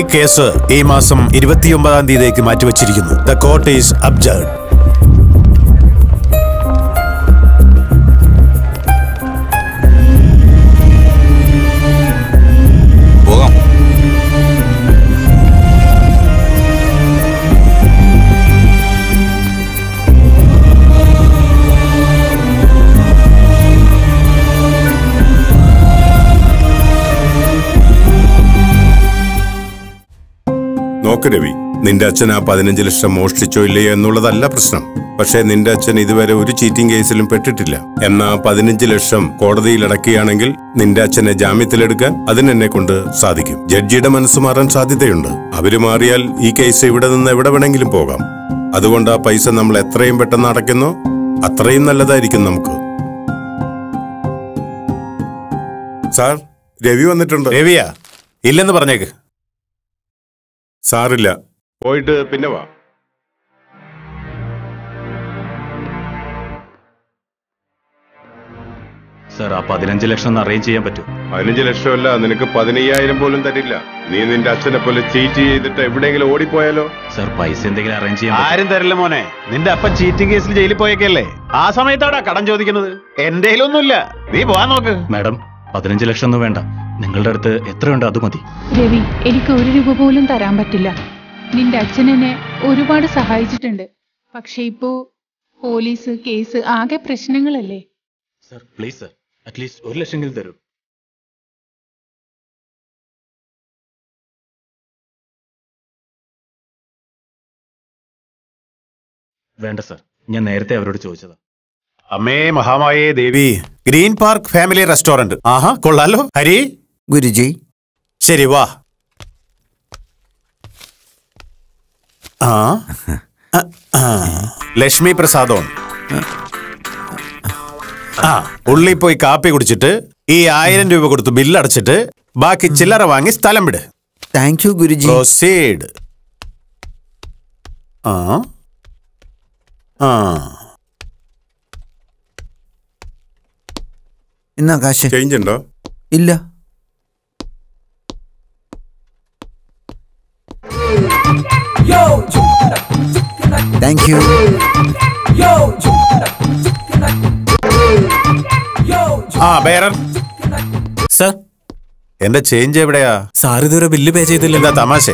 ഈ കേസ് ഈ മാസം ഇരുപത്തിയൊമ്പതാം തീയതിയിലേക്ക് മാറ്റിവെച്ചിരിക്കുന്നു. ദ കോർട്ട് ഈസ് അബ്ജർഡ് നോക്ക് രവി നിന്റെ അച്ഛൻ ആ പതിനഞ്ച് ലക്ഷം മോഷ്ടിച്ചോ ഇല്ലയോ എന്നുള്ളതല്ല പ്രശ്നം. പക്ഷേ നിന്റെ അച്ഛൻ ഇതുവരെ ഒരു ചീറ്റിംഗ് കേസിലും പെട്ടിട്ടില്ല. എന്നാ പതിനഞ്ച് ലക്ഷം കോടതിയിൽ അടക്കുകയാണെങ്കിൽ നിന്റെ അച്ഛനെ ജാമ്യത്തിലെടുക്കാൻ അതിനെന്നെ കൊണ്ട് സാധിക്കും. ജഡ്ജിയുടെ മനസ്സ് മാറാൻ സാധ്യതയുണ്ട്. അവർ മാറിയാൽ ഈ കേസ് ഇവിടെ നിന്ന് എവിടെ വേണമെങ്കിലും പോകാം. അതുകൊണ്ട് ആ പൈസ നമ്മൾ എത്രയും പെട്ടെന്ന് അടയ്ക്കുന്നോ അത്രയും നല്ലതായിരിക്കും നമുക്ക്. സാർ രവി വന്നിട്ടുണ്ട്. രവിയാ ഇല്ലെന്ന് പറഞ്ഞേക്ക്. സാറില്ല. പോയിട്ട് പിന്നെ വാ. സാർ ആ പതിനഞ്ച് ലക്ഷം ഒന്ന് അറേഞ്ച് ചെയ്യാൻ പറ്റും പതിനഞ്ച് ലക്ഷമല്ല നിനക്ക് പതിനയ്യായിരം പോലും തരില്ല. നീ നിന്റെ അച്ഛനെ പോലെ ചീറ്റ് ചെയ്തിട്ട് എവിടെയെങ്കിലും ഓടിപ്പോയാലോ? സർ പൈസ എന്തെങ്കിലും അറേഞ്ച് ചെയ്യാൻ? ആരും തരില്ല മോനെ. നിന്റെ അപ്പൻ ചീറ്റിംഗ് കേസിൽ ജയിലിൽ പോയേക്കല്ലേ? ആ സമയത്താടാ കടം ചോദിക്കുന്നത്? എന്റെ ഒന്നുമില്ല നീ പോവാൻ നോക്ക്. മാഡം പതിനഞ്ച് ലക്ഷം ഒന്നും വേണ്ട. നിങ്ങളുടെ അടുത്ത് എത്രയുണ്ട് അത് മതി. രവി എനിക്ക് ഒരു രൂപ പോലും തരാൻ പറ്റില്ല. നിന്റെ അച്ഛൻ എന്നെ ഒരുപാട് സഹായിച്ചിട്ടുണ്ട്. പക്ഷെ ഇപ്പോ പോലീസ് കേസ് ആകെ പ്രശ്നങ്ങളല്ലേ? Sir please sir. At least ഒരു ലക്ഷമെങ്കിലും തരൂ. വേണ്ട സർ. ഞാൻ നേരത്തെ അവരോട് ചോദിച്ചതാ. അമ്മേ മഹാമായേ Devi. Green park family restaurant. ആഹാ കൊള്ളാലോ. ഹരി. ഗുരുജി. ശരി വാ. ആ. ലക്ഷ്മി പ്രസാദോൺ. ആ ഉള്ളി പോയി കാപ്പി കുടിച്ചിട്ട് ഈ ആയിരം രൂപ കൊടുത്ത് ബില്ല് അടച്ചിട്ട് ബാക്കി ചില്ലറ വാങ്ങി സ്ഥലം വിട്. Thank you Guruji. പ്രൊസീഡ് ആ. ആ. എന്നാ കാശ്? ചേഞ്ച് ഉണ്ടോ? ഇല്ല. താങ്ക് യു ആ ബേരർ സർ. എന്റെ ചേഞ്ച് എവിടെയാ? സാർ ഇതുവരെ ബില്ല് പേ ചെയ്തില്ല എന്താ തമാശ?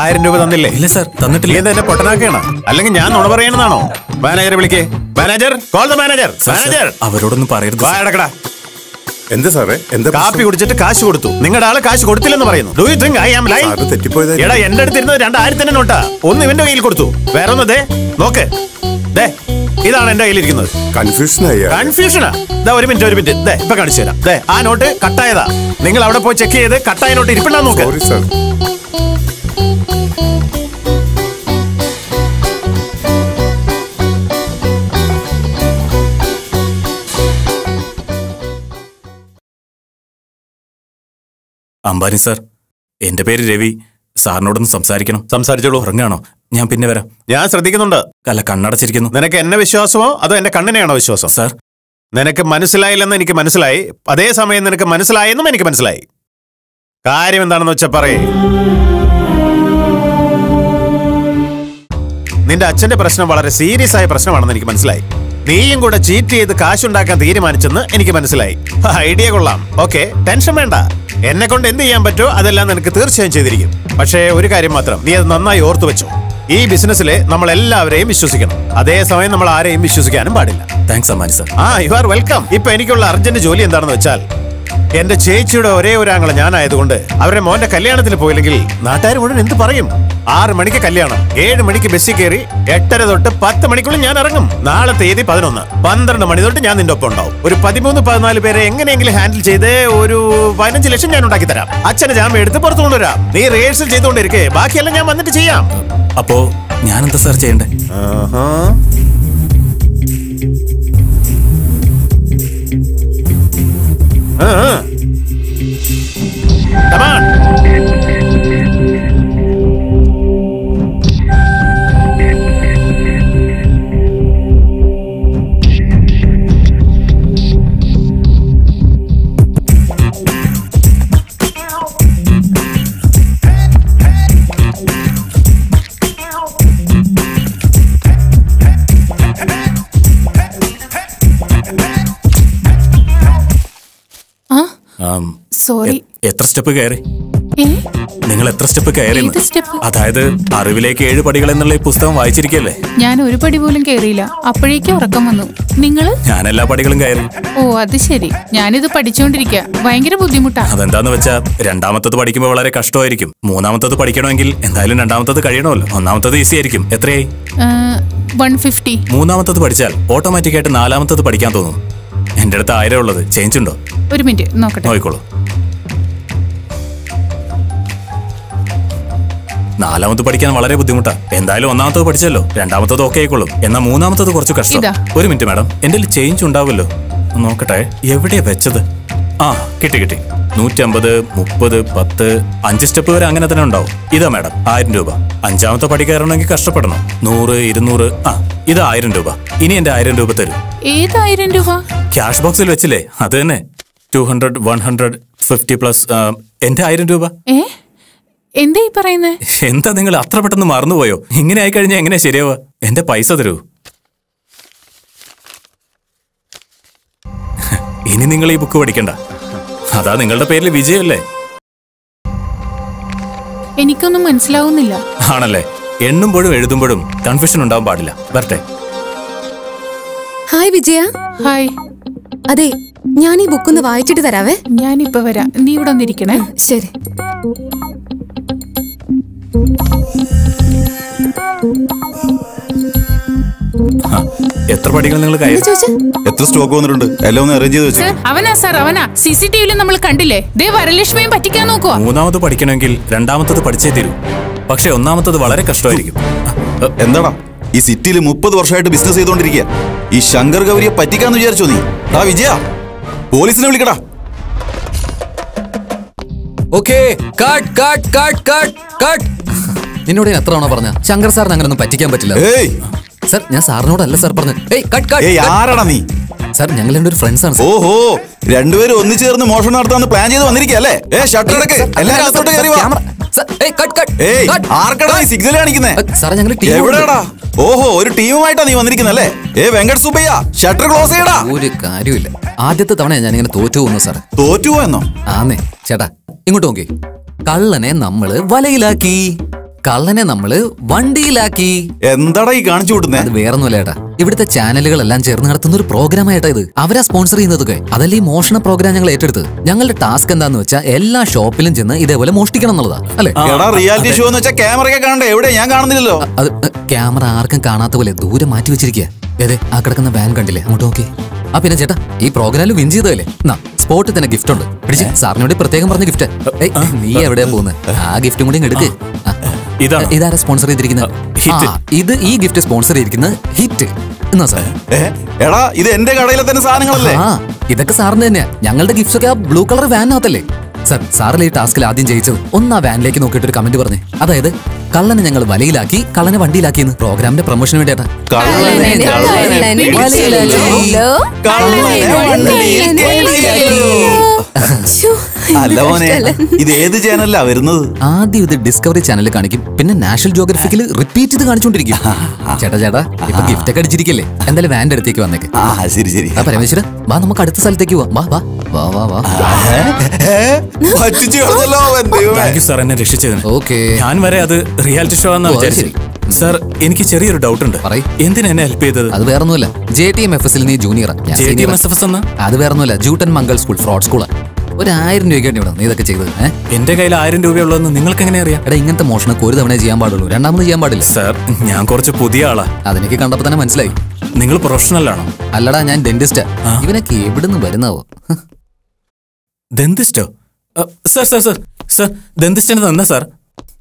ആയിരം രൂപ തന്നില്ലേ? ഇല്ല സാർ തന്നിട്ടില്ല. എന്താ എന്നെ പൊട്ടനാക്കുകയാണ്? അല്ലെങ്കിൽ ഞാൻ നുണ പറയണെന്നാണോ മാനേജറെ വിളിക്കേ. Manager call the manager manager അവരോടൊന്നും പറയരുത് വാടക്കടാ അടക്കടാ എന്താ സാറേ? എന്താ കാപ്പി കുടിച്ചിട്ട് കാശ് കൊടുത്തു. നിങ്ങളുടെ ആൾ കാശ് കൊടുത്തില്ലെന്ന് പറയുന്നു. Do you think I am lie sir തെറ്റിപ്പോയതായിരിക്കും. എടാ എന്റെ അടുത്ത് ഇരുന്നത് രണ്ടായിരത്തിന്റെ നോട്ടാ. ഒന്ന് ഇവന്റെ കയ്യിൽ കൊടുത്തു. വേറെ ഒന്ന് ദേ നോക്ക്. ദേ ഇതാണ് എന്റെ കയ്യിലിരിക്കുന്നത്. കൺഫ്യൂഷൻ ആയ കൺഫ്യൂഷനാ ദാ ഒരു മിനിറ്റ് ഒരു മിനിറ്റ്. ദേ ഇപ്പൊ കാണിച്ചു തരാം. ദേ ആ നോട്ട് കട്ടായതാ. നിങ്ങൾ അവിടെ പോയി ചെക്ക് ചെയ്ത് കട്ടായ നോട്ട് ഇരിപ്പിണ്ടാ നോക്ക്. അംബാനി സാർ എന്റെ പേര് രവി. സാറിനോടൊന്ന് സംസാരിക്കണം. സംസാരിച്ചോളൂ. ഉറങ്ങാണോ ഞാൻ പിന്നെ വരാം. ഞാൻ ശ്രദ്ധിക്കുന്നുണ്ട്. അല്ല കണ്ണടച്ചിരിക്കുന്നു. നിനക്ക് എന്നെ വിശ്വാസമോ അതോ എന്റെ കണ്ണിനെയാണോ വിശ്വാസം? സാർ. നിനക്ക് മനസ്സിലായില്ലെന്ന് എനിക്ക് മനസ്സിലായി. അതേസമയം നിനക്ക് മനസ്സിലായെന്നും എനിക്ക് മനസ്സിലായി. കാര്യം എന്താണെന്ന് വെച്ചാൽ പറയേ. നിന്റെ അച്ഛന്റെ പ്രശ്നം വളരെ സീരിയസ് ആയ പ്രശ്നമാണെന്ന് എനിക്ക് മനസ്സിലായി. നീയും കൂടെ ചീറ്റ് ചെയ്ത് കാശുണ്ടാക്കാൻ തീരുമാനിച്ചെന്ന് എനിക്ക് മനസ്സിലായി. ഐഡിയ കൊള്ളാം. ഓക്കെ ടെൻഷൻ വേണ്ട. എന്നെ കൊണ്ട് എന്ത് ചെയ്യാൻ പറ്റുമോ അതെല്ലാം നിനക്ക് തീർച്ചയായും ചെയ്തിരിക്കും. പക്ഷേ ഒരു കാര്യം മാത്രം നീ അത് നന്നായി ഓർത്തു വെച്ചു. ഈ ബിസിനസ്സിലെ നമ്മൾ എല്ലാവരെയും വിശ്വസിക്കണം അതേസമയം നമ്മൾ ആരെയും വിശ്വസിക്കാനും പാടില്ല. താങ്ക്സ് അംബാനി സർ ആ യു ആർ വെൽക്കം ഇപ്പൊ എനിക്കുള്ള അർജന്റ് ജോലി എന്താണെന്ന് വെച്ചാൽ എന്റെ ചേച്ചിയുടെ ഒരേ ഒരു ആങ്ങളെ ഞാനായതുകൊണ്ട് അവരുടെ മോന്റെ കല്യാണത്തിന് പോയില്ലെങ്കിൽ നാട്ടുകാർ മുഴുവൻ എന്ത് പറയും? ആറ് മണിക്ക് കല്യാണം ഏഴ് മണിക്ക് ബസ്സിൽ കയറി എട്ടര തൊട്ട് പത്ത് മണിക്കുള്ളിൽ ഞാൻ ഇറങ്ങും. നാളെ തീയതി പതിനൊന്ന്. പന്ത്രണ്ട് മണി തൊട്ട് ഞാൻ നിന്റെ ഒപ്പം ഉണ്ടാവും. ഒരു പതിമൂന്ന് പതിനാല് പേരെ എങ്ങനെയെങ്കിലും ഹാൻഡിൽ ചെയ്ത് ഒരു പതിനഞ്ച് ലക്ഷം ഞാൻ ഉണ്ടാക്കി തരാം. അച്ഛനെ ജാമ്യം എടുത്ത് പുറത്തു കൊണ്ടുവരാം. നീ റിഹേഴ്സൽ ചെയ്തുകൊണ്ടിരിക്കേ. ബാക്കിയെല്ലാം ഞാൻ വന്നിട്ട് ചെയ്യാം. അപ്പോ ഞാൻ ഞാനെന്താ സാർ ചെയ്യണ്ടേ? Come on. സോറി. എത്ര സ്റ്റെപ്പ് കയറി? നിങ്ങൾ എത്ര സ്റ്റെപ്പ് കയറി അതായത് അറിവിലേക്ക് ഏഴ് പടികൾ എന്നുള്ള ഈ പുസ്തകം വായിച്ചിരിക്കല്ലേ? ഞാൻ ഒരു പടി പോലും കയറിയില്ല. അപ്പോഴേക്കും ഉറക്കം വന്നു. നിങ്ങൾ? ഞാൻ എല്ലാ പടികളും കയറി. ഓ അത് ശരി. ഞാനിത് പഠിച്ചുകൊണ്ടിരിക്കുക ഭയങ്കര ബുദ്ധിമുട്ടാ. അതെന്താന്ന് വെച്ചാൽ രണ്ടാമത്തത് പഠിക്കുമ്പോൾ വളരെ കഷ്ടമായിരിക്കും. മൂന്നാമത്തത് പഠിക്കണമെങ്കിൽ എന്തായാലും രണ്ടാമത്തത് കഴിയണമല്ലോ. ഒന്നാമത്തത് ഈസി ആയിരിക്കും. എത്രയായി? One fifty. മൂന്നാമത്തത് പഠിച്ചാൽ ഓട്ടോമാറ്റിക്കായിട്ട് നാലാമത്തത് പഠിക്കാൻ തോന്നും. എന്റെ അടുത്ത് ആയിരം ഉള്ളത്. ചേഞ്ച് ഉണ്ടോ? ഒരു മിനിറ്റ് നോക്കട്ടെ. നോക്കിക്കോളൂ. നാലാമത് പഠിക്കാൻ വളരെ ബുദ്ധിമുട്ടാ. എന്തായാലും ഒന്നാമത്തത് പഠിച്ചല്ലോ. രണ്ടാമത്തത് ഓക്കെ ആയിക്കോളും. എന്നാ മൂന്നാമത്തത് കുറച്ച് കഷ്ടം. ഒരു മിനിറ്റ് മാഡം. എന്റെ ചേഞ്ച് ഉണ്ടാവുമല്ലോ. നോക്കട്ടെ. എവിടെയാ വെച്ചത്? ആ കിട്ടി കിട്ടി. നൂറ്റമ്പത് മുപ്പത് പത്ത് അഞ്ച് സ്റ്റെപ്പ് വരെ അങ്ങനെ തന്നെ ഉണ്ടാവും. ഇതാ മാഡം ആയിരം രൂപ. അഞ്ചാമത്തെ പടി കയറണമെങ്കിൽ കഷ്ടപ്പെടണം. നൂറ് ഇരുന്നൂറ് ആ ഇത് ആയിരം രൂപ. ഇനി എന്റെ ആയിരം രൂപ തരും. ഏതായിരം രൂപ? ക്യാഷ് ബോക്സിൽ വെച്ചില്ലേ? അത് തന്നെ. Two hundred one hundred fifty plus എന്റെ ആയിരം രൂപ. എന്താ ഈ പറയുന്നത് എന്താ നിങ്ങൾ അത്ര പെട്ടെന്ന് മറന്നുപോയോ? ഇങ്ങനെ ആയി ആയിക്കഴിഞ്ഞാൽ എങ്ങനെ ശരിയാവുക? എന്റെ പൈസ തരൂ. ഇനി നിങ്ങൾ ഈ ബുക്ക് പഠിക്കണ്ട. അതാ നിങ്ങളുടെ പേരിൽ വിജയല്ലേ എനിക്കൊന്നും മനസ്സിലാവുന്നില്ല. ആണല്ലേ? എണ്ണുമ്പോഴും എഴുതുമ്പോഴും കൺഫ്യൂഷൻ ഉണ്ടാവാൻ പാടില്ല. വരട്ടെ. ഹായ് വിജയ. ഹായ്. അതെ ഞാൻ ഈ ബുക്ക് ഒന്ന് വായിച്ചിട്ട് തരാവേ. ഞാനിപ്പോ വരാം. നീ ഇവിടെ ഒന്നിരിക്കണേ ശരി. ആ, എത്ര പടികൾ നിങ്ങൾ കയറി എത്ര സ്റ്റോക്ക് വന്നിട്ടുണ്ട്? എല്ലാം ഒന്ന് അറേഞ്ച് ചെയ്ത് വെച്ചു. സർ അവനാ സാർ അവനാ. സി സി ടി വിയിൽ നമ്മൾ കണ്ടില്ലേ? ദേ വരലക്ഷ്മിയും പറ്റിക്കാൻ നോക്കുക മൂന്നാമത് പഠിക്കണമെങ്കിൽ രണ്ടാമത്തത് പഠിച്ചേ തീരൂ. പക്ഷെ ഒന്നാമത്തത് വളരെ കഷ്ടമായിരിക്കും. എന്താടാ? ഈ സിറ്റിയിൽ മുപ്പത് വർഷമായിട്ട് ബിസിനസ് ചെയ്തുകൊണ്ടിരിക്കുക ഈ ശങ്കർ ഗൗരിയെ പറ്റിക്കാന്ന് വിചാരിച്ചോ നീ? ടാ വിജയ പോലീസിനെ വിളിക്കടാ. Okay cut cut cut cut cut നിന്നോട് ഞാൻ എത്ര തവണ പറഞ്ഞ? ശങ്കർ സാറിന് അങ്ങനെ ഒന്നും പറ്റിക്കാൻ പറ്റില്ല. ഏയ് സർ ഞാൻ സാറിനോടല്ല സർ പറഞ്ഞു ആരാടാ നീ? സർ ഞങ്ങൾ ഒരു ഫ്രണ്ട്സ് ആണ് ഓഹോ രണ്ടുപേരും ഒന്നിച്ചു ചേർന്ന് മോഷണം നടത്താന്ന് പ്ലാൻ ചെയ്ത് വന്നിരിക്കല്ലേ ഏ ഷട്ടർ അടക്ക്. ആർക്കടാ നീ സിഗ്നൽ കാണിക്കുന്നേ? സാറേ ഞങ്ങൾ ടീം എവിടെടാ? ഓഹോ ഒരു ടീമുമായിട്ടാ നീ വന്നിരിക്കുന്നല്ലേ ഏ വെങ്കട് സുബയ്യ ഷട്ടർ ക്ലോസ് ചെയ്യടാ. ഒരു കാര്യമില്ല ആദ്യത്തെ തവണ ഞാൻ ഇങ്ങനെ തോറ്റു പോകുന്നു സാർ തോറ്റു എന്നോ ആന്നേ ചേട്ടാ ഇങ്ങോട്ട് നോക്കി കള്ളനെ നമ്മൾ വലയിലാക്കി. കള്ളനെ നമ്മൾ വണ്ടിയിലാക്കി. എന്താടാ ഈ കാണിച്ചു കൂട്ടുന്നേ അത് വേറൊന്നുമല്ല ഏട്ടാ. ഇവിടുത്തെ ചാനലുകളെല്ലാം ചേർന്ന് നടത്തുന്ന ഒരു പ്രോഗ്രാം ആയിട്ടാ ഇത്. അവരാ സ്പോൺസർ ചെയ്യുന്നതൊക്കെ. അതല്ല ഈ മോഷണ പ്രോഗ്രാം ഞങ്ങൾ ഏറ്റെടുത്ത് ഞങ്ങളുടെ ടാസ്ക് എന്താന്ന് വെച്ചാൽ എല്ലാ ഷോപ്പിലും ചെന്ന് ഇതേപോലെ മോഷ്ടിക്കണം എന്നുള്ളതാ. അല്ലേ? എടാ റിയാലിറ്റി ഷോ എന്ന് വെച്ചാൽ ക്യാമറയൊക്കെ കാണണ്ടേ? എവിടെ? ഞാൻ കാണുന്നില്ലല്ലോ. അത് ക്യാമറ ആർക്കും കാണാത്ത പോലെ ദൂരെ മാറ്റി വെച്ചിരിക്കുക ഏതെ ആ കിടക്കുന്ന വാൻ കണ്ടില്ലേ? അങ്ങോട്ട് നോക്കി. ആ പിന്നെ ചേട്ടാ ഈ പ്രോഗ്രാമിൽ വിൻ ചെയ്തതല്ലേ? എന്നാ സ്പോട്ടിൽ തന്നെ ഗിഫ്റ്റ് ഉണ്ട്. പിടിച്ച് സാറിനോട് പ്രത്യേകം പറഞ്ഞ ഗിഫ്റ്റ് നീ എവിടെയാ പോകുന്നത് ആ. ഗിഫ്റ്റും കൂടി എടുക്ക്. ഇതാണോ? ഇതാരാ സ്പോൺസർ ചെയ്തിരിക്കുന്നത്? ഹിറ്റ്. ഇത് ഈ ഗിഫ്റ്റ് സ്പോൺസർ ചെയ്തിരിക്കുന്നത് ഹിറ്റ്. എന്നാ സാർ എടാ ഇത് എന്റെ കടയിലെ തന്നെ സാധനങ്ങളല്ലേ? ഇതൊക്കെ സാറിന് തന്നെയാ. ഞങ്ങളുടെ ഗിഫ്റ്റ്സ് ഒക്കെ ആ ബ്ലൂ കളർ വാനിനകത്തല്ലേ സാർ സാറിലെ ഈ ടാസ്കിൽ ആദ്യം ജയിച്ചു. ഒന്ന് ആ വാനിലേക്ക് നോക്കിയിട്ട് ഒരു കമന്റ് പറഞ്ഞു. അതായത് കള്ളനെ ഞങ്ങൾ വലയിലാക്കി കള്ളനെ വണ്ടിയിലാക്കിയെന്ന് പ്രോഗ്രാമിന്റെ പ്രൊമോഷന് വേണ്ടിയാട്ടാ. ശ്ശോ, അല്ല മോനെ ഇത് ഏത് ചാനലിലാ വരുന്നത്? ആദ്യം ഇത് ഡിസ്കവറി ചാനലിൽ കാണിക്കും. പിന്നെ നാഷണൽ ജോഗ്രഫിക്കിൽ റിപ്പീറ്റ് ചെയ്ത് കാണിച്ചോണ്ടിരിക്കും. ചേട്ടാ ചേട്ടാ ഇപ്പൊ ഗിഫ്റ്റ് ഒക്കെ അടിച്ചിരിക്കല്ലേ? എന്തായാലും വാന്റെ അടുത്തേക്ക് വന്നേക്ക്. ആ ശരി ശരി. പരമേശ്വര വാ നമുക്ക് അടുത്ത സ്ഥലത്തേക്ക് പോവാം. വാ വാ വാ വാ വാ. പറ്റിച്ചു കളഞ്ഞല്ലോ അവൻ, ദൈവമേ. താങ്ക് യു സാർ എന്നെ രക്ഷിച്ചതിന്. ഓക്കേ. ഞാൻ വരെ അത് റിയാലിറ്റി ഷോ ആണെന്ന് ഓ, അത് വിചാരിച്ചു. സാർ എനിക്ക് ചെറിയൊരു ഡൗട്ട് ഉണ്ട്. പറയ്. എന്തിനാ എന്നെ ഹെൽപ്പ് ചെയ്തത്? അത് വേറൊന്നുമല്ല. ജെ ടി എം എഫ് എസിൽ നീ ജൂനിയർ ഞാൻ ജെ ടി senior എം ആ. എസ് എഫ് എസ് എന്ന? അത് വേറൊന്നുമല്ല. ജൂട്ടൻ മംഗൾ സ്കൂൾ ഫ്രോഡ് സ്കൂളാ ഒരു ആയിരം രൂപയ്ക്കാണ് ഇവിടെ നീ ഇതൊക്കെ ചെയ്തത് എന്റെ കയ്യിൽ ആയിരം രൂപയുള്ളതെന്ന് നിങ്ങൾക്ക് എങ്ങനെ അറിയാം? എടാ ഇങ്ങനത്തെ മോഷണൊക്കെ ഒരു തവണ ചെയ്യാൻ പാടുള്ളൂ. രണ്ടാമത് ചെയ്യാൻ പാടില്ല. സാർ ഞാൻ കുറച്ച് പുതിയ ആളാ. അതെനിക്ക് കണ്ടപ്പോ തന്നെ മനസ്സിലായി. നിങ്ങൾ പ്രൊഫഷണൽ ആണോ? അല്ലടാ ഞാൻ ഡെന്റിസ്റ്റാ ആ. ഇവനൊക്കെ എവിടുന്ന് വരുന്നാവോ? ഡെന്റിസ്റ്റോ ദന്തിസ്റ്റോ സാർ സർ സർ സാർ ദന്തിസ്റ്റിന് തന്നെ സാർ.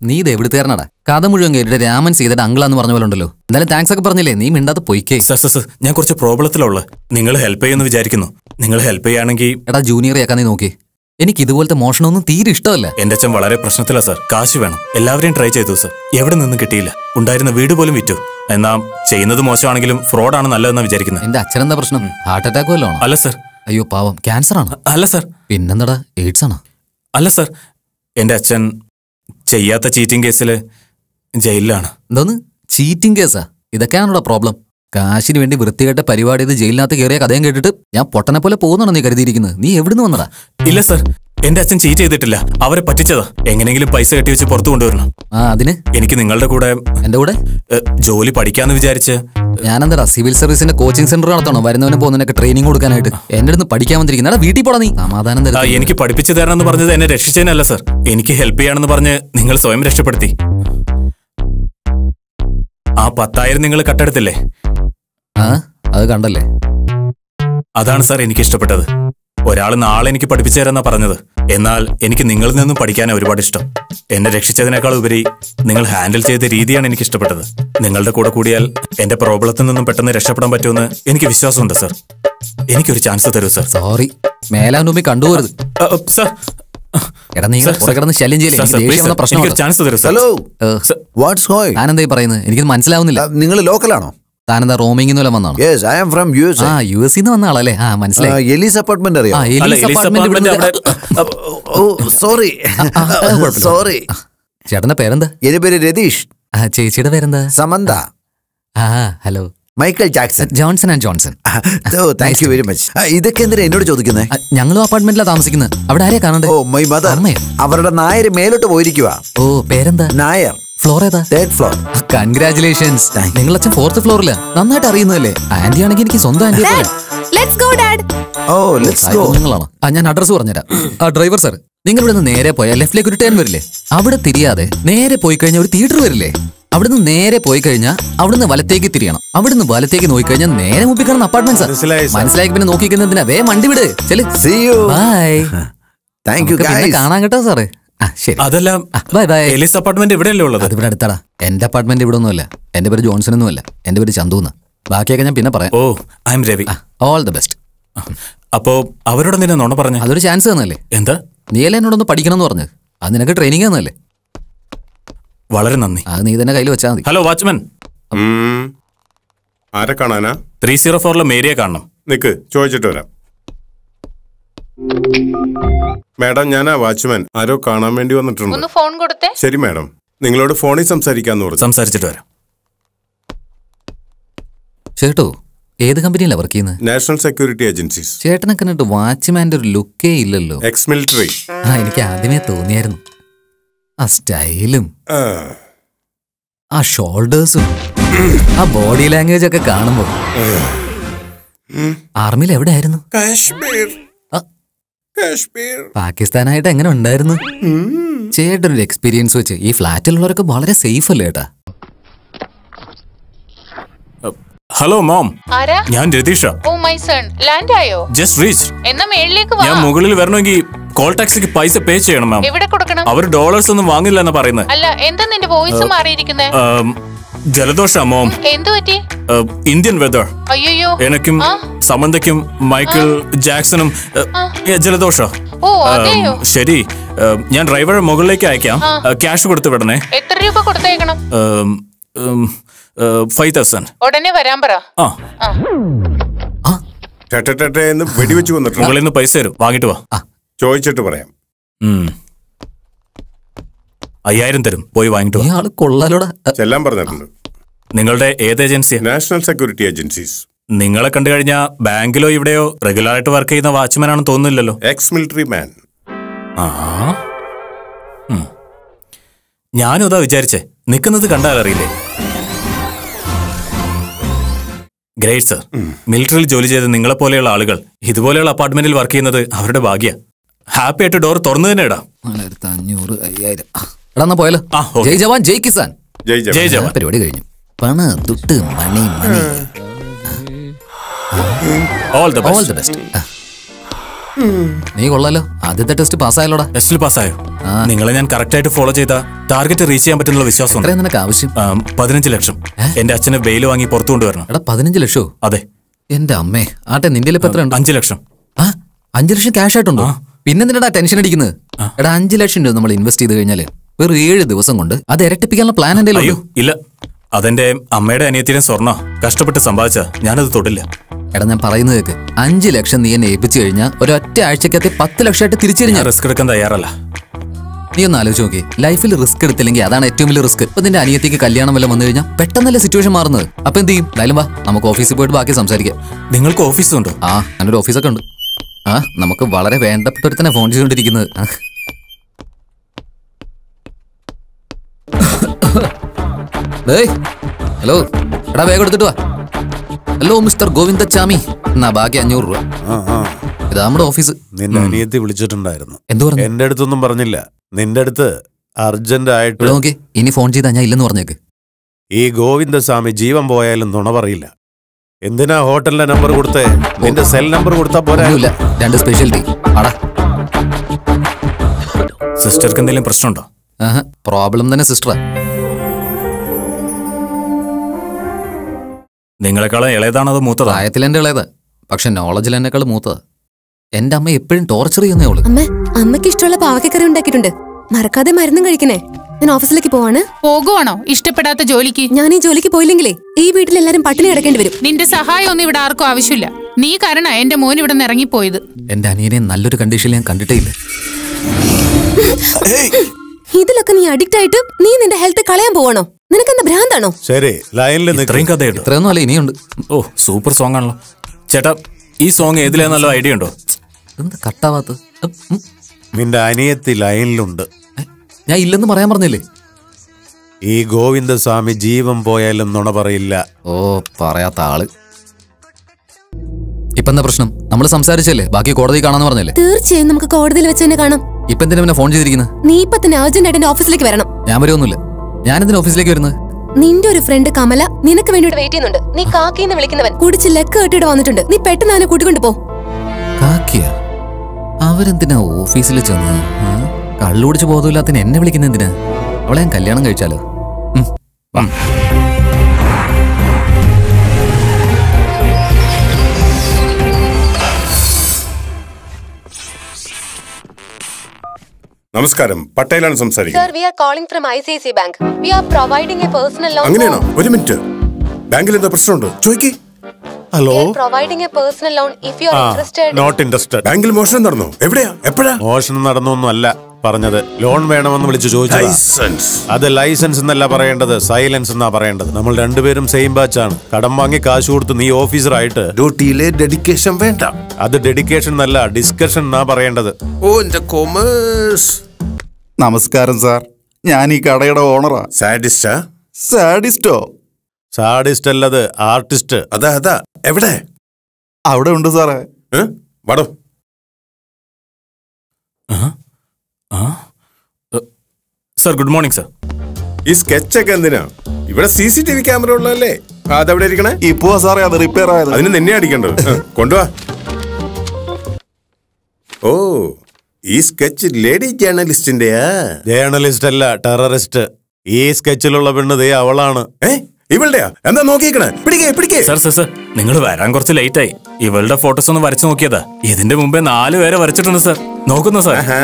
നീ ഇത് എവിടെ തേർന്നടാ കഥ മുഴുവൻ കേട്ടിട്ട് രാമൻ സീതയുടെ അങ്കിളാന്ന് പറഞ്ഞ പോലെ ഉണ്ടല്ലോ. എന്തായാലും താങ്ക്സ് ഒക്കെ പറഞ്ഞില്ലേ? നീ മിണ്ടാതെ പൊയ്ക്കേ. സർ സർ സാർ ഞാൻ കുറച്ച് പ്രോബ്ലത്തിലുള്ള നിങ്ങൾ ഹെൽപ്പ് ചെയ്യുമെന്ന് വിചാരിക്കുന്നു. നിങ്ങൾ ഹെൽപ്പ് ചെയ്യുകയാണെങ്കിൽ എടാ ജൂനിയർ ആക്കാൻ നീ നോക്കി. എനിക്ക് ഇതുപോലത്തെ മോഷണമൊന്നും തീരെ ഇഷ്ടമല്ല. എന്റെ അച്ഛൻ വളരെ പ്രശ്നത്തിലാ സാർ. കാശ് വേണം. എല്ലാവരെയും ട്രൈ ചെയ്തു സർ. എവിടെ നിന്നും കിട്ടിയില്ല. ഉണ്ടായിരുന്ന വീട് പോലും വിറ്റു. എന്നാ ചെയ്യുന്നത് മോശമാണെങ്കിലും ഫ്രോഡാണ് നല്ലതെന്നാ വിചാരിക്കുന്നത് എന്റെ അച്ഛനെന്താ പ്രശ്നം? ഹാർട്ട് അറ്റാക്ക് വല്ലതും അല്ല സർ. അയ്യോ പാവം. ക്യാൻസർ ആണ്? അല്ല സർ. പിന്നെന്താടാ? എയ്ഡ്സ് ആണോ? അല്ല സർ എന്റെ അച്ഛൻ ചെയ്യാത്ത ചീറ്റിംഗ് കേസിൽ ജയിലിലാണ്. എന്തോന്ന്? ചീറ്റിംഗ് കേസാ ഇതൊക്കെയാണോടാ പ്രോബ്ലം കാശിന് വേണ്ടി വൃത്തികെട്ട പരിപാടി ഇത് ജയിലിനകത്ത് കയറിയ കഥയും കേട്ടിട്ട് ഞാൻ പൊട്ടനെ പോലെ പോകുന്നാണോ നീ കരുതിയിരിക്കുന്നത് നീ എവിടുന്ന് വന്നടാ ഇല്ല സർ. എന്റെ അച്ഛൻ ചീറ്റ് ചെയ്തിട്ടില്ല. അവരെ പറ്റിച്ചതാ. എങ്ങനെങ്കിലും പൈസ കെട്ടി വെച്ച് പുറത്തു കൊണ്ടുവരണം. ആ അതിന്? എനിക്ക് നിങ്ങളുടെ കൂടെ എന്റെ കൂടെ? ജോലി പഠിക്കാന്ന് വിചാരിച്ച്. ഞാനെന്താ സിവിൽ സർവീസിന്റെ കോച്ചിങ് സെന്റർ നടത്തണോ? വരുന്നവനും പോകുന്നതിനൊക്കെ ട്രെയിനിങ് കൊടുക്കാനായിട്ട്. എന്റെ അടുത്ത് പഠിക്കാൻ വന്നിരിക്കുന്ന. വീട്ടിൽ പോടാ നീ. സമാധാനം എനിക്ക് പഠിപ്പിച്ചു തരണം പറഞ്ഞത് എന്നെ രക്ഷിച്ചതിനല്ല സർ. എനിക്ക് ഹെൽപ്പ് ചെയ്യാണെന്ന് പറഞ്ഞ് നിങ്ങൾ സ്വയം രക്ഷപ്പെടുത്തി. ആ പത്തായിരം നിങ്ങൾ കട്ടെടുത്തില്ലേ? ആ? അത് കണ്ടല്ലേ? അതാണ് സാർ എനിക്ക് ഇഷ്ടപ്പെട്ടത് ഒരാൾ നാളെ എനിക്ക് പഠിപ്പിച്ചു തരാന്നാ പറഞ്ഞത്. എന്നാൽ എനിക്ക് നിങ്ങളിൽ നിന്നും പഠിക്കാൻ ഒരുപാട് ഇഷ്ടം. എന്നെ രക്ഷിച്ചതിനേക്കാൾ ഉപരി നിങ്ങൾ ഹാൻഡിൽ ചെയ്ത രീതിയാണ് എനിക്ക് ഇഷ്ടപ്പെട്ടത് നിങ്ങളുടെ കൂടെ കൂടിയാൽ എന്റെ പ്രോബ്ലത്തിൽ നിന്നും പെട്ടെന്ന് രക്ഷപ്പെടാൻ പറ്റുമെന്ന് എനിക്ക് വിശ്വാസമുണ്ട് സാർ. എനിക്കൊരു ചാൻസ് തരൂ സാർ. സോറി മേലാനുമ്പി കണ്ടുപോരുത് സർ. എടാ നീ സർ, പുറകെ കിടന്ന് ശല്യം ചെയ്യില്ല? പ്രശ്നം ഹലോ സർ, വാട്ട്സ് പറയുന്നത്? എനിക്ക് മനസ്സിലാവുന്നില്ല. നിങ്ങൾ ലോക്കലാണോ താനെന്താ റോമിംഗ് വല്ലതും വന്നാണോ? Yes I am from U S ആ യു എസ് വന്ന ആളല്ലേ? ആ മനസ്സിലായി. എലീസ് അപ്പാർട്ട്മെന്റ് അറിയാം? എലീസ് അപ്പാർട്ട്മെന്റ് സോറി സോറി ചേട്ടന്റെ പേരെന്താ? എന്റെ പേര് രതീഷ്. ആ ചേച്ചിയുടെ പേരെന്താ? സമന്ത. ആ hello. Michael Jackson Johnson and Johnson. Thank you very much ഇതൊക്കെ എന്തിനാ എന്നോട് ചോദിക്കുന്നത് ഞങ്ങളും അപ്പാർട്ട്മെന്റിലാണ് താമസിക്കുന്നത് അവിടെ ആരെയാ കാണണ്ടേ ഓ മൈ മദർ അവരുടെ നായർ മേലോട്ട് പോയിരിക്കുക ഓ പേരെന്താ? നായർ. ഫ്ലോർ ഏതാ? തേർഡ് ഫ്ലോർ കൺഗ്രാചുലേഷൻസ് നിങ്ങൾ അച്ഛൻ ഫോർത്ത് ഫ്ലോറിൽ നന്നായിട്ട് അറിയുന്നതല്ലേ? ആന്റി ആണെങ്കിൽ എനിക്ക് സ്വന്തം aunty let's go dad oh let's go നിങ്ങളാണ്? ആ ഞാൻ അഡ്രസ് പറഞ്ഞുതരാം. ആ ഡ്രൈവർ സാർ നിങ്ങൾ ഇവിടെ നിന്ന് നേരെ പോയാൽ ലെഫ്റ്റിലേക്ക് ഒരു ടേൺ വരില്ലേ? അവിടെ തിരിയാതെ നേരെ പോയി കഴിഞ്ഞാൽ ഒരു തിയേറ്റർ വരില്ലേ? അവിടുന്ന് നേരെ പോയി കഴിഞ്ഞാൽ അവിടുന്ന് വലത്തേക്ക് തിരിയണം. അവിടുന്ന് വലത്തേക്ക് നോക്കി കഴിഞ്ഞാൽ നേരെ മുമ്പിൽ കാണുന്ന അപ്പാർട്ട്മെന്റ് മനസ്സിലായി, പിന്നെ നോക്കിക്കുന്നതിനാ വേ വണ്ടി വിട്. ചെൽ സീ യു ബൈ കാണാൻ കേട്ടോ സാറേ ശരി. അതെല്ലാം ബൈ ബൈ എലീസ് അപ്പാർട്ട്മെന്റ് ഉള്ളത്? അത് ഇവിടെ അടുത്താടാ. എന്റെ അപ്പാർട്ട്മെന്റ് ഇവിടെ ഒന്നുമല്ല എന്റെ പേര് ജോൺസൺ ഒന്നുമല്ല എന്റെ പേര് ചന്തുന്ന്. ബാക്കിയൊക്കെ ഞാൻ പിന്നെ പറയാം. ഓ I am Ravi. All the best അപ്പോ അവരോട് നിന്നെ നോണ പറഞ്ഞു? അതൊരു ചാൻസ് തന്നല്ലേ എന്താ? നീയല്ലേ എന്നോടൊന്ന് പഠിക്കണം എന്ന് പറഞ്ഞത്? അത് നിനക്ക് ട്രെയിനിങ് തന്നല്ലേ വളരെ നന്ദി. അത് നീ തന്നെ കയ്യിൽ വെച്ചാൽ മതി. ഹലോ വാച്ച്മാൻ ആരെ കാണാനാ? ത്രീ സീറോ ഫോറിലെ മേരിയെ കാണണം. നിക്ക് ചോദിച്ചിട്ട് വരാം. മാഡം ഞാനാ വാച്ച്മാൻ. ആരോ കാണാൻ വേണ്ടി വന്നിട്ടുണ്ട്. ഒന്ന് ഫോൺ കൊടുത്തേ. ശരി മാഡം. നിങ്ങളോട് ഫോണിൽ സംസാരിക്കാന്ന് പറഞ്ഞു. സംസാരിച്ചിട്ട് വരാം. ചേട്ടോ ഏത് കമ്പനിയിലാണ് വർക്ക് ചെയ്യുന്നത് നാഷണൽ സെക്യൂരിറ്റി ഏജൻസീസ് ചേട്ടനെ കണ്ടിട്ട് വാച്ച്മാന്റെ ഒരു ലുക്കേ ഇല്ലല്ലോ. എക്സ് മിലിറ്ററി ആ എനിക്ക് ആദ്യമേ തോന്നിയായിരുന്നു. ആ സ്റ്റൈലും ആ. ഷോൾഡേഴ്സും ആ ബോഡി ലാംഗ്വേജ് ഒക്കെ കാണുമ്പോൾ ആർമിയിൽ എവിടെ ആയിരുന്നു കാശ്മീർ. പാകിസ്ഥാനായിട്ട് എങ്ങനെ ഉണ്ടായിരുന്നു? ചേട്ടൻ ഒരു എക്സ്പീരിയൻസ് വെച്ച് ഈ ഫ്ലാറ്റിലുള്ളവരൊക്കെ വളരെ സേഫ് അല്ലേ ഏട്ടാ? ഹലോ മോം ആരാ? ഞാൻ Ratheesh. Oh my son land ആയോ? ജസ്റ്റ് റീച്ച് എന്നാ മേളിലേക്ക് വാ. ഞാൻ മുകളിൽ വരണമെങ്കിൽ കോൾ ടാക്സിക്ക് പൈസ പേ ചെയ്യണം മാം എവിടെ കൊടുക്കണം? അവർ ഡോളേഴ്സ് ഒന്നും വാങ്ങില്ല എന്ന് പറയുന്നത് അല്ല എന്താ നിന്റെ വോയിസ് മാറിയിരിക്കുന്നേ? ആം, ജലദോഷ മോം എന്തു പറ്റി? ആ, ഇന്ത്യൻ വെതർ അയ്യോ എനക്കും. സമന്തയ്ക്കും മൈക്കിൾ ജാക്സണും ജലദോഷ? ശരി. ഞാൻ ഡ്രൈവറെ മുകളിലേക്ക് അയക്കാം. ക്യാഷ് കൊടുത്തു വിടണേ. എത്ര രൂപ കൊടുത്തേക്കണം? ഫൈവ് തൗസൻഡ് ഉടനെ വരാൻ പറ. ആ. എന്ന് വെടിവെച്ച് വന്നിട്ടുണ്ട് മുകളിൽ നിന്ന് പൈസ തരും. വാങ്ങിട്ട് വാ. ചോദിച്ചിട്ട് പറയാം. ഉം. അയ്യായിരം തരും. പോയി വാങ്ങിട്ടു വാ. ഇയാൾ കൊള്ളാലോടാ. ചെല്ലാൻ പറഞ്ഞിട്ടുണ്ട്. നിങ്ങളുടെ ഏത് ഏജൻസിയാ? National security agencies. നിങ്ങളെ കണ്ടു കഴിഞ്ഞാൽ ബാങ്കിലോ ഇവിടെയോ റെഗുലർ ആയിട്ട് വർക്ക് ചെയ്യുന്ന വാച്ച്മാൻ ആണെന്ന് തോന്നുന്നില്ലല്ലോ. എക്സ് മിലിറ്ററി മാൻ ആ? ഉം. ഞാനും അതാ വിചാരിച്ചേ. നിൽക്കുന്നത് കണ്ടാൽ അറിയില്ലേ? ഗ്രേറ്റ് സർ മിലിറ്ററിയിൽ ജോലി ചെയ്ത നിങ്ങളെ പോലെയുള്ള ആളുകൾ ഇതുപോലെയുള്ള അപ്പാർട്ട്മെന്റിൽ വർക്ക് ചെയ്യുന്നത് അവരുടെ ഭാഗ്യ. ഹാപ്പി ആയിട്ട് ഡോർ തുറന്നു തന്നെ ഇടാം നാലായിരത്തി അഞ്ഞൂറ് അയ്യായിരം. എടാ പോയാലോ. ജയ് ജവാൻ ജയ് കിസാൻ. ജയ് ജവാൻ. ജയ് ജവാൻ. പരിപാടി കഴിഞ്ഞു. പണ തുട്ട് money money. All the all the best നീ കൊള്ളാലോ. ആദ്യത്തെ ടെസ്റ്റ് പാസ്സായാലോടാ ടെസ്റ്റിൽ പാസ്സായോ. നിങ്ങളെ ഞാൻ കറക്റ്റ് ആയിട്ട് ഫോളോ ചെയ്ത ടാർഗറ്റ് റീച്ച് ചെയ്യാൻ പറ്റുന്നുള്ള വിശ്വാസം നിനക്ക് ആവശ്യം? പതിനഞ്ച് ലക്ഷം. എന്റെ അച്ഛനെ ബെയിൽ വാങ്ങി പുറത്തു കൊണ്ടുവരണം. എടാ പതിനഞ്ച് ലക്ഷോ? അതെ. എന്റെ അമ്മേ ആട്ടെ നിന്റെ ഇപ്പൊ എത്ര ഉണ്ട്? അഞ്ച് ലക്ഷം. ആ അഞ്ചു ലക്ഷം ക്യാഷ് ആയിട്ടുണ്ടോ? പിന്നെ എന്തിനാ ടെൻഷൻ അടിക്കുന്നത്? എടാ അഞ്ചു ലക്ഷം രൂപ നമ്മൾ ഇൻവെസ്റ്റ് ചെയ്ത് കഴിഞ്ഞാൽ വെറും ഏഴ് ദിവസം കൊണ്ട് അത് ഇരട്ടിപ്പിക്കാനുള്ള പ്ലാൻ എന്റെ അയ്യോ ഇല്ല. അതെന്റെ അമ്മയുടെ അനിയത്തിനും സ്വർണ. കഷ്ടപ്പെട്ട് സമ്പാദിച്ച ഞാനത് തൊടില്ല എടാ ഞാൻ പറയുന്നത് കേക്ക്. അഞ്ചു ലക്ഷം നീ എന്നെ ഏൽപ്പിച്ചു കഴിഞ്ഞാൽ ഒരൊറ്റ ആഴ്ചക്കകത്ത് പത്ത് ലക്ഷമായിട്ട് തിരിച്ചു ഞാൻ റിസ്ക് എടുക്കാൻ തയ്യാറല്ല. നീ ഒന്ന് ആലോചിച്ച് നോക്കി. ലൈഫിൽ റിസ്ക് എടുത്തില്ലെങ്കിൽ അതാണ് ഏറ്റവും വലിയ റിസ്ക് ഇപ്പൊ നിന്റെ അനിയത്തിക്ക് കല്യാണം വല്ല വന്നു കഴിഞ്ഞാൽ പെട്ടെന്നല്ല സിറ്റുവേഷൻ മാറുന്നത്. അപ്പൊ എന്ത് ചെയ്യും? എന്തായാലും വാ നമുക്ക് ഓഫീസിൽ പോയിട്ട് ബാക്കി സംസാരിക്കാം. നിങ്ങൾക്ക് ഓഫീസുണ്ടോ ആ ഞാനൊരു ഓഫീസൊക്കെ ഉണ്ട്. ആ നമുക്ക് വളരെ വേണ്ടപ്പെട്ട തന്നെ ഫോൺ ചെയ്തുകൊണ്ടിരിക്കുന്നത്. ഹലോ എടാ വേഗം എടുത്തിട്ട് വാ. Hello mister Govindachami. എന്നാ ബാക്കി അഞ്ഞൂറ് രൂപ. ഇതാ നമ്മുടെ ഓഫീസ്. നിന്റെ അനിയത്തി വിളിച്ചിട്ടുണ്ടായിരുന്നു. എന്തു പറഞ്ഞു? എന്റെ അടുത്തൊന്നും പറഞ്ഞില്ല. നിന്റെ അടുത്ത് അർജന്റ് ആയിട്ട് നോക്കി ഇനി ഫോൺ ചെയ്താ ഞാൻ ഇല്ലെന്ന് പറഞ്ഞേക്ക്. ഈ ഗോവിന്ദസ്വാമി ജീവൻ പോയാലും നുണ പറയില്ല. എന്തിനാ ഹോട്ടലിന്റെ നമ്പർ കൊടുത്തേ? നിന്റെ സെൽ നമ്പർ കൊടുത്താ പോരാ? ഒന്നുമില്ല രണ്ട് സ്പെഷ്യൽ ടീ ആടാ സിസ്റ്റർക്ക് എന്തെങ്കിലും പ്രശ്നമുണ്ടോ? പ്രോബ്ലം തന്നെ സിസ്റ്ററാ നിങ്ങളെക്കാളും ഇളയതാണോ അതോ മൂത്തതാ? പ്രായത്തിൽ എന്റെ ഇളയത്. പക്ഷെ നോളജിൽ എന്നെക്കാൾ മൂത്തത്. എന്റെ അമ്മ എപ്പോഴും ടോർച്ചർ ചെയ്യുന്നേ ഉള്ളു. അമ്മ അമ്മയ്ക്ക് ഇഷ്ടമുള്ള പാവക്കക്കറി ഉണ്ടാക്കിയിട്ടുണ്ട്. മറക്കാതെ മരുന്നും കഴിക്കണേ. ഞാൻ ഓഫീസിലേക്ക് പോവാണ്. പോകുവാണോ? ഇഷ്ടപ്പെടാത്ത ജോലിക്ക്? ഞാൻ ഈ ജോലിക്ക് പോയില്ലെങ്കിലേ ഈ വീട്ടിൽ എല്ലാരും പട്ടിണി കിടക്കേണ്ടി വരും. നിന്റെ സഹായം ഒന്നും ഇവിടെ ആർക്കും ആവശ്യമില്ല. നീ കാരണ എന്റെ മോൻ ഇവിടെ നിന്ന് ഇറങ്ങിപ്പോയത്. എന്റെ അനിയനെ നല്ലൊരു കണ്ടീഷനിൽ ഞാൻ കണ്ടിട്ടേ ഇല്ല ഇതിലൊക്കെ നീ അഡിക്റ്റ് ആയിട്ട് നീ നിന്റെ ഹെൽത്ത് കളയാൻ പോവാണോ? നിനക്കെന്താ ഭ്രാന്താണോ? ശരി ലൈനിൽ ഇത്രയും കഥയുണ്ടോ ഇത്രയൊന്നും അല്ല ഇനിയുണ്ട്. ഓ സൂപ്പർ സോങ് ആണല്ലോ. ചേട്ടാ ഈ സോങ് ഏതിലാ ഐഡിയ ഉണ്ടോ? എന്താ കട്ടാവാത്ത നിന്റെ അനിയത്തി ലൈനിലുണ്ട്. ഞാൻ ഇല്ലെന്ന് പറയാൻ പറഞ്ഞില്ലേ? ഈ ഗോവിന്ദസ്വാമി ജീവൻ പോയാലും നുണ പറയില്ല. ഓ പറയാത്ത ആൾ. ഇപ്പൊ എന്താ പ്രശ്നം? നമ്മൾ സംസാരിച്ചല്ലേ? ബാക്കി കോടതി കാണാന്ന് പറഞ്ഞല്ലേ? തീർച്ചയായും നമുക്ക് കോടതിയിൽ വെച്ച് തന്നെ കാണാം. ഇപ്പൊ എന്തിനാ പിന്നെ ഫോൺ ചെയ്തിരിക്കുന്നത് നീ ഇപ്പൊ തന്നെ അർജന്റ് ആയിട്ട് ഓഫീസിലേക്ക് വരണം. ഞാൻ വരുമൊന്നുമില്ല ഞാൻ എന്തിനാ ഓഫീസിലേക്ക് വരുന്നത്? നിന്റെ ഒരു ഫ്രണ്ട് കമല നിനക്ക് വേണ്ടി വെയിറ്റ് ചെയ്യുന്നുണ്ട്. നീ കാക്കിന്ന് വിളിക്കുന്നവൻ. കുടിച്ച് ലെക്ക് കെട്ടിട്ട് വന്നിട്ടുണ്ട്. നീ പെട്ടെന്ന് അവനെ കൂട്ടിക്കൊണ്ട് പോ. കാക്കിയ? അവരെന്തിനാ ഓഫീസിൽ ചെന്ന്? ആ? കള്ളു കുടിച്ച് ബോധമില്ലാത്തതിന് എന്നെ വിളിക്കുന്ന എന്തിനാ അവളെ ഞാൻ കല്യാണം കഴിച്ചാലോ? നമസ്കാരം. പട്ടേലാണ് സംസാരിക്കുന്നത്. We are calling from I C C bank we are providing a personal loan അങ്ങനെയാണോ? ഒരു മിനിറ്റ്. ബാങ്കിൽ എന്താ പ്രശ്നമുണ്ട്? ചോദിക്കേ. Hello providing a personal loan if you are interested not interested ബാങ്കിൽ മോഷണം നടന്നോ? എവിടെയാ? എപ്പോഴാ? മോഷണം നടന്നൊന്നും അല്ല പറഞ്ഞത്. ലോൺ വേണമെന്ന് വിളിച്ചു ചോദിച്ചു അത് ലൈസൻസ് എന്നല്ല പറയേണ്ടത് സൈലൻസ് എന്നാ പറയേണ്ടത്. നമ്മൾ രണ്ടുപേരും സെയിം ബാച്ചാണ് കടം വാങ്ങി കാശ് കൊടുത്ത് നീ ഓഫീസറായിട്ട് ഡ്യൂട്ടിയിലെ ഡെഡിക്കേഷൻ വേണ്ട. അത് ഡെഡിക്കേഷൻ എന്നല്ല ഡിസ്കഷൻ എന്നാ പറയേണ്ടത്. ഓ എന്റെ കൊമേഴ്സ് നമസ്കാരം സാർ ഞാൻ ഈ കടയുടെ ഓണറാ സാഡിസ്റ്റാ സാഡിസ്റ്റോ സാഡിസ്റ്റ് അല്ലത് ആർട്ടിസ്റ്റ് അതാ അതാ. എവിടെ? അവിടെ ഉണ്ട് സാറേ? വടോ. Sir good morning sir. ഈ സ്കെച്ച് ഒക്കെ എന്തിനാ? ഇവിടെ C C T V camera ഉള്ളതല്ലേ? അതെവിടെ ഇരിക്കണേ? ഇപ്പോ സാറേ അത് റിപ്പയർ ആയത്. അതിന് നിന്നെ അടിക്കേണ്ടത്. കൊണ്ടുവാ. ഓ ഈ സ്കെച്ച് ലേഡി ജേർണലിസ്റ്റിന്റെയാ ജേണലിസ്റ്റ് അല്ല ടെററിസ്റ്റ് ഈ സ്കെച്ചിലുള്ള പെണ്ണ് ദേ അവളാണ്. ഏ ഇവളുടെയാ? എന്താ നോക്കിക്കണേ പിടിക്കേ പിടിക്കേ. സർ സർ സർ നിങ്ങൾ വരാൻ കുറച്ച് ലേറ്റ് ആയി. ഇവളുടെ ഫോട്ടോസ് ഒന്ന് വരച്ചു നോക്കിയതാ. ഇതിന്റെ മുമ്പേ നാല് പേരെ വരച്ചിട്ടുണ്ട് സർ. നോക്കുന്നു സാർ. ആഹാ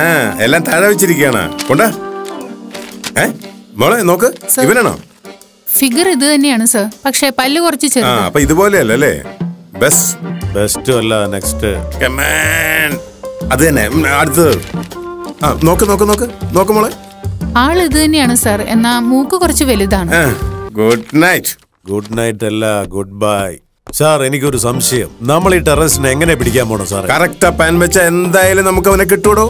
എല്ലാം താഴെ വെച്ചിരിക്കുകയാണ്. കൊണ്ടാ? ഏ? മോളെ നോക്ക് ഇവനാണോ? ഫിഗർ ഇത് തന്നെയാണ് സർ. പക്ഷേ പല്ല് കുറച്ച് ആ ചെറുത്. അപ്പൊ ഇതുപോലെയല്ല അല്ലേ? ബെസ്റ്റ് ബെസ്റ്റ് അല്ല നെക്സ്റ്റ് അത് തന്നെ ഉം, അടുത്തത് ആ നോക്ക് നോക്ക് നോക്ക്. നോക്ക് മോളെ. ആൾ ഇത് തന്നെയാണ് സർ. എന്നാ മൂക്ക് കുറച്ച് വലുതാണ്. ഗുഡ് നൈറ്റ് ഗുഡ് നൈറ്റ് അല്ല ഗുഡ് ബൈ സാർ എനിക്കൊരു സംശയം. നമ്മൾ ഈ ടെററിസ്റ്റിനെ എങ്ങനെ പിടിക്കാൻ പോണോ സാർ കറക്റ്റ് പാൻ വെച്ച എന്തായാലും നമുക്ക് അവനെ കിട്ടൂടോ?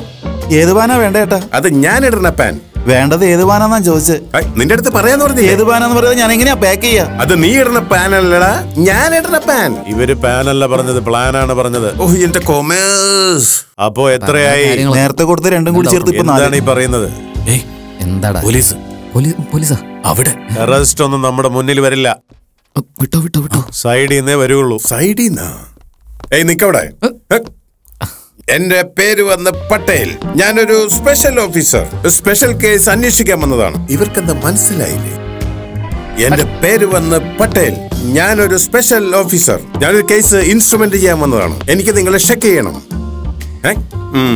ഏത് പാനാ വേണ്ട ഏട്ടാ? അത് ഞാൻ ഇടുന്ന പാൻ വേണ്ടത് ഏത് പാനാന്നാ ചോദിച്ചത് ഐ, നിന്റെ അടുത്ത് പറയാന്ന് പറഞ്ഞു ഏത് പാനാന്ന് പറയുന്നത് ഞാൻ എങ്ങനെയാ പാക്ക് ചെയ്യാ? അത് നീ ഇടുന്ന പാൻ അല്ലടാ ഞാൻ ഇടുന്ന പാൻ ഇവർ പാനല്ല പറഞ്ഞത് പ്ലാനാണ് പറഞ്ഞത്. ഓ എന്റെ കൊമേഴ്സ് അപ്പോ എത്രയായി? നേരത്തെ കൊടുത്ത് രണ്ടും കൂടി ചേർത്ത് ഇപ്പൊ എന്താണ് നാല്. ഈ പറയുന്നത്? ഏയ് എന്താടാ? പോലീസ്. പോലീസ് പോലീസാ? അവിടെ. ടെററിസ്റ്റ് ഒന്നും നമ്മുടെ മുന്നിൽ വരില്ല. വിട്ടോ വിട്ടോ വിട്ടോ. സൈഡിൽ നിന്നേ വരുള്ളൂ. സൈഡിന്നാ? ഏയ് നിക്കവിടെ. എന്റെ പേര് വന്ന് പട്ടേൽ. ഞാനൊരു സ്പെഷ്യൽ ഓഫീസർ സ്പെഷ്യൽ കേസ് അന്വേഷിക്കാൻ വന്നതാണ്. ഇവർക്കെന്താ മനസ്സിലായില്ലേ? എന്റെ പേര് വന്ന് പട്ടേൽ. ഞാനൊരു സ്പെഷ്യൽ ഓഫീസർ ഞാനൊരു കേസ് ഇൻസ്ട്രുമെന്റ് ചെയ്യാൻ വന്നതാണ്. എനിക്ക് നിങ്ങളെ ചെക്ക് ചെയ്യണം.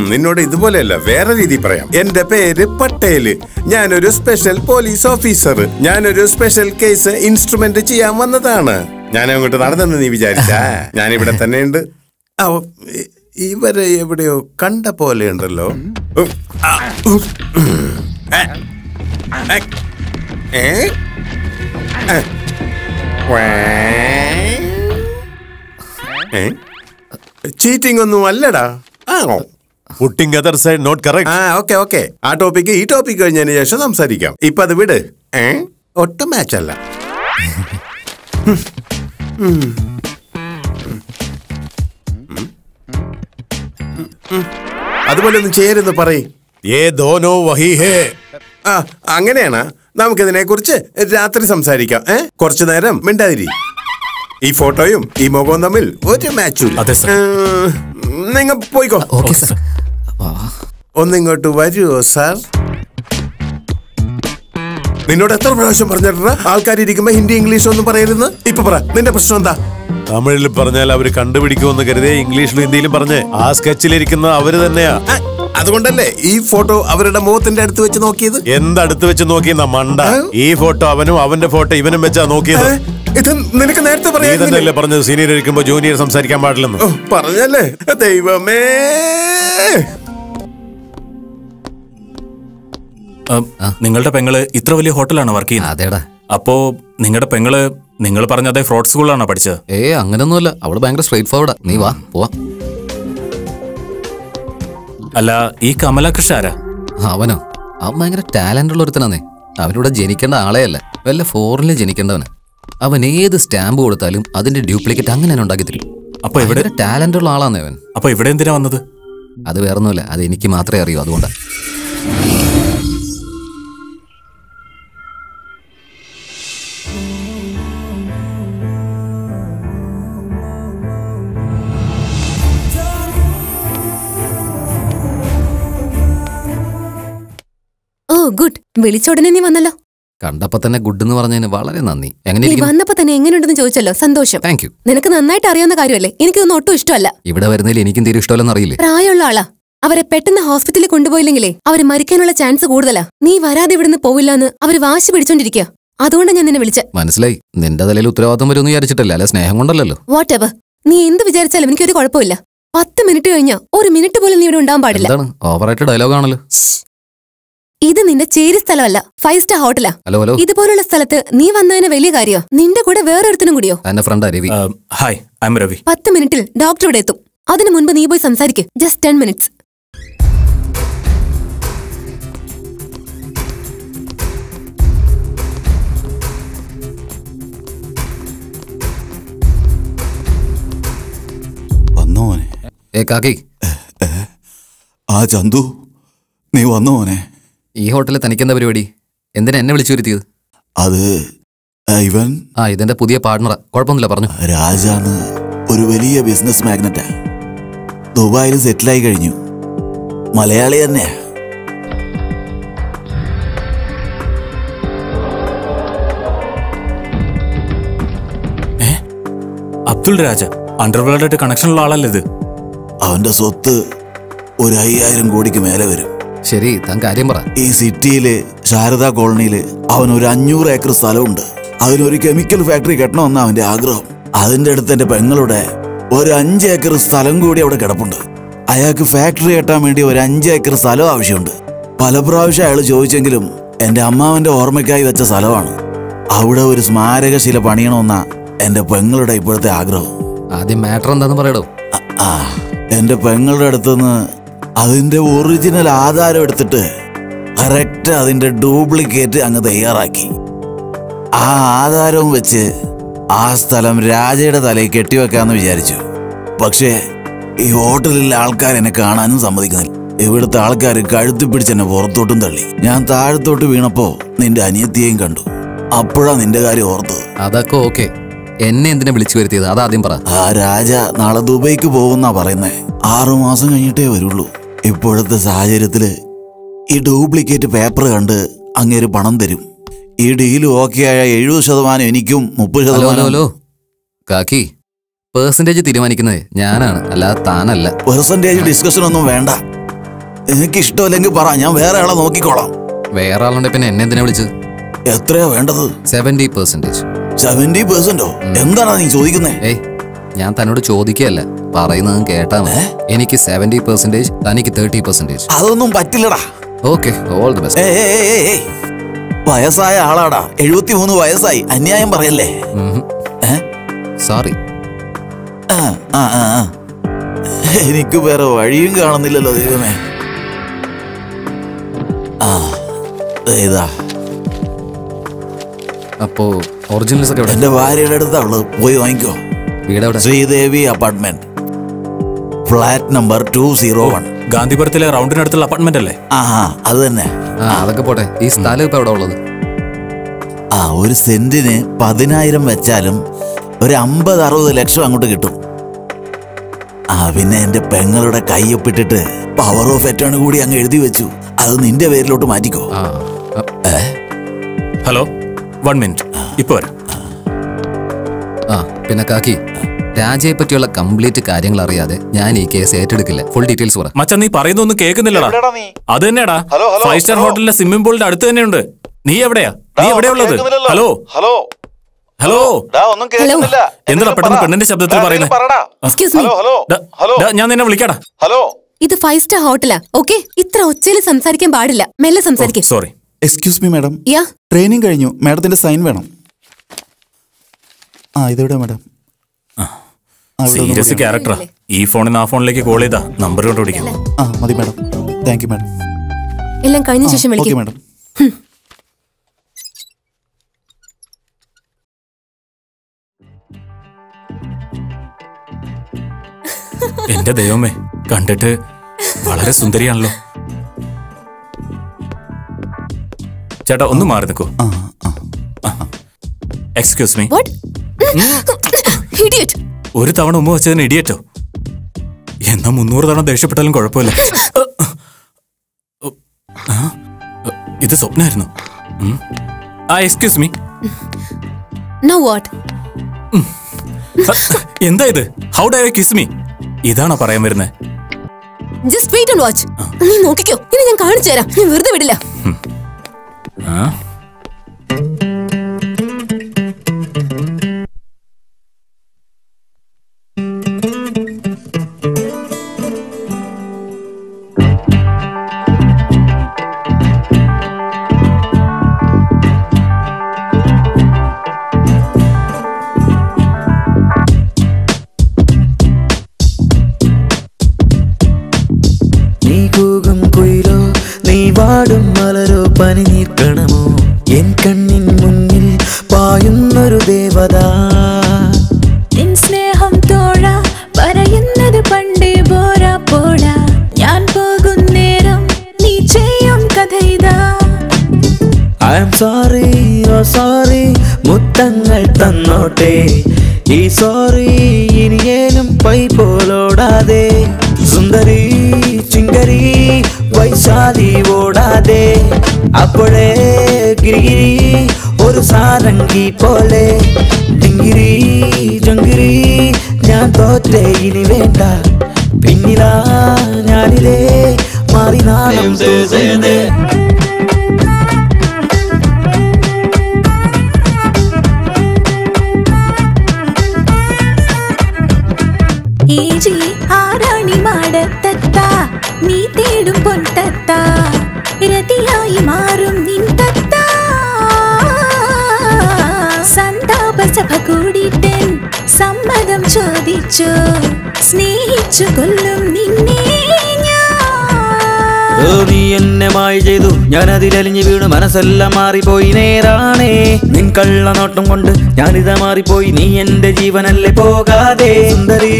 നിന്നോട് ഇതുപോലെയല്ല വേറെ രീതി പറയാം. എന്റെ പേര് പട്ടേൽ. ഞാനൊരു സ്പെഷ്യൽ പോലീസ് ഓഫീസർ ഞാനൊരു സ്പെഷ്യൽ കേസ് ഇൻസ്ട്രുമെന്റ് ചെയ്യാൻ വന്നതാണ്. ഞാൻ അങ്ങോട്ട് നടന്നെന്ന് നീ വിചാരിച്ചാ? ഞാൻ ഇവിടെ തന്നെ ഉണ്ട് ഇവരെ എവിടെയോ കണ്ട പോലെ ഉണ്ടല്ലോ. ചീറ്റിംഗ് ഒന്നും അല്ലടാ. Putting other side note correct ആ ഓക്കെ ഓക്കെ ആ ടോപ്പിക്ക് ഈ ടോപ്പിക് കഴിഞ്ഞതിന് ശേഷം സംസാരിക്കാം. ഇപ്പൊ അത് വിട്. ഏ? ഒട്ടും മാച്ച് അല്ല. അതുപോലെ ഒന്ന് ചെയ്യരുന്ന് പറയും. ആ അങ്ങനെയാണ്. നമുക്കിതിനെ കുറിച്ച് രാത്രി സംസാരിക്കാം. ഏ? കുറച്ചു നേരം മിണ്ടാതിരി. ഈ ഫോട്ടോയും ഈ മുഖവും തമ്മിൽ ഒരു മാച്ചും അതെ. നിങ്ങൾ പോയിക്കോ. Okay sir. ഒന്നിങ്ങോട്ട് വരുമോ സാർ. നിന്നോട് എത്ര പ്രാവശ്യം പറഞ്ഞിട്ടുണ്ട്? ആൾക്കാർ ഇരിക്കുമ്പോ ഹിന്ദി ഇംഗ്ലീഷ് ഒന്നും പറയരുന്ന് ഇപ്പൊ പറ നിന്റെ പ്രശ്നം എന്താ? തമിഴിൽ പറഞ്ഞാൽ അവർ കണ്ടുപിടിക്കുമെന്ന് കരുതേ ഇംഗ്ലീഷിലും ഹിന്ദിയിലും പറഞ്ഞ് ആ സ്കെച്ചിലിരിക്കുന്ന അവർ തന്നെയാ. അതുകൊണ്ടല്ലേ ഈ ഫോട്ടോ അവരുടെ മുഖത്തിന്റെ അടുത്ത് വെച്ച് നോക്കിയത്? എന്തടുത്ത് വെച്ച് നോക്കിയെന്ന മണ്ട. ഈ ഫോട്ടോ അവനും അവന്റെ ഫോട്ടോ ഇവനും വെച്ചാ നോക്കിയത്. ഇത് നിനക്ക് നേരത്തെ പറയാ പറഞ്ഞത്? സീനിയർ ഇരിക്കുമ്പോ ജൂനിയർ സംസാരിക്കാൻ പാടില്ലെന്ന്. പറഞ്ഞല്ലേ? ദൈവമേ! നിങ്ങളുടെ പെങ്ങൾ ഇത്ര വലിയ ഹോട്ടലാണ് വർക്ക് ചെയ്യുന്നത്. അതേടാ. അപ്പോ നിങ്ങളുടെ പെങ്ങൾ നിങ്ങൾ പറഞ്ഞ അതേ ഫ്രോഡ് സ്കൂളിലാണോ പഠിച്ചത്? ഏ അങ്ങനൊന്നുമല്ല. അവൾ ഭയങ്കര സ്ട്രേറ്റ് ഫോർവേഡാ നീ വാ പോവാ. അല്ല ഈ കമലാകൃഷ്ണ ആരാ? അവനോ? അവൻ ഭയങ്കര ടാലന്റ് ഉള്ള ഒരുത്തനാന്നേ. അവനിവിടെ ജനിക്കേണ്ട ആളെ അല്ല വല്ല ഫോറിനിൽ ജനിക്കേണ്ടവന്. അവൻ ഏത് സ്റ്റാമ്പ് കൊടുത്താലും അതിന്റെ ഡ്യൂപ്ലിക്കേറ്റ് അങ്ങനെ തന്നെ ഉണ്ടാക്കി തരും. അപ്പൊ ഇവിടെ ടാലന്റ് ഉള്ള ആളാന്നേ അവൻ. അപ്പൊ ഇവിടെ എന്തിനാ വന്നത്? അത് വേറൊന്നുമില്ല അത് എനിക്ക് മാത്രമേ അറിയൂ അതുകൊണ്ടാ. ഗുഡ് വിളിച്ചോടനെ നീ വന്നല്ലോ. കണ്ടപ്പോ തന്നെ ഗുഡ് എന്ന് പറഞ്ഞതിന് വളരെ നന്ദി. എങ്ങനെ നീ? വന്നപ്പോ തന്നെ എങ്ങനെയുണ്ടെന്ന് ചോദിച്ചല്ലോ? സന്തോഷം. താങ്ക് യു നിനക്ക് നന്നായിട്ട് അറിയാവുന്ന കാര്യമല്ലേ? എനിക്കൊന്നും ഒട്ടും ഇഷ്ടമല്ല. ഇവിടെ വരുന്നതിൽ എനിക്കും തീരെ ഇഷ്ടമല്ലെന്ന് അറിയില്ലേ? പ്രായമുള്ള ആളാ. അവരെ പെട്ടെന്ന് ഹോസ്പിറ്റലിൽ കൊണ്ടുപോയില്ലെങ്കിലേ അവർ മരിക്കാനുള്ള ചാൻസ് കൂടുതലാ. നീ വരാതെ ഇവിടുന്ന് പോവില്ലാന്ന് അവർ വാശി പിടിച്ചോണ്ടിരിക്കുക അതുകൊണ്ട് ഞാൻ നിന്നെ വിളിച്ച. മനസ്സിലായി. നിന്റെ തലയിൽ ഉത്തരവാദിത്വം വരുമെന്ന് വിചാരിച്ചിട്ടല്ല? അല്ലെ സ്നേഹം കൊണ്ടല്ലോ വാട്ട് എവർ നീ എന്ത് വിചാരിച്ചാലും എനിക്കൊരു കുഴപ്പമില്ല. പത്ത് മിനിറ്റ് കഴിഞ്ഞാ ഒരു മിനിറ്റ് പോലും നീ ഇവിടെ ഉണ്ടാകാൻ പാടില്ല. ഓവറായിട്ട് ഡയലോഗ് ആണല്ലോ. ഇത് നിന്റെ ചേരി സ്ഥലമല്ല ഫൈവ് സ്റ്റാർ ഹോട്ടലാ ഹലോ ഹലോ ഇതുപോലുള്ള സ്ഥലത്ത് നീ വന്നതിന് വലിയ കാര്യോ? നിന്റെ കൂടെ വേറൊരുത്തനും കൂടിയോ? എന്റെ friend Ravi. Hi I am Ravi പത്ത് മിനിറ്റിൽ ഡോക്ടർ ഇവിടെ എത്തും. അതിനു മുൻപ് നീ പോയി സംസാരിക്കും. ജസ്റ്റ് ടെൻ മിനിറ്റ്സ് വന്നോ ഏ കാക്കി. ആ ചന്തു നീ വന്നോ മോനെ? ഈ ഹോട്ടലിൽ തനിക്കെന്താ പരിപാടി? എന്തിനാ എന്നെ വിളിച്ചു വരുത്തിയത്? അത് ഇവൻ ആ ഇതെന്റെ പുതിയ പാർട്ണറാ. കുഴപ്പമൊന്നുമില്ല പറഞ്ഞു. രാജാണ് ഒരു വലിയ ബിസിനസ് മാഗ്നറ്റാ. ദുബായിൽ സെറ്റിലായി കഴിഞ്ഞു. മലയാളി തന്നെയാ. അബ്ദുൾ രാജ അണ്ടർവേൾഡായിട്ട് കണക്ഷൻ ഉള്ള ആളല്ലേ ഇത്? അവന്റെ സ്വത്ത് ഒരു അയ്യായിരം കോടിക്ക് മേലെ വരും. ശരി താൻ കാര്യം പറ. ഈ സിറ്റിയിൽ ശാരദാ കോളനിയിൽ അവൻ ഒരു അഞ്ഞൂറ് ഏക്കർ സ്ഥലമുണ്ട്. അതിനൊരു കെമിക്കൽ ഫാക്ടറി കെട്ടണമെന്ന അവന്റെ ആഗ്രഹം. അതിന്റെ അടുത്ത് എന്റെ പെങ്ങളുടെ ഒരു അഞ്ച് ഏക്കർ സ്ഥലം കൂടി അവിടെ കിടപ്പുണ്ട്. അയാൾക്ക് ഫാക്ടറി കെട്ടാൻ വേണ്ടി ഒരു അഞ്ച് ഏക്കർ സ്ഥലം ആവശ്യമുണ്ട്. പല പ്രാവശ്യം അയാൾ ചോദിച്ചെങ്കിലും എന്റെ അമ്മാവന്റെ ഓർമ്മയ്ക്കായി വെച്ച സ്ഥലമാണ്. അവിടെ ഒരു സ്മാരകശില പണിയണമെന്ന എന്റെ പെങ്ങളുടെ ഇപ്പോഴത്തെ ആഗ്രഹം. ആദ്യം മാറ്റർ എന്താന്ന് പറയടോ. ആ എന്റെ പെങ്ങളുടെ അടുത്തുനിന്ന് അതിന്റെ ഒറിജിനൽ ആധാരം എടുത്തിട്ട് കറക്റ്റ് അതിന്റെ ഡ്യൂപ്ലിക്കേറ്റ് അങ്ങ് തയ്യാറാക്കി. ആ ആധാരവും വെച്ച് ആ സ്ഥലം രാജയുടെ തലയിൽ കെട്ടിവെക്കാമെന്ന് വിചാരിച്ചു. പക്ഷേ ഈ ഹോട്ടലിലെ ആൾക്കാർ എന്നെ കാണാനും സമ്മതിക്കുന്നില്ല. ഇവിടുത്തെ ആൾക്കാർ കഴുത്തി പിടിച്ച് എന്നെ പുറത്തോട്ടും തള്ളി. ഞാൻ താഴത്തോട്ട് വീണപ്പോ നിന്റെ അനിയത്തിയെയും കണ്ടു. അപ്പോഴാ നിന്റെ കാര്യം ഓർത്തത്. അതൊക്കെ ഓക്കെ. എന്നെ എന്തിനാ വിളിച്ചു വരുത്തിയത്? അതാദ്യം പറ. ആ രാജ നാളെ ദുബൈക്ക് പോകുന്നാ പറയുന്നേ. ആറു മാസം കഴിഞ്ഞിട്ടേ വരുള്ളൂ. ഇപ്പോഴത്തെ സാഹചര്യത്തിൽ ഈ ഡ്യൂപ്ലിക്കേറ്റ് പേപ്പർ കണ്ട് അങ്ങേര് പണം തരും. ഈ ഡീൽ ഓക്കെ ആയ എഴുപത് ശതമാനം എനിക്കും മുപ്പത് ശതമാനം ഹലോ കാക്കി പേഴ്സന്റേജ് തീരുമാനിക്കുന്നത് ഞാനാണ് അല്ലാതെ താനല്ല. പേഴ്സന്റേജ് ഡിസ്കഷൻ ഒന്നും വേണ്ട. എനിക്ക് ഇഷ്ടമല്ലെങ്കിൽ പറ ഞാൻ വേറെ ആളെ നോക്കിക്കോളാം. വേറെ ആളുണ്ടെ പിന്നെ എന്നെ എന്തിനാ വിളിച്ചത്? എത്രയാ വേണ്ടത്? സെവന്റി പെർസെന്റേജ് സെവന്റി പെർസെന്റോ എന്താണ് നീ ചോദിക്കുന്നത് ഏയ് ഞാൻ തന്നോട് ചോദിക്കുകയല്ല. പറയുന്നത് കേട്ടാ മതി. എനിക്ക് സെവന്റി പെർസെന്റേജ് തനിക്ക് തേർട്ടി പെർസെന്റേജ് അതൊന്നും പറ്റില്ലടാ. Okay all the best. വയസ്സായ ആളാടാ. എഴുപത്തി മൂന്ന് വയസ്സായി. അന്യായം പറയല്ലേ? സോറി. എനിക്ക് വേറെ വഴിയും കാണുന്നില്ലല്ലോ ദൈവമേ. ആ ഇതാ. അപ്പോ ഒറിജിനൽസ് ഒക്കെ എന്റെ ഭാര്യയുടെ അടുത്താ ഉള്ളത് പോയി വാങ്ങിക്കോ. വീട് എവിടെ? Sridevi apartment flat number two zero one ഗാന്ധിപുരത്തിലെ റൗണ്ടിനടുത്തുള്ള അപ്പാർട്ട്മെന്റ് അല്ലേ? ആ അത് തന്നെ. ആ അതൊക്കെ പോട്ടെ. ഈ സ്ഥലം ഇപ്പൊ എവിടെ ഉള്ളത്? ആ ഒരു സെന്റിന് പതിനായിരം വെച്ചാലും ഒരു അമ്പത് അറുപത് ലക്ഷം അങ്ങോട്ട് കിട്ടും. ആ പിന്നെ എന്റെ പെങ്ങളുടെ കൈയൊപ്പിട്ടിട്ട് പവർ ഓഫ് എറ്റാണ് കൂടി അങ്ങ് എഴുതി വെച്ചു. അത് നിന്റെ പേരിലോട്ട് മാറ്റിക്കോ. ഹലോ വൺ മിനിറ്റ് ഇപ്പൊ വരാം. ആ പിന്നെ കാക്കി രാജയെ പറ്റിയുള്ള കംപ്ലീറ്റ് കാര്യങ്ങൾ അറിയാതെ ഞാൻ ഈ കേസ് ഏറ്റെടുക്കില്ല. ഫുൾ ഡീറ്റെയിൽസ് പറ. മച്ചാ നീ പറയുന്നൊന്നും കേൾക്കുന്നില്ലടാ. അത് തന്നെയാടാ. ഫൈവ് സ്റ്റാർ ഹോട്ടലിലെ സ്വിമ്മിംഗ് പൂളിന്റെ അടുത്ത് തന്നെയുണ്ട്. നീ എവിടെയാ? നീ എവിടെയുള്ളത് ഹലോ. ഹലോ. ഹലോ. ഡാ ഒന്നും കേൾക്കുന്നില്ല. എന്താ പെട്ടെന്ന് പെണ്ണിന്റെ ശബ്ദത്തിൽ പറയുന്നത് പറടാ. Excuse me hello hello. Hello. ഞാൻ നിന്നെ വിളിക്കാടാ. ഹലോ. ഇത് ഫൈവ് സ്റ്റാർ ഹോട്ടലാ ഓക്കെ ഇത്ര ഒച്ചയിൽ സംസാരിക്കാൻ പാടില്ല. മെല്ലെ സംസാരിക്കും. Sorry excuse me madam yeah training കഴിഞ്ഞു. മാഡത്തിന്റെ സൈൻ വേണം. ആ ഇതെവിടെ മാഡം. ആ, സീരിയസ്. ക്യാരക്ടറാ ഈ ഫോണിൽ നിന്ന് ആ ഫോണിലേക്ക് കോൾ ചെയ്താ. നമ്പർ കൊണ്ട് വിളിക്കാം. ആ മതി മാഡം. Thank you madam. എല്ലാം കഴിഞ്ഞ ശേഷം വിളിക്കും. മാഡം. എന്റെ ദൈവമേ കണ്ടിട്ട് വളരെ സുന്ദരിയാണല്ലോ. ചേട്ടാ ഒന്ന് മാറി നിൽക്കൂ. എക്സ്ക്യൂസ് മീ വാട്ട് ഇഡിയറ്റ് ഒരു തവണ ഉമ്മ വെച്ചതിന് ഇടിയറ്റോ? എന്നാ മുന്നൂറ് തവണ ദേഷ്യപ്പെട്ടാലും കുഴപ്പമില്ല. ഇത് സ്വപ്നമായിരുന്നു. ആ എക്സ്ക്യൂസ് മീ നോ വാട്ട് എന്താ ഇത്? ഹൗ ഡു കിസ് മീ ഇതാണോ പറയാൻ വരുന്നത് ജസ്റ്റ് വെയിറ്റ് ആൻഡ് വാച്ച് നീ നോക്കിക്കോ. ഇനി ഞാൻ കാണിച്ചു തരാം. ഞാൻ വെറുതെ വിടില്ല. ആ? മനസ്സെല്ലാം മാറിപ്പോയി നേരാണേ. നിൻ കള്ളനോട്ടം കൊണ്ട് ഞാനിതാ മാറിപ്പോയി. നീ എന്റെ ജീവനല്ലേ പോകാതെ. സുന്ദരി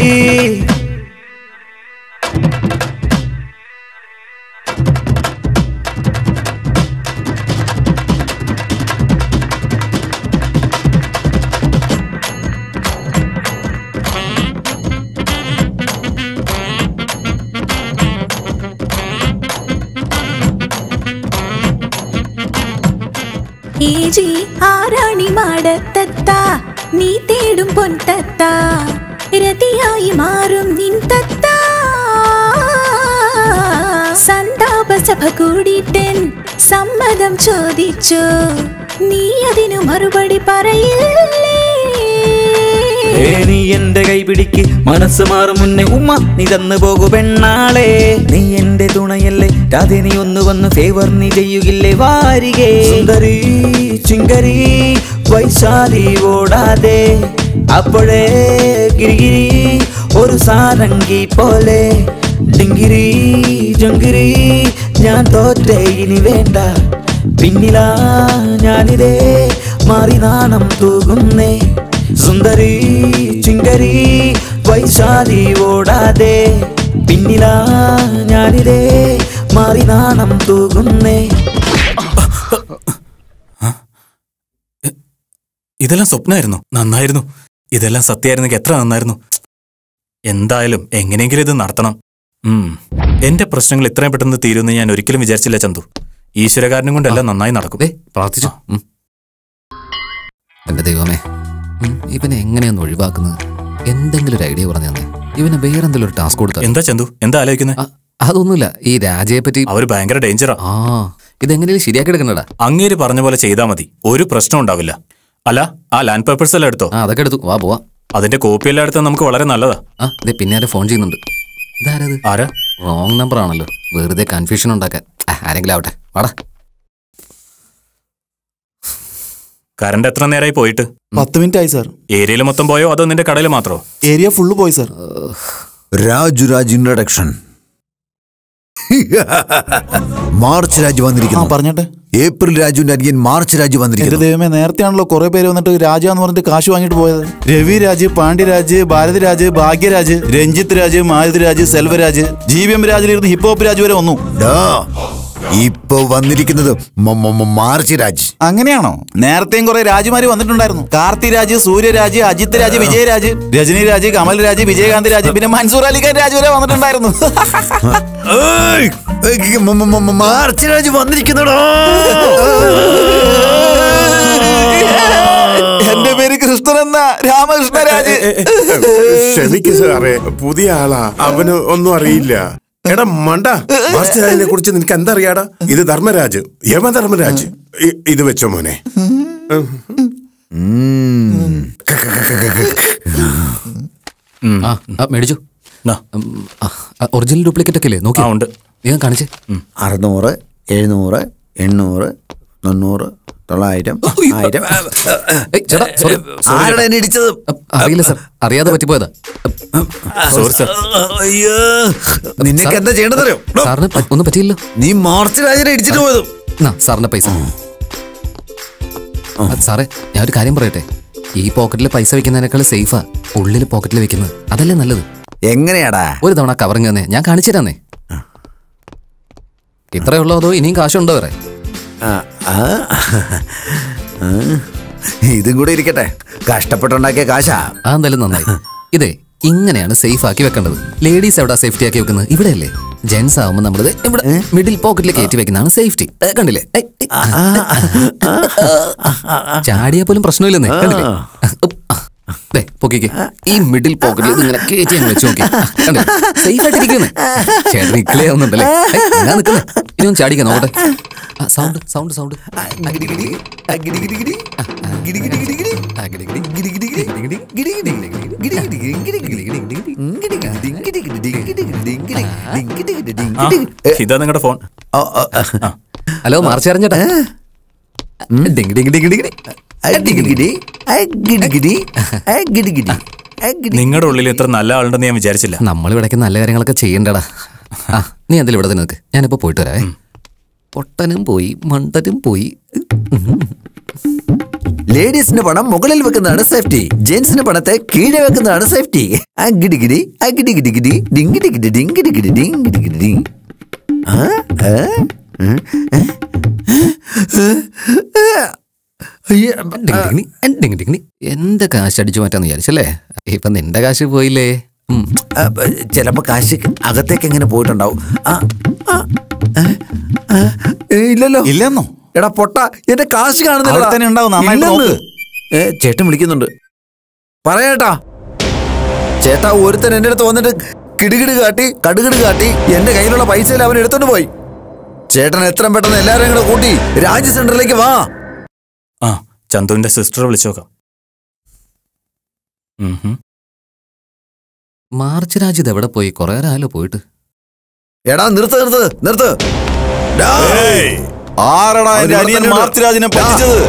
ഏജി ആരാണി മാടത്തത്ത? നീ തേടും പൊൻതത്ത രതിയായി മാറും നിൻ തത്ത. സന്താപ സഭ കൂടിയിട്ടൻ സമ്മതം ചോദിച്ചു. നീ അതിനു മറുപടി പറയില്ലേ? നീ എന്റെ കൈ പിടിക്ക്. മനസ്സ് മാറും മുന്നേ ഉമ്മ നീ തന്നു പോകു പെണ്ണാളെ. നീ എന്റെ തുണയല്ലേ രാധെ നീ ഒന്ന് വന്ന് ഫേവർ നീ ചെയ്യുകില്ലേ വാരികേ. സുന്ദരി ചിങ്കരി വൈശാലി ഓടാതെ. അപ്പോഴേ ഗിരിഗിരി ഒരു സാരംഗി പോലെ. ഡിങ്കിരി ജങ്കിരി ഞാൻ തോറ്റേ ഇനി വേണ്ട. പിന്നിലാ ഞാനിതേ മാറി നാണം തൂകുന്നേ. സുന്ദരി ചിങ്കരി വൈശാലി ഓടാതെ പിന്നിലാ ഞാനിതേ മാറി നാണം തൂകുന്നേ. ഇതെല്ലാം സ്വപ്നമായിരുന്നു നന്നായിരുന്നു. ഇതെല്ലാം സത്യമായിരുന്നെങ്കിൽ എത്ര നന്നായിരുന്നു. എന്തായാലും എങ്ങനെയെങ്കിലും ഇത് നടത്തണം. ഉം. എന്റെ പ്രശ്നങ്ങൾ ഇത്രയും പെട്ടെന്ന് തീരുമെന്ന് ഞാൻ ഒരിക്കലും വിചാരിച്ചില്ല ചന്തു. ഈശ്വരകാരനും കൊണ്ടെല്ലാം നന്നായി നടക്കും. പ്രാർത്ഥിച്ചു. എന്റെ ദൈവമേ. ഇവനെ എങ്ങനെയൊന്ന് ഒഴിവാക്കുന്നത്? എന്തെങ്കിലും ഒരു ഐഡിയ പറഞ്ഞു തന്നെ. ഇവന് വേറെന്തെങ്കിലും ഒരു ടാസ്ക് കൊടുത്താൽ എന്താ ചന്തു? എന്താ ആലോചിക്കുന്നത് അതൊന്നുമില്ല. ഈ രാജയെ പറ്റി അവർ ഭയങ്കര ഡേഞ്ചറാ ആ. ഇതെങ്ങനെയും ശരിയാക്കി എടുക്കണ്ടടാ അങ്ങേര് പറഞ്ഞ പോലെ ചെയ്താൽ മതി. ഒരു പ്രശ്നം ഉണ്ടാവില്ല. അല്ല ആ ലാൻഡ് പേപ്പേഴ്സ് എല്ലാം എടുത്തോ? അതൊക്കെ എടുത്തു. വാ പോവാ. അതിന്റെ കോപ്പി എല്ലാം എടുത്താൽ നമുക്ക് വളരെ നല്ലതാ. ആ ഇതേ പിന്നെ ആരെ ഫോൺ ചെയ്യുന്നുണ്ട്? ഇതാരത്? ആരാ? റോങ് നമ്പർ ആണല്ലോ. വെറുതെ കൺഫ്യൂഷൻ ഉണ്ടാക്കാൻ. ആരെങ്കിലും ആവട്ടെ. വാടാ. കറണ്ട് എത്ര നേരമായി പോയിട്ട്? പത്ത് മിനിറ്റ് ആയി സാർ ഏരിയയിൽ മൊത്തം പോയോ അതോ നിന്റെ കടയിൽ മാത്രോ? ഏരിയ ഫുള്ള് പോയി sir Raju Raj introduction March Raju വന്നിരിക്കുന്നു. പറഞ്ഞോട്ടെ. ഏപ്രിൽ രാജുവിന്റെ അനിയൻ മാർച്ച് രാജു വന്നിരിക്കുന്നു. ദൈവമേ നേരത്തെയാണല്ലോ കുറെ പേര് വന്നിട്ട് രാജ എന്ന് പറഞ്ഞിട്ട് കാശ് വാങ്ങിട്ട് പോയത്. Ravi Raj Pandiyaraj Bharathiraj Bhagyaraj Ranjith Raj Maruthi Raj Selvaraj G V M രാജിലിരുന്ന് hip hop Raj വരെ വന്നു. ഇപ്പൊ വന്നിരിക്കുന്നത് മാർച്ച് രാജ്. അങ്ങനെയാണോ? നേരത്തെയും കുറെ രാജുമാര് വന്നിട്ടുണ്ടായിരുന്നു. കാർത്തി രാജ് സൂര്യരാജ് അജിത് രാജ് വിജയരാജ് രജനി രാജ് കമൽ രാജ് വിജയകാന്ത് രാജ് പിന്നെ മൻസൂർ അലിഖാൻ രാജ് വരെ വന്നിട്ടുണ്ടായിരുന്നു. മാർച്ച് രാജ് വന്നിരിക്കുന്നടോ. എന്റെ പേര് കൃഷ്ണൻ എന്ന രാമകൃഷ്ണ രാജ്. ക്ഷമിക്ക് സാറേ. പുതിയ ആളാ. അവന് ഒന്നും അറിയില്ല. എടാ മണ്ട. മാസ്റ്ററാജിനെ കുറിച്ച് നിനക്ക് എന്താ അറിയാടാ ഇത് ധർമ്മരാജ് യമധർമ്മരാജ്. ധർമ്മരാജ് ഇത് വെച്ചോ മോനെ. ആ ആ, മേടിച്ചു. ഒറിജിനൽ ഡ്യൂപ്ലിക്കേറ്റ് ഒക്കെ ഇല്ലേ? നോക്കി. ഉണ്ട്. ഞാൻ കാണിച്ചേ. അറുന്നൂറ് എഴുന്നൂറ് എണ്ണൂറ് തൊണ്ണൂറ് തൊള്ളായിരം ആയിരം. ഏയ്, ചേട്ടാ, ആരുടെ ഇടിച്ചത്? അറിയില്ല സാർ അറിയാതെ പറ്റിപ്പോയതാ. അയ്യോ. നിനക്ക് എന്താ ചെയ്യേണ്ടതറിയോ സാറിന് ഒന്നും പറ്റിയില്ലോ നീ മാർച്ച് രാജനെ ഇടിച്ചിട്ട് പോയതും? സാറിന്റെ പൈസ. ആ, സാറേ ഞാൻ ഒരു കാര്യം പറയട്ടെ? ഈ പോക്കറ്റിൽ പൈസ വെക്കുന്നതിനേക്കാൾ സേഫാ ഉള്ളിൽ പോക്കറ്റിൽ വെക്കുന്നത്. അതല്ലേ നല്ലത്? എങ്ങനെയാടാ? ഒരു തവണ കവറിങ് തന്നെ. ഞാൻ കാണിച്ചു തരാന്നേ ഇത്രയേ ഉള്ളോ അതോ ഇനിയും കാശുണ്ടോ വേറെ? ആ, ആ, ആ. ഇതും കൂടെ ഇരിക്കട്ടെ. കഷ്ടപ്പെട്ടുണ്ടാക്കിയ കാശാ. അതെന്തായാലും നന്നായി. ഇതേ ഇങ്ങനെയാണ് സേഫ് ആക്കി വെക്കേണ്ടത് ലേഡീസ് എവിടെ സേഫ്റ്റി ആക്കി വെക്കുന്നത് ഇവിടെയല്ലേ ജെൻസ് ആവുമ്പോൾ നമ്മളത് ഇവിടെ മിഡിൽ പോക്കറ്റിൽ കയറ്റി വെക്കുന്നതാണ് സേഫ്റ്റി കണ്ടില്ലേ ചാടിയ ഏയ്. ചാടിയാ പോലും പ്രശ്നമില്ലെന്നേ കണ്ടില്ലേ പൊക്കിക്ക് ഈ മിഡിൽ പോക്കറ്റിൽ ഇങ്ങനെ കയറ്റി അങ്ങ് വെച്ച് നോക്കി സേഫ് ആയിട്ടിരിക്കുന്നു ചേട്ടൻ ഇക്കളേ ആവുന്നുണ്ടല്ലേ ഏയ്, ഞാൻ നിൽക്കുന്നേ ഇനി ഒന്ന് ചാടിക്കാൻ നോക്കട്ടെ സൗണ്ട് സൗണ്ട് സൗണ്ട് ഇതാ നിങ്ങളുടെ ഫോൺ ഹലോ മാർച്ച് അറിഞ്ഞേട്ടാ നിങ്ങളുടെ ഉള്ളിൽ ഇത്ര നല്ല ആളുണ്ടെന്ന് ഞാൻ വിചാരിച്ചില്ല നമ്മൾ ഇവിടേക്ക് നല്ല കാര്യങ്ങളൊക്കെ ചെയ്യണ്ടടാ നീ എന്തായാലും ഇവിടെ തന്നെ നിൽക്ക് ഞാനിപ്പോ പോയിട്ട് വരാവേ പൊട്ടനും പോയി മണ്ടനും പോയി ലേഡീസിന്റെ പണം മുകളിൽ വെക്കുന്നതാണ് സേഫ്റ്റി ജെന്റ്സിന് പണത്തെ കീഴെ വെക്കുന്നതാണ് സേഫ്റ്റി അഗിഡിഗിഡി അഗിഡിഗിഡിഗിഡി ഡിങ്കിഡിഗിഡി ഡിങ്കിഡിഗിഡി ഡിങ്കിഡിഗിഡി. എന്റെ കാശ് അടിച്ചു മാറ്റാന്ന് വിചാരിച്ചല്ലേ ഇപ്പൊ നിന്റെ കാശ് പോയില്ലേ. ചിലപ്പോ കാശ് അകത്തേക്ക് എങ്ങനെ പോയിട്ടുണ്ടാവും ആ, ആ, ഏ, ഇല്ലല്ലോ ഇല്ലെന്നോ എടാ പൊട്ട എന്റെ കാശ് കാണുന്നില്ല ചേട്ടൻ വിളിക്കുന്നുണ്ട്. പറയാട്ടാ ചേട്ടാ ഒരുത്തൻ എന്റെ അടുത്ത് വന്നിട്ട് കിടുകിട് കാട്ടി കടുകിട് കാട്ടി എന്റെ കയ്യിലുള്ള പൈസയിൽ അവൻ എടുത്തോണ്ട് പോയി. ചേട്ടൻ എത്രയും പെട്ടെന്ന് എല്ലാവരും കൂടെ കൂട്ടി രാജ്യ സെന്ററിലേക്ക് വാ. ആ ചന്തുവിന്റെ സിസ്റ്റർ വിളിച്ചോക്കാം മാർച്ച് രാജ് ഇത് എവിടെ പോയി? കൊറേ ആലോ പോയിട്ട്. എടാ നിർത്ത് നിർത്ത് നിർത്ത്. ആരടാ എന്റെ അനിയൻ. പറ്റിച്ചത്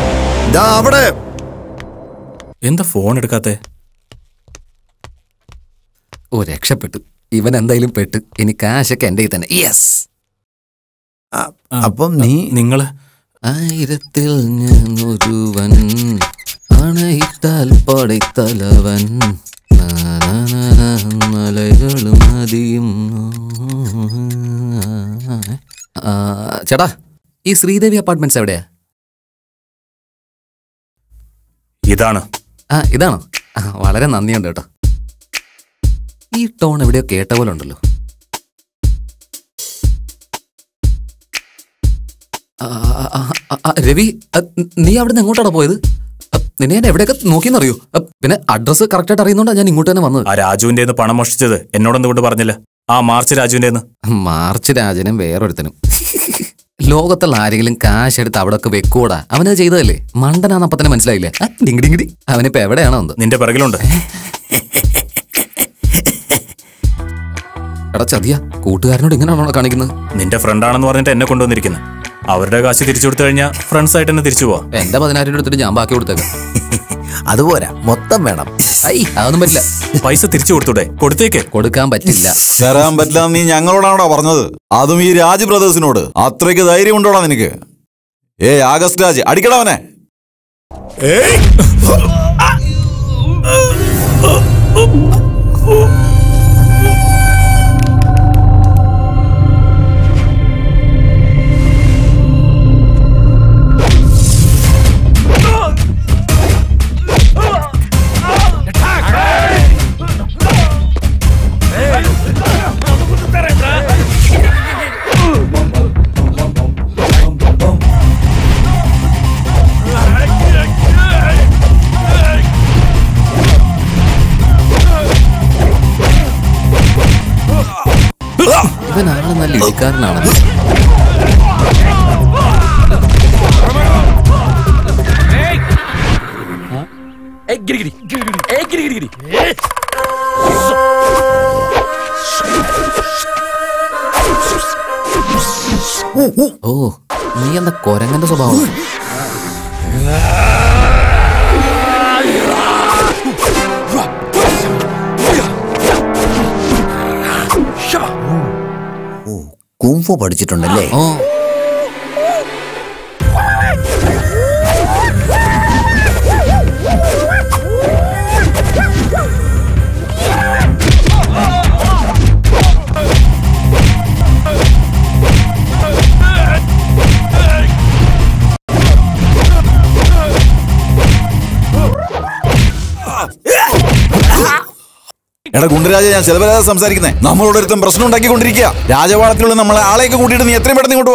ദാ അവിടെ എന്താ ഫോൺ എടുക്കാത്തെ ഓ രക്ഷപ്പെട്ടു ഇവൻ എന്തായാലും പെട്ട് ഇനി കാശൊക്കെ എന്റെ തന്നെ യെസ് അപ്പം നീ നിങ്ങൾ ആയിരത്തിൽ ഞാൻ ഒരുവൻ അണയിട്ടാൽ പടൈത്തലവൻ മലകളും നദിയും ചേട്ടാ ഈ ശ്രീദേവി അപ്പാർട്ട്മെന്റ്സ് എവിടെയാ? ഇതാണ്. ആ ഇതാണോ. ആ, വളരെ നന്ദിയുണ്ട് കേട്ടോ. ഈ ടോൺ എവിടെയോ കേട്ട പോലെ ഉണ്ടല്ലോ. ആ, ആ, ആ, ആ, രവി ആ, നീ അവിടെ നിന്ന് എങ്ങോട്ടാണ് പോയത്? ആ, നിന്നെ ഞാൻ എവിടെയൊക്കെ നോക്കിയെന്നറിയോ? ആ, പിന്നെ അഡ്രസ്സ് കറക്റ്റായിട്ട് അറിയുന്നോണ്ടാ ഞാൻ ഇങ്ങോട്ട് തന്നെ വന്നത്. ആ രാജുവിന്റെ പണം മോഷ്ടിച്ചത് എന്നോടെന്തുകൊണ്ട് പറഞ്ഞില്ല? ആ മാർച്ച് രാജുവിന്റെ മാർച്ച് രാജനും വേറൊരുത്തനും. ലോകത്തുള്ള ആരെങ്കിലും കാശ് എടുത്ത് അവിടെ ഒക്കെ വെക്കൂടാ? അവനത് ചെയ്തതല്ലേ? മണ്ടനാന്ന് തന്നെ മനസ്സിലായില്ലേ? ഡിങ് ഡിങ് ഡി. അവനിപ്പോ എവിടെയാണോ എന്ത് നിന്റെ പിറകിലുണ്ട്. എടാ ചതിയ കൂട്ടുകാരനോട് ഇങ്ങനെയാണോ കാണിക്കുന്നത്? നിന്റെ ഫ്രണ്ടാണെന്ന് പറഞ്ഞിട്ട് എന്നെ കൊണ്ടുവന്നിരിക്കുന്നത് അവരുടെ കാശ് തിരിച്ചു കൊടുത്തു കഴിഞ്ഞാൽ ഫ്രണ്ട്സ് ആയിട്ട് തന്നെ തിരിച്ചു പോവാ. എന്റെ പതിനായിരം രൂപ എടുത്തിട്ട് ഞാൻ ബാക്കി കൊടുത്തേക്കാം. അതുപോരാ മൊത്തം വേണം. ഐ. അതൊന്നും പറ്റില്ല. പൈസ തിരിച്ചു കൊടുത്തൂടെ? കൊടുത്തേക്ക്. കൊടുക്കാൻ പറ്റില്ല. തരാൻ പറ്റില്ല നീ ഞങ്ങളോടാണോ പറഞ്ഞത്? അതും ഈ രാജ് ബ്രദേഴ്സിനോട്. അത്രയ്ക്ക് ധൈര്യം ഉണ്ടോടാ നിനക്ക്? ഏ ആഗസ്റ്റ് രാജ് ഇവനാണ് നല്ല ഇടിക്കാരനാണ് ഓ നീ എന്താ കൊരങ്ങന്റെ സ്വഭാവം കുംഫു പഠിച്ചിട്ടുണ്ടല്ലേ? എടാ ഗുണ്ടരാജ ഞാൻ ചിലവരാ സംസാരിക്കുന്നത് നമ്മളോട് ഒരുത്തം പ്രശ്നം ഉണ്ടാക്കിക്കൊണ്ടിരിക്കുക. രാജവാളത്തിലുള്ള നമ്മളെ ആളെയൊക്കെ കൂട്ടിയിട്ട് നീ എത്രയും പെട്ടെന്ന് ഇങ്ങോട്ട്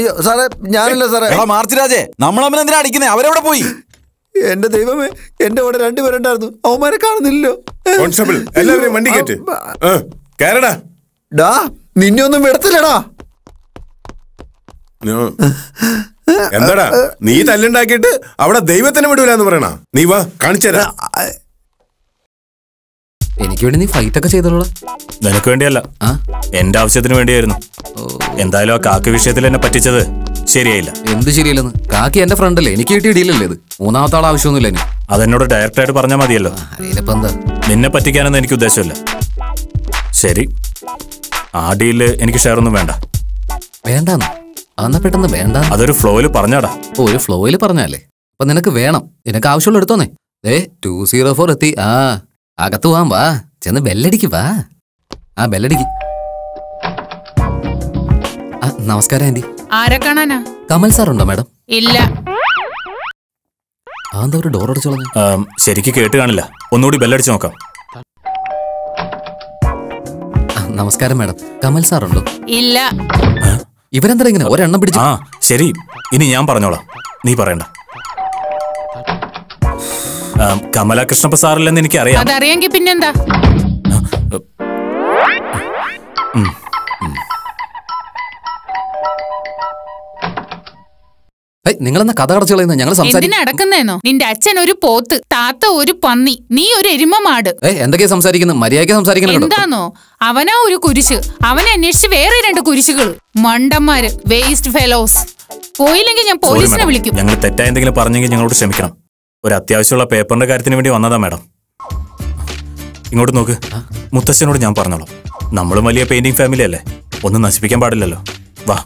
അയ്യോ സാറേ ഞാനല്ല സാറേ. ആ മാർച്ച് രാജേ നമ്മൾ അവൻ എന്തിനാ അടിക്കുന്നേ? അവരെവിടെ പോയി? എന്റെ ദൈവമേ എന്റെ കൂടെ രണ്ടുപേരുണ്ടായിരുന്നു. അവന്മാരെ കാണുന്നില്ലല്ലോ. കോൺസ്റ്റബിൾ എല്ലാവരെയും വണ്ടി കയറ്റ്. ആ, കയറടാ ഡാ നിന്നെ ഒന്നും വിടത്തില്ലടാ. എന്താടാ നീ തല്ലുണ്ടാക്കിയിട്ട് അവിടെ ദൈവത്തിന് വിടൂലെന്ന് പറയണ? നീ വാ കാണിച്ചരാ എനിക്ക് വേണ്ടി നീ ഫൈറ്റ് ഒക്കെ ചെയ്തോളൂ. നിനക്ക് വേണ്ടിയല്ല. എന്റെ ആവശ്യത്തിന് വേണ്ടിയായിരുന്നു. എന്തായാലും ആ കാക്ക വിഷയത്തിൽ എന്നെ പറ്റിച്ചത് ശരിയായില്ല. എന്ത് ശരിയല്ലെന്ന്? കാക്കി എന്റെ ഫ്രണ്ടല്ലേ എനിക്ക് കിട്ടിയ ഡീലല്ലേ ഇത്? മൂന്നാമത്തെ ആൾ ആവശ്യമൊന്നുമില്ല ഇനി. അതെന്നോട് ഡയറക്റ്റ് ആയിട്ട് പറഞ്ഞാൽ മതിയല്ലോ. അതിനിപ്പോ എന്താ? നിന്നെ പറ്റിക്കാനൊന്നും എനിക്ക് ഉദ്ദേശമില്ല. ശരി. ആ ഡീലിൽ എനിക്ക് ഷെയർ ഒന്നും വേണ്ട. വേണ്ടാന്ന്? അന്നാ പെട്ടെന്ന് വേണ്ട അതൊരു ഫ്ലോയിൽ പറഞ്ഞാടാ. ഒരു ഫ്ലോയിൽ പറഞ്ഞാലേ. അപ്പൊ നിനക്ക് വേണം. നിനക്ക് ആവശ്യമുള്ള എടുത്തോന്നേ. ഏ ടു സീറോ ഫോർ എത്തി. ആ. അകത്ത് പോവാൻ വാ. ചെന്ന് ബെല്ലടിക്ക് വാ. ആ ബെല്ലടിക്ക്. ആ നമസ്കാരം ആന്റി ആരെ കാണാനാ? കമൽ സാർ ഉണ്ടോ മാഡം? ഇല്ല. അതെന്താ ഒരു ഡോർ അടിച്ചു കളഞ്ഞു ആം, ശരിക്ക് കേട്ട് കാണില്ല. ഒന്നുകൂടി ബെല്ലടിച്ച് നോക്കാം. ആ, നമസ്കാരം മാഡം. കമൽ സാർ ഉണ്ടോ ഇല്ല. ഇവരെന്താ ഇങ്ങനെ ഒരെണ്ണം പിടിച്ചു ആ ശരി. ഇനി ഞാൻ പറഞ്ഞോളാം. നീ പറയണ്ട. ആം, കമലാകൃഷ്ണപ്പ സാറില്ലെന്ന് എനിക്കറിയാം. അതറിയാമെങ്കിൽ പിന്നെന്താ? നിങ്ങളെന്നാ കഥ അടച്ചു കളയുന്ന? ഞങ്ങൾ സംസാരിക്കും എന്തിനാ നിന്റെ അച്ഛൻ ഒരു പോത്ത് താത്ത ഒരു പന്നി നീ ഒരു എരുമമാട്. എന്തൊക്കെയാ സംസാരിക്കുന്നത് മര്യാദയ്ക്ക് സംസാരിക്കണം കേട്ടോ. എന്താന്നോ? അവനാ ഒരു കുരിശ്. അവനെ അന്വേഷിച്ച് വേറെ രണ്ട് കുരിശുകൾ. മണ്ടന്മാര് വേസ്റ്റ് ഫെലോസ് പോയില്ലെങ്കിൽ ഞാൻ പോലീസിനെ വിളിക്കും. ഞങ്ങൾ തെറ്റായ എന്തെങ്കിലും പറഞ്ഞെങ്കിൽ ഞങ്ങളോട് ക്ഷമിക്കണം. ഒരു അത്യാവശ്യമുള്ള പേപ്പറിന്റെ കാര്യത്തിന് വേണ്ടി വന്നതാ മാഡം. ഇങ്ങോട്ട് നോക്ക്. മുത്തശ്ശനോട് ഞാൻ പറഞ്ഞോളാം. നമ്മളും വലിയ പെയിന്റിംഗ് ഫാമിലി അല്ലേ? ഒന്നും നശിപ്പിക്കാൻ പാടില്ലല്ലോ. വാ.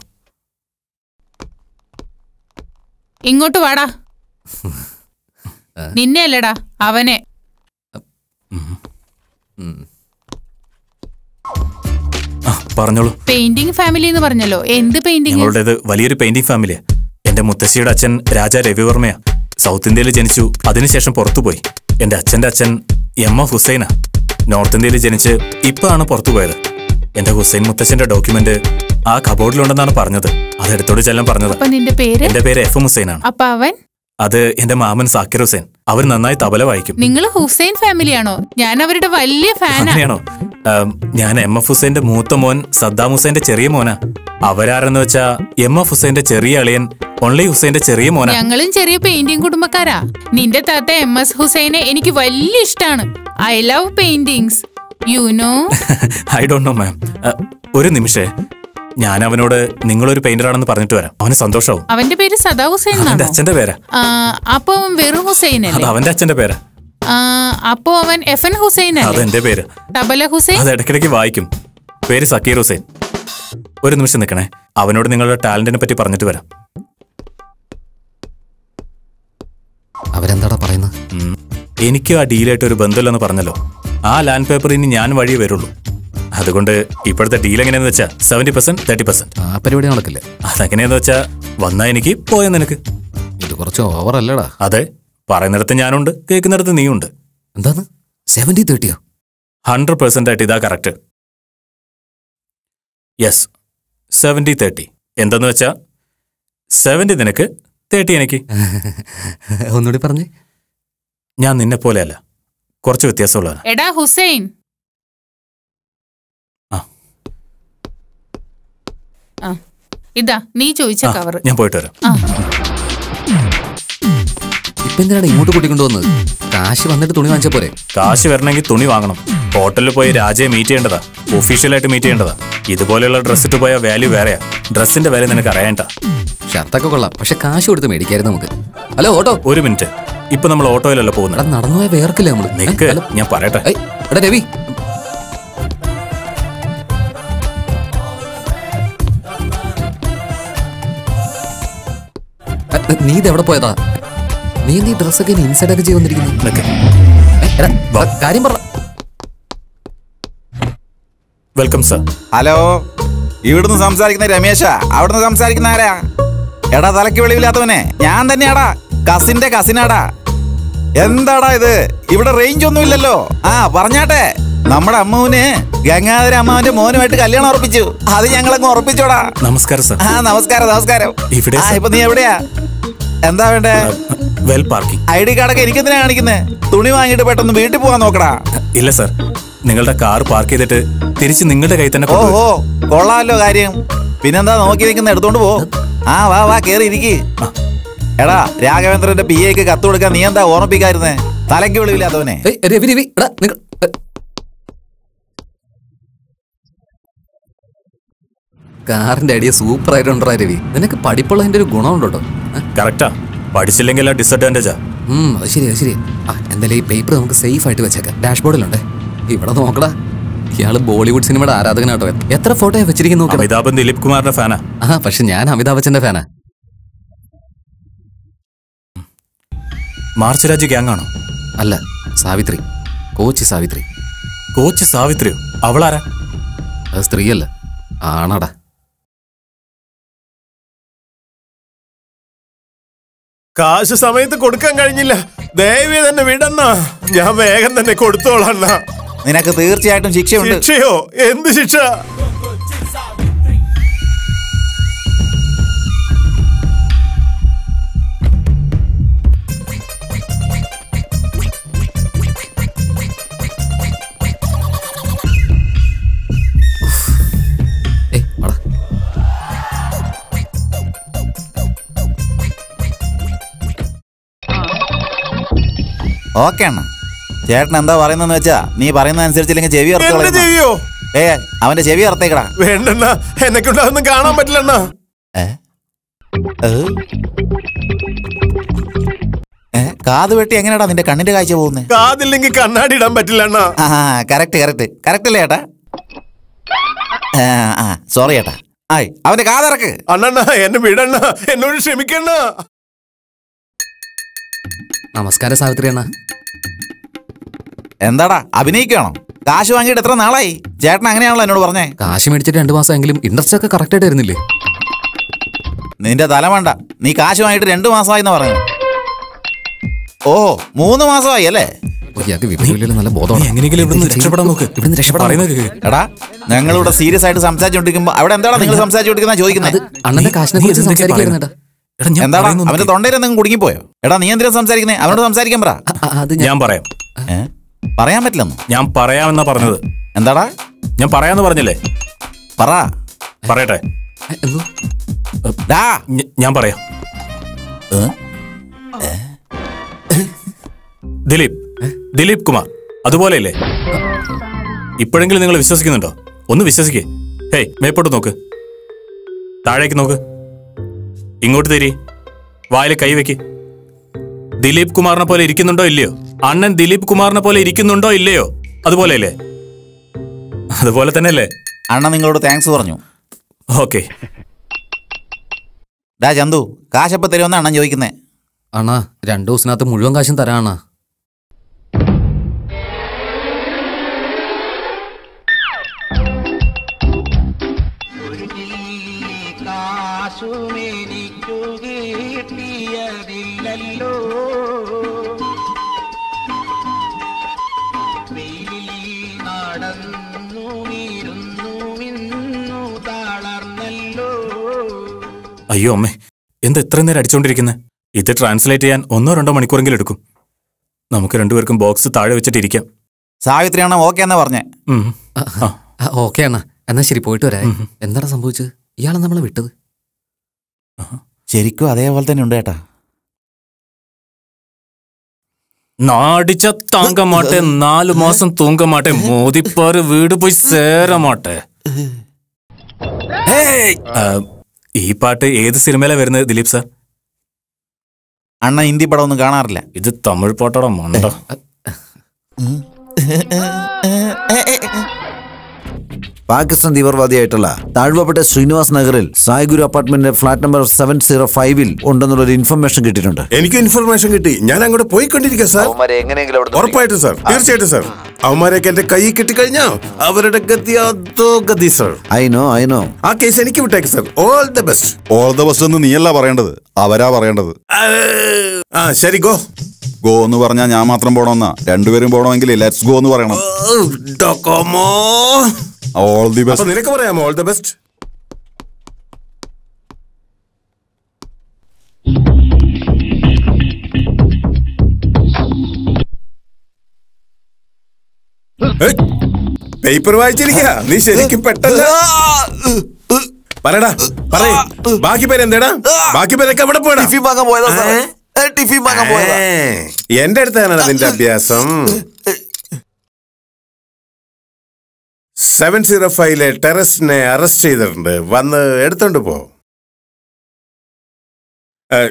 ഇങ്ങോട്ട് വാടാ. നിന്നെ അല്ലടാ അവനെ. പറഞ്ഞോളൂ. പെയിന്റിംഗ് ഫാമിലി എന്ന് പറഞ്ഞല്ലോ. എന്ത് പെയിന്റിംഗ് ഞങ്ങളുടേത് വലിയൊരു പെയിന്റിംഗ് ഫാമിലിയാ എന്റെ മുത്തശ്ശിയുടെ അച്ഛൻ രാജാ രവിവർമ്മയാ. സൗത്ത് ഇന്ത്യയിൽ ജനിച്ചു. അതിനുശേഷം പുറത്തുപോയി. എന്റെ അച്ഛന്റെ അച്ഛൻ എം എഫ് ഹുസൈനാ. നോർത്ത് ഇന്ത്യയിൽ ജനിച്ച് ഇപ്പൊ ആണ് പുറത്തു പോയത് എന്റെ ഹുസൈൻ മുത്തച്ഛന്റെ ഡോക്യുമെന്റ് ആ കബോർഡിലുണ്ടെന്നാണ് പറഞ്ഞത്. അതെടുത്തോട് ചെല്ലാൻ പറഞ്ഞത്. എന്റെ പേര്? എഫ് എം ആണ് അപ്പൊ അവൻ? അത് എന്റെ മാമൻ സാക്കിർ ഹുസൈൻ. അവർ നന്നായി തബല വായിക്കും. നിങ്ങൾ ഹുസൈൻ ഫാമിലിയാണോ ഞാൻ അവരുടെ വലിയ ഫാനാണോ ഞാൻ എം എഫ് ഹുസൈന്റെ മൂത്ത മോൻ സദ്ദാം ഹുസൈന്റെ ചെറിയ മോനാ. അവരാരെന്ന് വെച്ചാ എം എഫ് ഹുസൈന്റെ ചെറിയ അളിയൻ ഒൺലി ഹുസൈന്റെ ചെറിയ മോനാ. ഞങ്ങളും ചെറിയ പെയിന്റിംഗ് കുടുംബക്കാരാ. നിന്റെ താത്ത എം എസ് ഹുസൈനെ എനിക്ക് വലിയ ഇഷ്ടമാണ് I love paintings you know I don't know ma'am ഒരു നിമിഷേ. ഞാൻ അവനോട് നിങ്ങളൊരു പെയിന്റർ ആണെന്ന് പറഞ്ഞിട്ട് വരാം. അവന് സന്തോഷാവും. അവന്റെ പേര് സദാ ഹുസൈൻ അവന്റെ അച്ഛന്റെ പേരാ. അപ്പൊ വെറും ഹുസൈൻ അത് അവന്റെ അച്ഛന്റെ പേരാ. അപ്പോ അവൻ എഫ് എൻ ഹുസൈൻ അത് അല്ലേ എന്റെ പേര്. തബല ഹുസൈൻ? അത് ഇടയ്ക്കിടയ്ക്ക് വായിക്കും. പേര് സക്കീർ ഹുസൈൻ. ഒരു നിമിഷം നിൽക്കണേ അവനോട് നിങ്ങളുടെ ടാലന്റിനെ പറ്റി പറഞ്ഞിട്ട് വരാം. അവരെന്താടാ പറയുന്നത്. എനിക്ക് ആ ഡീലായിട്ട് ഒരു ബന്ധമില്ലെന്ന് പറഞ്ഞല്ലോ. ആ ലാൻഡ് പേപ്പർ ഇനി ഞാൻ വഴിയേ വരുള്ളൂ. അതുകൊണ്ട് ഇപ്പോഴത്തെ ഡീൽ എങ്ങനെയാന്ന് വെച്ചാ സെവന്റി പെർസെന്റ് തേർട്ടി പെർസെന്റ് ആ പരിപാടി നടക്കില്ല? അതെങ്ങനെയാന്ന് വെച്ചാ വന്നാ എനിക്ക് പോയ നിനക്ക്? ഇത് കുറച്ച് ഓവർ അല്ലടാ. അതെ പറയുന്നിടത്ത് ഞാനുണ്ട് കേൾക്കുന്നിടത്ത് നീയുണ്ട്. എന്താന്ന് സെവന്റി തേർട്ടിയോ ഹൺഡ്രഡ് പെർസെന്റ് ആയിട്ട് ഇതാ കറക്റ്റ് യെസ് സെവന്റി തേർട്ടി എന്തെന്ന് വെച്ചാ സെവന്റി നിനക്ക് തേർട്ടി എനിക്ക്. ഒന്നുകൂടി പറഞ്ഞേ. ഞാൻ നിന്നെ പോലെയല്ല കുറച്ച് വ്യത്യാസമുള്ളതാണ് എടാ ഹുസൈൻ ആ ഇതാ നീ ചോദിച്ച കവർ ഞാൻ പോയിട്ട് വരാം. ഇപ്പൊ എന്തിനാണ് ഇങ്ങോട്ട് കൂട്ടിക്കൊണ്ടുവന്നത് കാശ് വന്നിട്ട് തുണി വാങ്ങിച്ച പോരെ? കാശ് വരണമെങ്കിൽ തുണി വാങ്ങണം. ഹോട്ടലിൽ പോയി രാജയെ മീറ്റ് ചെയ്യേണ്ടതാ. ഒഫീഷ്യലായിട്ട് മീറ്റ് ചെയ്യേണ്ടതാ. ഇതുപോലെയുള്ള ഡ്രസ് ഇട്ട് പോയ വാല്യൂ വേറെയാ. ഡ്രസ്സിന്റെ വില നിനക്ക് അറിയണ്ട ഷർട്ടൊക്കെ കൊള്ളാം. പക്ഷെ കാശ് കൊടുത്ത് മേടിക്കായിരുന്നു നമുക്ക്. Hello auto? ഒരു മിനിറ്റ് ഇപ്പൊ നമ്മൾ ഓട്ടോയിലല്ല പോകുന്നത്? നടന്നു പോയ വേർക്കില്ല നമ്മൾ ഞാൻ പറയട്ടെ. എടാ രവി. നീ ഇത് എവിടെ പോയതാ? നീ നീ ഡ്രസ്സൊക്കെ ഇൻസൈഡ് ഒക്കെ ചെയ്ത് വന്നിരിക്കുന്നു? കാര്യം പറ. Welcome sir. ഹലോ. ഇവിടുന്ന് സംസാരിക്കുന്ന രമേശ. അവിടുന്ന് സംസാരിക്കുന്ന ആരാ? എടാ തലക്ക് വെളിവില്ലാത്തവനെ. ഞാൻ തന്നെയാടാ. കസിന്റെ കസിനാടാ എന്താടാ ഇത്? ഇവിടെ റേഞ്ച് ഒന്നും ഇല്ലല്ലോ. ആ പറഞ്ഞാട്ടെ. നമ്മുടെ അമ്മുവിന് ഗംഗാധര അമ്മാവന്റെ മോനുമായിട്ട് കല്യാണം ഉറപ്പിച്ചു. അത് ഞങ്ങളങ്ങ് ഉറപ്പിച്ചോടാ. നമസ്കാരം സർ. ആ നമസ്കാരം നമസ്കാരം. ഇവിടെ ആ. ഇപ്പൊ നീ എവിടെയാ? എന്താ വേണ്ടേ? Well parking. ഐ ഡി കാർഡൊക്കെ എനിക്കെന്തിനാ കാണിക്കുന്നേ? തുണി വാങ്ങിയിട്ട് പെട്ടെന്ന് വീട്ടിൽ പോകാൻ നോക്കടാ. ഇല്ല സർ. നിങ്ങളുടെ കാർ പാർക്ക് ചെയ്തിട്ട് തിരിച്ച് നിങ്ങളുടെ കൈ തന്നെ ഓ ഓഹോ കൊള്ളാമല്ലോ കാര്യം. പിന്നെന്താ നോക്കി നിൽക്കുന്ന? എടുത്തോണ്ട് പോ. ആ വാ വാ കേറി ഇരിക്കി. എടാ രാഘവേന്ദ്രന്റെ പി എക്ക് കത്ത് കൊടുക്കാൻ നീ എന്താ ഓർമ്മിപ്പിക്കായിരുന്നേ തലയ്ക്ക് വെളിവില്ലാത്തവനെ. രവി രവി എടാ നിങ്ങൾ കാറിന്റെ അടിയെ സൂപ്പർ ആയിട്ടുണ്ടാ രവി? നിനക്ക് പഠിപ്പുള്ള പഠിപ്പുള്ളതിന്റെ ഒരു ഗുണമുണ്ടോ കറക്റ്റാ പഠിച്ചില്ലെങ്കിൽ ഡിസഡ്വാന്റേജാ അത് ശരി അത് ശരി. ആ എന്തായാലും ഈ പേപ്പർ നമുക്ക് സേഫ് ആയിട്ട് വെച്ചേക്കാം. ഡാഷ്ബോർഡിലുണ്ട് ഇവിടെ നോക്കടാ. ഇയാൾ ബോളിവുഡ് സിനിമയുടെ ആരാധകനാട്ടോ. എത്ര ഫോട്ടോ വെച്ചിരിക്കുന്നു അമിതാഭ് ദിലീപ് കുമാറിന്റെ ഫാനാ ആ. പക്ഷെ ഞാൻ അമിതാഭ് ബച്ചന്റെ ഫാനാ മാർച്ച് രാജ് ഗ്യാങ് ആണോ? അല്ല സാവിത്രി. കോച്ച് സാവിത്രി. കോച്ച് സാവിത്രിയോ? അവളാരാ? അത് സ്ത്രീയല്ല. ആണടാ. കാശ് സമയത്ത് കൊടുക്കാൻ കഴിഞ്ഞില്ല. ദയവേ തന്നെ വിടണ്ണ. ഞാൻ വേഗം തന്നെ കൊടുത്തോളണ്ണ നിനക്ക് തീർച്ചയായിട്ടും ശിക്ഷയുണ്ട്. ശിക്ഷയോ? എന്ത് ശിക്ഷ? ഓക്കെ അണ്ണ. ചേട്ടൻ എന്താ പറയുന്നെന്ന് വെച്ചാ നീ പറയുന്ന അനുസരിച്ചില്ലെങ്കിൽ ചെവി ചെവിയോ? ഏ അവന്റെ ചെവി അറുത്തേക്കടാ വേണ്ടണ്ണ എന്നെ കൊണ്ടൊന്നും കാണാൻ പറ്റില്ലണ്ണ. ഏ? കാത് വെട്ടി എങ്ങനെയാടാ നിന്റെ കണ്ണിന്റെ കാഴ്ച പോകുന്നത് കാതില്ലെങ്കിൽ കണ്ണാടി ഇടാൻ പറ്റില്ല അണ്ണാ കറക്റ്റ് കറക്റ്റ് കറക്റ്റ് അല്ലേ ഏട്ടാ? സോറി ഏട്ടാ. ആയി അവന്റെ കാതിറക്ക്. അണ്ണണ്ണ എന്നെ വിടണ്ണ എന്നോട് ക്ഷമിക്കണ്ണ. നമസ്കാരം സാവിത്രി അണ്ണ. എന്താടാ അഭിനയിക്കുകയാണോ കാശ് വാങ്ങിയിട്ട് എത്ര നാളായി? ചേട്ടൻ അങ്ങനെയാണല്ലോ എന്നോട് പറഞ്ഞേ. കാശ് മേടിച്ചിട്ട് രണ്ടു മാസമെങ്കിലും ഇൻട്രസ്റ്റ് ഒക്കെ കറക്റ്റ് ആയിട്ട് വരുന്നില്ലേ? നിന്റെ തല വേണ്ട. നീ കാശ് വാങ്ങിയിട്ട് രണ്ടു മാസമായി എന്ന് പറഞ്ഞു ഓ മൂന്ന് മാസമായി അല്ലേ. എടാ ഞങ്ങളിവിടെ സീരിയസ് ആയിട്ട് സംസാരിച്ചോണ്ടിരിക്കുമ്പോ അവിടെ എന്താണ് നിങ്ങൾ സംസാരിച്ചോണ്ടിരിക്കുന്ന? ചോദിക്കുന്നത്. എന്താടാ അവന്റെ തൊണ്ടയിൽ എന്തെങ്കിലും കുടുങ്ങിപ്പോയോ? എടാ നീ എന്തിനാ സംസാരിക്കുന്നേ? അവനോട് സംസാരിക്കാൻ പറ. അത് ഞാൻ പറയാം. ഏ? പറയാൻ പറ്റില്ല ഞാൻ പറയാമെന്നാ പറഞ്ഞത്. എന്താടാ? ഞാൻ പറയാന്ന് പറഞ്ഞില്ലേ? പറ. പറയട്ടെ. ഞ- ഞാൻ പറയാം. ദിലീപ്. ദിലീപ് കുമാർ. അതുപോലെയല്ലേ? ഇപ്പോഴെങ്കിലും നിങ്ങൾ വിശ്വസിക്കുന്നുണ്ടോ? ഒന്ന് വിശ്വസിക്കേ. ഹേയ് മേപ്പോട്ട് നോക്ക്. താഴേക്ക് നോക്ക്. ഇങ്ങോട്ട് തരി. വായിൽ കൈവയ്ക്ക് ദിലീപ് കുമാറിനെ പോലെ ഇരിക്കുന്നുണ്ടോ ഇല്ലയോ? അണ്ണൻ ദിലീപ് കുമാറിനെ പോലെ ഇരിക്കുന്നുണ്ടോ ഇല്ലയോ? അതുപോലെ അല്ലേ അതുപോലെ തന്നെയല്ലേ? അണ്ണ നിങ്ങളോട് താങ്ക്സ് പറഞ്ഞു. ഓക്കെ. ഡാ ചന്തു കാശപ്പ തരുമെന്ന് അണ്ണൻ ചോദിക്കുന്നേ? അണ്ണാ രണ്ടു ദിവസത്തിനകത്ത് മുഴുവൻ കാശും തരാണ അയ്യോ അമ്മേ എന്താ ഇത്രയും നേരം അടിച്ചുകൊണ്ടിരിക്കുന്നത് ഇത് ട്രാൻസ്ലേറ്റ് ചെയ്യാൻ ഒന്നോ രണ്ടോ മണിക്കൂറെങ്കിലും എടുക്കും. നമുക്ക് രണ്ടുപേർക്കും ബോക്സ് താഴെ വെച്ചിട്ട് ഇരിക്കാം. സാവിത്രി അണ്ണ ഓക്കെ എന്നാ പറഞ്ഞേ. ഓക്കെ അണ്ണാ. എന്നാ ശരി പോയിട്ട് വരാ. എന്താണ് സംഭവിച്ചത്? ഇയാളെ നമ്മളെ വിട്ടത്. ശരിക്കും അതേപോലെ തന്നെ ഉണ്ട് ഏട്ടാ. നാടിച്ച താങ്കമാട്ടെ നാലു മാസം തൂങ്കമാട്ടെ മോദിപ്പാറ് വീട് പോയി സേര മാട്ടെ ആ, ഈ പാട്ട് ഏത് സിനിമയിലാ വരുന്നത് ദിലീപ് സാർ? അണ്ണ ഹിന്ദി പടം ഒന്നും കാണാറില്ല. ഇത് തമിഴ് പാട്ടോടെ മണ്ട? പാകിസ്ഥാൻ തീവ്രവാദിയായിട്ടുള്ള താഴ്വപ്പെട്ട ശ്രീനിവാസ് നഗറിൽ സായ്ഗുരു അപ്പാർട്ട്മെന്റിന്റെ ഫ്ലാറ്റ് നമ്പർ സെവൻ സീറോ ഫൈവിൽ ഉണ്ടെന്നുള്ള ഒരു ഇൻഫർമേഷൻ കിട്ടിയിട്ടുണ്ട്. എനിക്ക് ഇൻഫർമേഷൻ കിട്ടി. ഞാൻ അങ്ങോട്ട് പോയിക്കൊണ്ടിരിക്കുക സാർ ഉറപ്പായിട്ടും സാർ തീർച്ചയായിട്ടും സാർ അവന്മാരെയൊക്കെ എന്റെ കൈ കിട്ടിക്കഴിഞ്ഞാ അവരുടെ ഗതി അതോ ഗതി sir I know I know ആ കേസ് എനിക്ക് വിട്ടേക്ക് sir all the best all the best എന്ന് നീയല്ല പറയേണ്ടത്. അവരാ പറയേണ്ടത്. ആ ശരി ഗോ. ഗോ എന്ന് പറഞ്ഞാൽ ഞാൻ മാത്രം പോണമെന്നാ രണ്ടുപേരും പോണമെങ്കിൽ ലെറ്റ്സ് ഗോ എന്ന് പറയണം. ഡോക്കോമോ ഓൾ ദി ബെസ്റ്റ് നിനക്ക് പറയാമോ ഓൾ ദി ബെസ്റ്റ് പേപ്പർ വായിച്ചിരിക്കുക നീ ശരിക്കും പെട്ടല്ല പറയടാ പറയേ. ബാക്കി പേര് എന്തേടാ? ബാക്കി പേരൊക്കെ അവിടെ പോയടാ? ടിഫിൻ വാങ്ങാൻ പോയതാ സാറേ. ഏ, ടിഫിൻ വാങ്ങാൻ പോയതാ. എന്റെ അടുത്താണ് നിന്റെ അഭ്യാസം. സെവൻ സീറോ ഫൈവിലെ ടെററിസ്റ്റിനെ അറസ്റ്റ് ചെയ്തിട്ടുണ്ട്. വന്ന് എടുത്തോണ്ട് പോ. ഏ,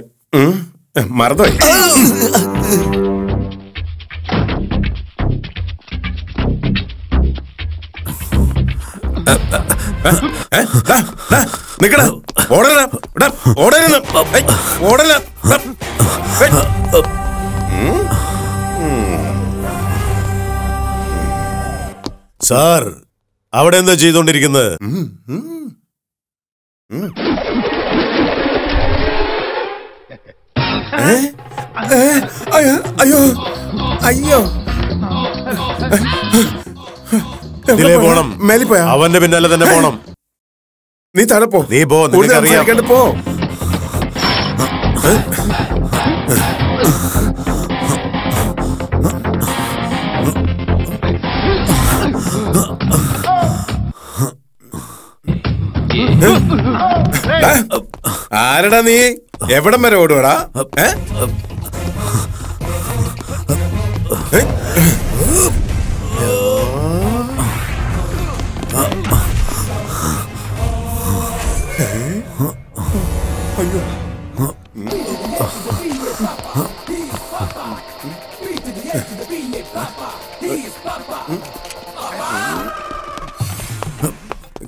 Uh, മറന്നുപോയി. നിക്കടാ. സാർ അവിടെ എന്താ ചെയ്തോണ്ടിരിക്കുന്നത്? അയ്യോ അയ്യോ അയ്യോ. ഇതിലേ പോണം. മേലിപ്പോയാ അവന്റെ പിന്നാലെ തന്നെ പോണം. നീ തടപ്പോ നീ പോ നിനക്കറിയാം പോ. ആരടാ നീ? എവിടം വരെ ഓടുവടാ? ഏ? അയ്യോ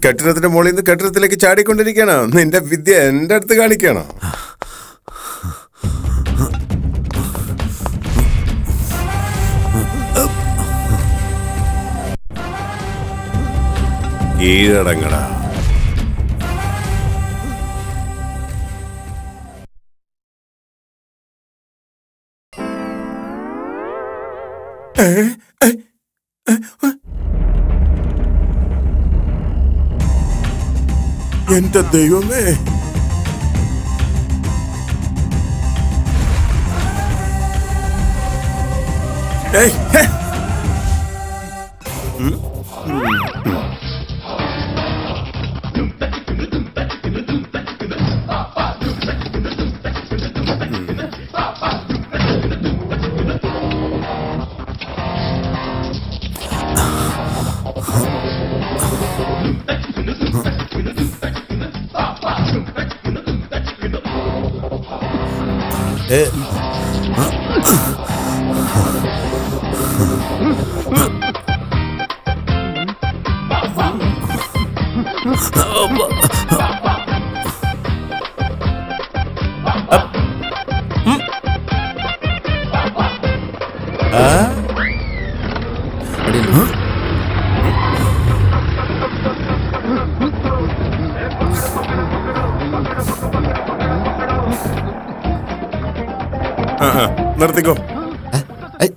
കെട്ടിടത്തിന്റെ മുകളിൽ നിന്ന് കെട്ടിടത്തിലേക്ക് ചാടിക്കൊണ്ടിരിക്കണോ നിന്റെ വിദ്യ എന്റെ അടുത്ത് കാണിക്കണോ കീഴടങ്ങടാ. എന്റെ ദൈവമേ ഏയ്, ഹേ. ഉം,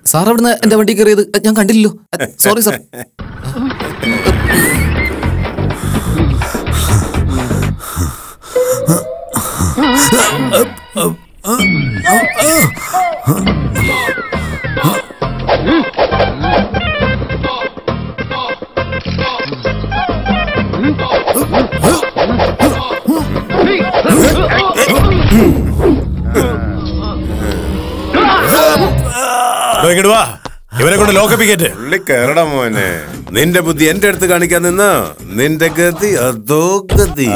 സാർ അവിടുന്ന് എന്റെ വണ്ടി കയറിയത് ഞാൻ കണ്ടില്ലല്ലോ. സോറി സാർ പുള്ളി കേറടാ മോനെ. നിന്റെ ബുദ്ധി എന്റെ അടുത്ത് കാണിക്കാൻ നിന്ന്? നിന്റെ ഗതി അതോ ഗതി?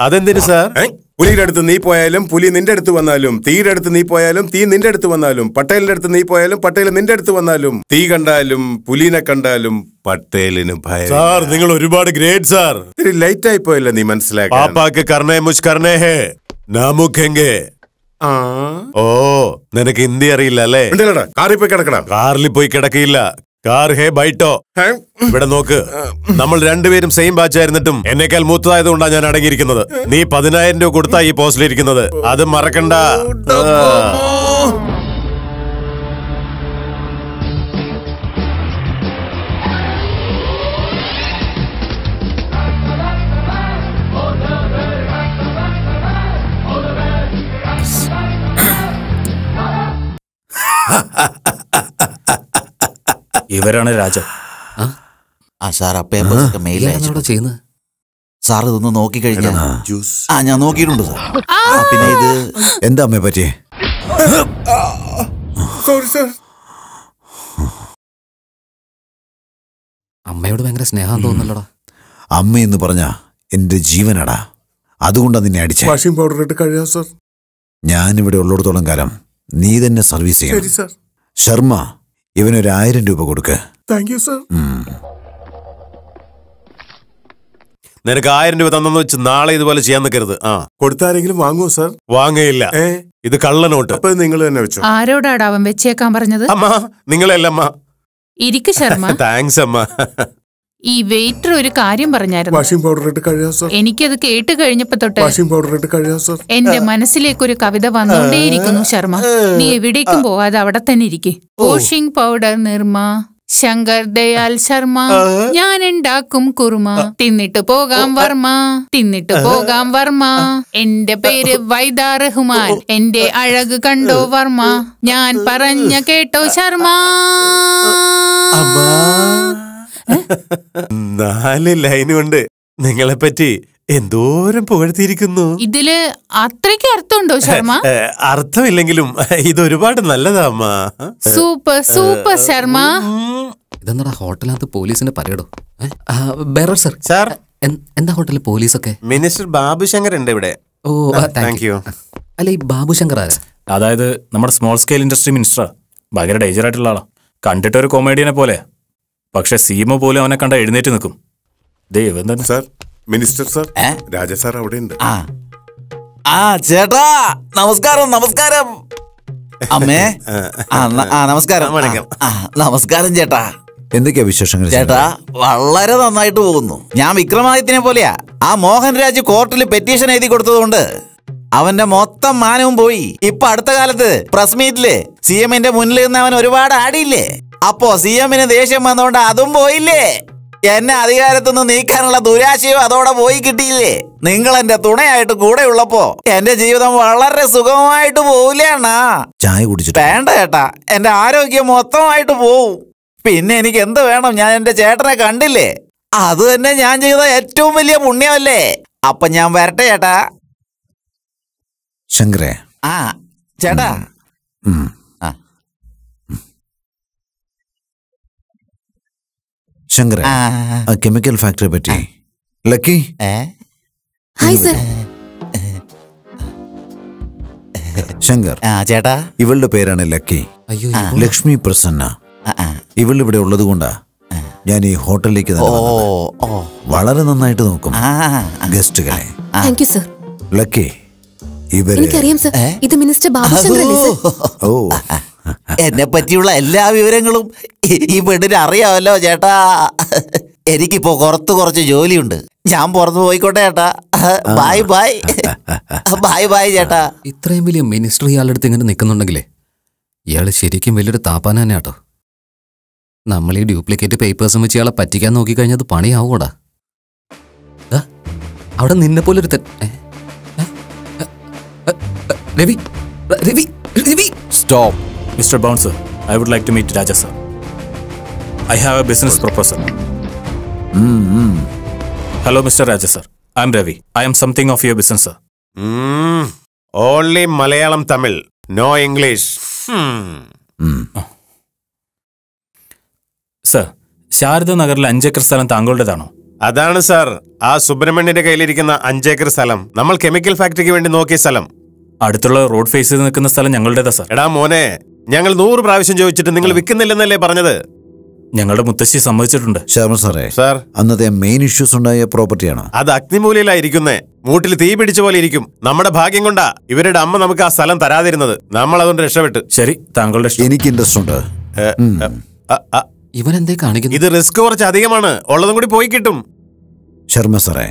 അതെന്തിനു സാർ? പുലിയുടെ അടുത്ത് നീ പോയാലും പുലി നിന്റെ അടുത്ത് വന്നാലും തീയുടെ അടുത്ത് നീ പോയാലും തീ നിന്റെ അടുത്ത് വന്നാലും പട്ടേലിന്റെ അടുത്ത് നീ പോയാലും പട്ടേൽ നിന്റെ അടുത്ത് വന്നാലും തീ കണ്ടാലും പുലിനെ കണ്ടാലും പട്ടേലിന് ഭയം. സാർ നിങ്ങൾ ഒരുപാട് ഗ്രേറ്റ് സാർ. ഇത്തിരി ലൈറ്റ് ആയി പോയില്ല നീ മനസ്സിലാക്കി പാപ്പാക്ക് കർണേ മുഷ് കർണേ ഹേ. നാമുഖെങ്കെ. ഓ നിനക്ക് ഹിന്ദി അറിയില്ല അല്ലേ? കാറിൽ പോയി കിടക്കണം കാറിൽ പോയി കിടക്കില്ല കാർ ഹേ ബൈട്ടോ. ഇവിടെ നോക്ക്. നമ്മൾ രണ്ടുപേരും സെയിം ബാച്ച് ആയിരുന്നിട്ടും എന്നെക്കാൾ മൂത്തതായത് കൊണ്ടാണ് ഞാൻ അടങ്ങിയിരിക്കുന്നത്. നീ പതിനായിരം രൂപ കൊടുത്താ ഈ പോസ്റ്റിലിരിക്കുന്നത് അത് മറക്കണ്ട. ഇവരാണ് രാജ. ആ? സാർ ആ. പേപ്പേഴ്സ് ഒക്കെ മെയിൽ ഇയാളെന്താ ചെയ്യുന്നത് സാർ ഇതൊന്ന് നോക്കിക്കഴിഞ്ഞാ ആ ഞാൻ നോക്കിയിട്ടുണ്ട് സാർ. ആ, പിന്നെ ഇത് എന്താ അമ്മയെ പറ്റി സോറി സാർ അമ്മയോട് ഭയങ്കര സ്നേഹം തോന്നുന്നല്ലോടാ. അമ്മ എന്ന് പറഞ്ഞ എന്റെ ജീവനടാ. അതുകൊണ്ടാ നിന്നെ അടിച്ച. വാഷിംഗ് പൗഡർ ഇട്ട് കഴിയാം സാർ ഞാനിവിടെ ഉള്ളിടത്തോളം കാലം നീ തന്നെ സർവീസ് ചെയ്യാം ചെയ്യണം സാർ ശർമ്മ ഇവനൊരു ആയിരം രൂപ കൊടുക്ക. Thank you sir. നിനക്ക് ആയിരം രൂപ തന്നെന്ന് വെച്ച് നാളെ ഇതുപോലെ ചെയ്യാൻ നിൽക്കരുത് ആ. കൊടുത്താരെങ്കിലും വാങ്ങുമോ സർ വാങ്ങയില്ല. ഇത് കള്ളനോട്ട്. അപ്പൊ നിങ്ങൾ തന്നെ വെച്ചു. ആരോടാടാ അവൻ വെച്ചേക്കാൻ പറഞ്ഞത്? അമ്മ നിങ്ങളല്ല അമ്മ. ഇരിക്കു ശർമ്മ. താങ്ക്സ് അമ്മ. ഈ വെയിറ്റർ ഒരു കാര്യം പറഞ്ഞായിരുന്നു. വാഷിംഗ് പൗഡർ ഇട്ട് കഴിയാ സർ എനിക്കത് കേട്ട് കഴിഞ്ഞപ്പോ തൊട്ട് വാഷിംഗ് പൗഡർ ഇട്ട് കഴിയാ സർ എന്റെ മനസ്സിലേക്ക് ഒരു കവിത വന്നുകൊണ്ടേയിരിക്കുന്നു ശർമ്മ. നീ എവിടേക്കും പോവാതെ അവിടെ തന്നെ ഇരിക്കെ. വാഷിംഗ് പൗഡർ നിർമ്മ ശങ്കർ ദയാൽ ശർമ്മ ഞാൻ ഉണ്ടാക്കും കുറുമ. തിന്നിട്ട് പോകാം വർമ്മ തിന്നിട്ട് പോകാം വർമ്മ. എന്റെ പേര് വൈദാ റഹ്മാൻ. എന്റെ അഴക് കണ്ടോ വർമ്മ? ഞാൻ പറഞ്ഞ കേട്ടോ ശർമ്മ. നാല് ലൈൻ കൊണ്ട് നിങ്ങളെ പറ്റി എന്തോരം പുകഴ്ത്തിയിരിക്കുന്നു. ഇതിൽ അത്രയ്ക്ക് അർത്ഥമുണ്ടോ ശർമ്മ? അർത്ഥമില്ലെങ്കിലും ഇത് ഒരുപാട് നല്ലതാമ്മ സൂപ്പർ സൂപ്പർ ശർമ്മ. ഇതെന്താ ഹോട്ടലിനകത്ത് പോലീസിന്റെ പരേഡോ ബെറർ സർ. സാർ. എന്താ ഹോട്ടലിൽ പോലീസൊക്കെ? മിനിസ്റ്റർ ബാബു ശങ്കർ ഉണ്ട് ഇവിടെ. Oh thank you. അല്ല ഈ ബാബു ശങ്കർ ആരാ? അതായത് നമ്മുടെ സ്മോൾ സ്കെയിൽ ഇൻഡസ്ട്രി മിനിസ്റ്റർ ഭയങ്കര ഡേഞ്ചർ ആയിട്ടുള്ള ആളാ. കണ്ടിട്ട് ഒരു കൊമേഡിയനെ പോലെ. പക്ഷെ സീമ പോലും അവനെ കണ്ട എഴുന്നേറ്റ് നിൽക്കും. ദൈവം തന്നെ. Sir minister sir Raja sir അവിടെ ഉണ്ട് ആ ചേട്ടാ നമസ്കാരം നമസ്കാരം. അമ്മേ. ആ. ന- ആ നമസ്കാരം. ആ, ആ, നമസ്കാരം ചേട്ടാ. എന്തൊക്കെയാ വിശേഷങ്ങൾ ചേട്ടാ? വളരെ നന്നായിട്ട് പോകുന്നു. ഞാൻ വിക്രമാദിത്യനെ പോലെയാ. ആ മോഹൻ രാജ് കോർട്ടിൽ പെറ്റീഷൻ എഴുതി കൊടുത്തതുകൊണ്ട്. അവന്റെ മൊത്തം മാനവും പോയി. ഇപ്പൊ അടുത്ത കാലത്ത് പ്രസ് മീറ്റിൽ സി എമ്മിന്റെ മുന്നിൽ നിന്ന് അവൻ ഒരുപാട് ആടിയില്ലേ അപ്പോ സി എമ്മിന് ദേഷ്യം വന്നുകൊണ്ട് അതും പോയില്ലേ? എന്നെ അധികാരത്തുനിന്ന് നീക്കാനുള്ള ദുരാശയോ അതോടെ പോയി കിട്ടിയില്ലേ? നിങ്ങൾ എന്റെ തുണയായിട്ട് കൂടെ ഉള്ളപ്പോ എന്റെ ജീവിതം വളരെ സുഖമായിട്ട് പോവില്ലേ അണ്ണാ? ചായ കുടിച്ചിട്ട് വേണ്ട ചേട്ടാ എന്റെ ആരോഗ്യം മൊത്തമായിട്ട് പോവും. പിന്നെ എനിക്ക് എന്ത് വേണം? ഞാൻ എന്റെ ചേട്ടനെ കണ്ടില്ലേ? അത് തന്നെ ഞാൻ ചെയ്ത ഏറ്റവും വലിയ പുണ്യമല്ലേ? അപ്പൊ ഞാൻ വരട്ടെ ചേട്ടാ. ശങ്കരേ. ആ ചേട്ടാ. ശങ്കരേ കെമിക്കൽ ഫാക്ടറി പറ്റി. ലക്കി? Hi sir. ശങ്കർ ചേട്ടാ. ഇവളുടെ പേരാണ് ലക്കി. അയ്യോ ലക്ഷ്മി പ്രസന്ന. ഇവൾ ഇവിടെ ഉള്ളത് കൊണ്ടാ. ഞാൻ ഈ ഹോട്ടലിലേക്ക്. വളരെ നന്നായിട്ട് നോക്കും. ഗസ്റ്റുകളെ. ലക്കി ഇവർ എനിക്കറിയാം സർ. ഇത് മിനിസ്റ്റർ ബാബുശങ്കർ ഓ. എന്നെ പറ്റിയുള്ള എല്ലാ വിവരങ്ങളും ഈ- ഈ പെണ്ണിന് അറിയാമല്ലോ ചേട്ടാ. എനിക്കിപ്പോ കുറച്ച് കുറച്ച് ജോലിയുണ്ട്. ഞാൻ പുറത്ത് പോയിക്കോട്ടെ ചേട്ടാ. Bye bye. ബായ് ബായ് ചേട്ടാ. ഇത്രയും വലിയ മിനിസ്റ്റർ ഇയാളുടെ അടുത്ത് ഇങ്ങനെ നിൽക്കുന്നുണ്ടെങ്കിലേ ഇയാൾ ശരിക്കും വലിയൊരു താപ്പാന തന്നെ കേട്ടോ. നമ്മൾ ഈ ഡ്യൂപ്ലിക്കേറ്റ് പേപ്പേഴ്സും വെച്ച് ഇയാളെ പറ്റിക്കാൻ നോക്കിക്കഴിഞ്ഞത് പണിയാവൂടാ. ദാ, അവിടെ നിന്നെ പോലെ ഒരു Ravi Ravi Ravi. Stop mister bouncer I would like to meet Raja sir I have a business proposal hello mister Raja sir I am Ravi I am something of your business sir only Malayalam Tamil no English sir Sharada നഗറിലെ അഞ്ചേക്കർ സ്ഥലം താങ്കളുടേതാണോ? അതാണ് sir ആ സുബ്രഹ്മണ്യന്റെ കയ്യിലിരിക്കുന്ന അഞ്ചേക്കർ സ്ഥലം. നമ്മൾ chemical ഫാക്ടറിക്ക് വേണ്ടി നോക്കിയ സ്ഥലം. അടുത്തുള്ള റോഡ് ഫേസ് ചെയ്ത് നിൽക്കുന്ന സ്ഥലം ഞങ്ങളുടേതാ സാർ. എടാ മോനെ ഞങ്ങൾ നൂറ് പ്രാവശ്യം ചോദിച്ചിട്ട് നിങ്ങൾ വിൽക്കുന്നില്ലെന്നല്ലേ പറഞ്ഞത്? ഞങ്ങളുടെ മുത്തശ്ശി സമ്മതിച്ചിട്ടുണ്ട്. ശർമ്മ സാറേ സാർ. അന്നത്തെ മെയിൻ ഇഷ്യൂസ് ഉണ്ടായ പ്രോപ്പർട്ടിയാണ് അത് അഗ്നിമൂലയിലായിരിക്കുന്നേ. മൂട്ടിൽ തീ പിടിച്ച പോലെ ഇരിക്കും. നമ്മുടെ ഭാഗ്യം കൊണ്ടാ ഇവരുടെ അമ്മ നമുക്ക് ആ സ്ഥലം തരാതിരുന്നത്. നമ്മൾ അതുകൊണ്ട് രക്ഷപ്പെട്ടു. ശരി താങ്കളുടെ എനിക്ക് ഇൻട്രസ്റ്റ് ഉണ്ട്. ഇവൻ എന്തേ കാണിക്കുന്നു? ഇത് റിസ്ക് കുറച്ച് അധികമാണ്. ഉള്ളതും കൂടി പോയി കിട്ടും. ശർമ്മ സാറേ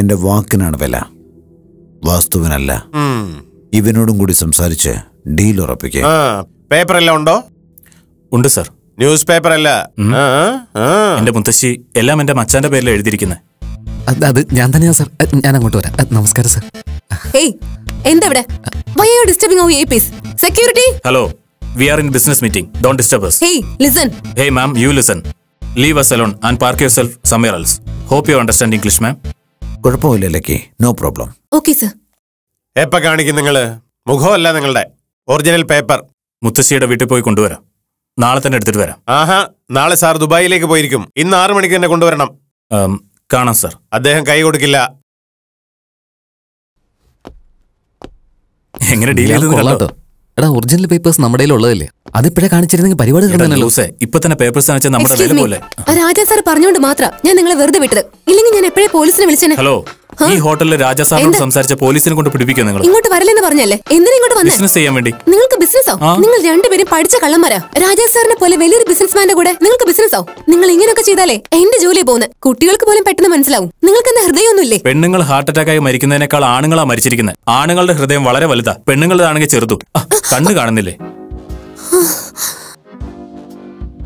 എന്റെ വാക്കിനാണ് വില. വാസ്തുവിനല്ല. ഇവനോടും കൂടി സംസാരിച്ച് ഡീൽ ഉറപ്പിക്കുക ആ പേപ്പർ എല്ലാം ഉണ്ടോ? ഉണ്ട് സർ. ന്യൂസ് പേപ്പർ അല്ല. എന്റെ മുത്തശ്ശി എല്ലാം എന്റെ മച്ചാന്റെ പേരിൽ എഴുതിയിരിക്കുന്നത് അത് ഞാൻ തന്നെയാ സർ. ഞാൻ അങ്ങോട്ട് വരാം. നമസ്കാരം സർ. ഹേയ് എന്താ ഇവിടെ why are disturbing our a security hello we are in business meeting don't disturb us. Hey listen hey ma'am you listen leave us alone and park yourself somewhere else. Hope you understand English, ma'am. കുഴപ്പമില്ല Lucky. No problem. Okay sir. എപ്പ കാണിക്കും നിങ്ങൾ? മുഖമല്ല നിങ്ങളുടെ. Original paper. മുത്തശ്ശിയുടെ വീട്ടിൽ പോയി കൊണ്ടുവരാം. നാളെ തന്നെ എടുത്തിട്ട് വരാം. ആഹാ നാളെ സാർ ദുബായിലേക്ക് പോയിരിക്കും. ഇന്ന് ആറു മണിക്ക് തന്നെ കൊണ്ടുവരണം. Um, കാണാം സർ. അദ്ദേഹം കൈ കൊടുക്കില്ല. എങ്ങനെ ഡീൽ എടാ ഒറിജിനൽ പേപ്പേഴ്സ് നമ്മുടെ ഉള്ളതല്ലേ? അതിപ്പോഴേ കാണിച്ചിരുന്നെങ്കിൽ പരിപാടി ഇപ്പൊ തന്നെ പേപ്പേഴ്സ് കാണിച്ചാൽ നമ്മുടെ വില പോലെ. രാജാ സാർ പറഞ്ഞുകൊണ്ട് മാത്രം ഞാൻ നിങ്ങളെ വെറുതെ വിട്ടത്. ഇല്ലെങ്കിൽ ഞാൻ എപ്പോഴേ പോലീസിനെ വിളിച്ചേ ഹലോ ഈ ഹോട്ടലിലെ രാജാ സാറിനോട് സംസാരിച്ച പോലീസിനെ കൊണ്ട് പിടിപ്പിക്കുക നിങ്ങൾ ഇങ്ങോട്ട് വരലെന്ന് പറഞ്ഞല്ലേ? എന്തിനാ ഇങ്ങോട്ട് വന്നേ? ബിസിനസ് ചെയ്യാൻ വേണ്ടി. നിങ്ങൾക്ക് ബിസിനസ്സോ. നിങ്ങൾ രണ്ടുപേരും പഠിച്ച കള്ളന്മാരാ. രാജാ സാറിനെ പോലെ വലിയൊരു ബിസിനസ്മാന്റെ കൂടെ നിങ്ങൾക്ക് ബിസിനസ്സോ നിങ്ങൾ ഇങ്ങനെയൊക്കെ ചെയ്താലേ എന്റെ ജോലി പോകുന്നത് കുട്ടികൾക്ക് പോലും പെട്ടെന്ന് മനസ്സിലാവും. നിങ്ങൾക്ക് എന്താ ഹൃദയമൊന്നുമില്ലേ? പെണ്ണുങ്ങൾ ഹാർട്ട് അറ്റാക്ക് ആയി മരിക്കുന്നതിനേക്കാൾ ആണുങ്ങളാ മരിച്ചിരിക്കുന്നത് ആണുങ്ങളുടെ ഹൃദയം വളരെ വലുതാ. പെണ്ണുങ്ങളുടെയാണെങ്കിൽ ചെറുതു. കണ്ണു കാണുന്നില്ലേ?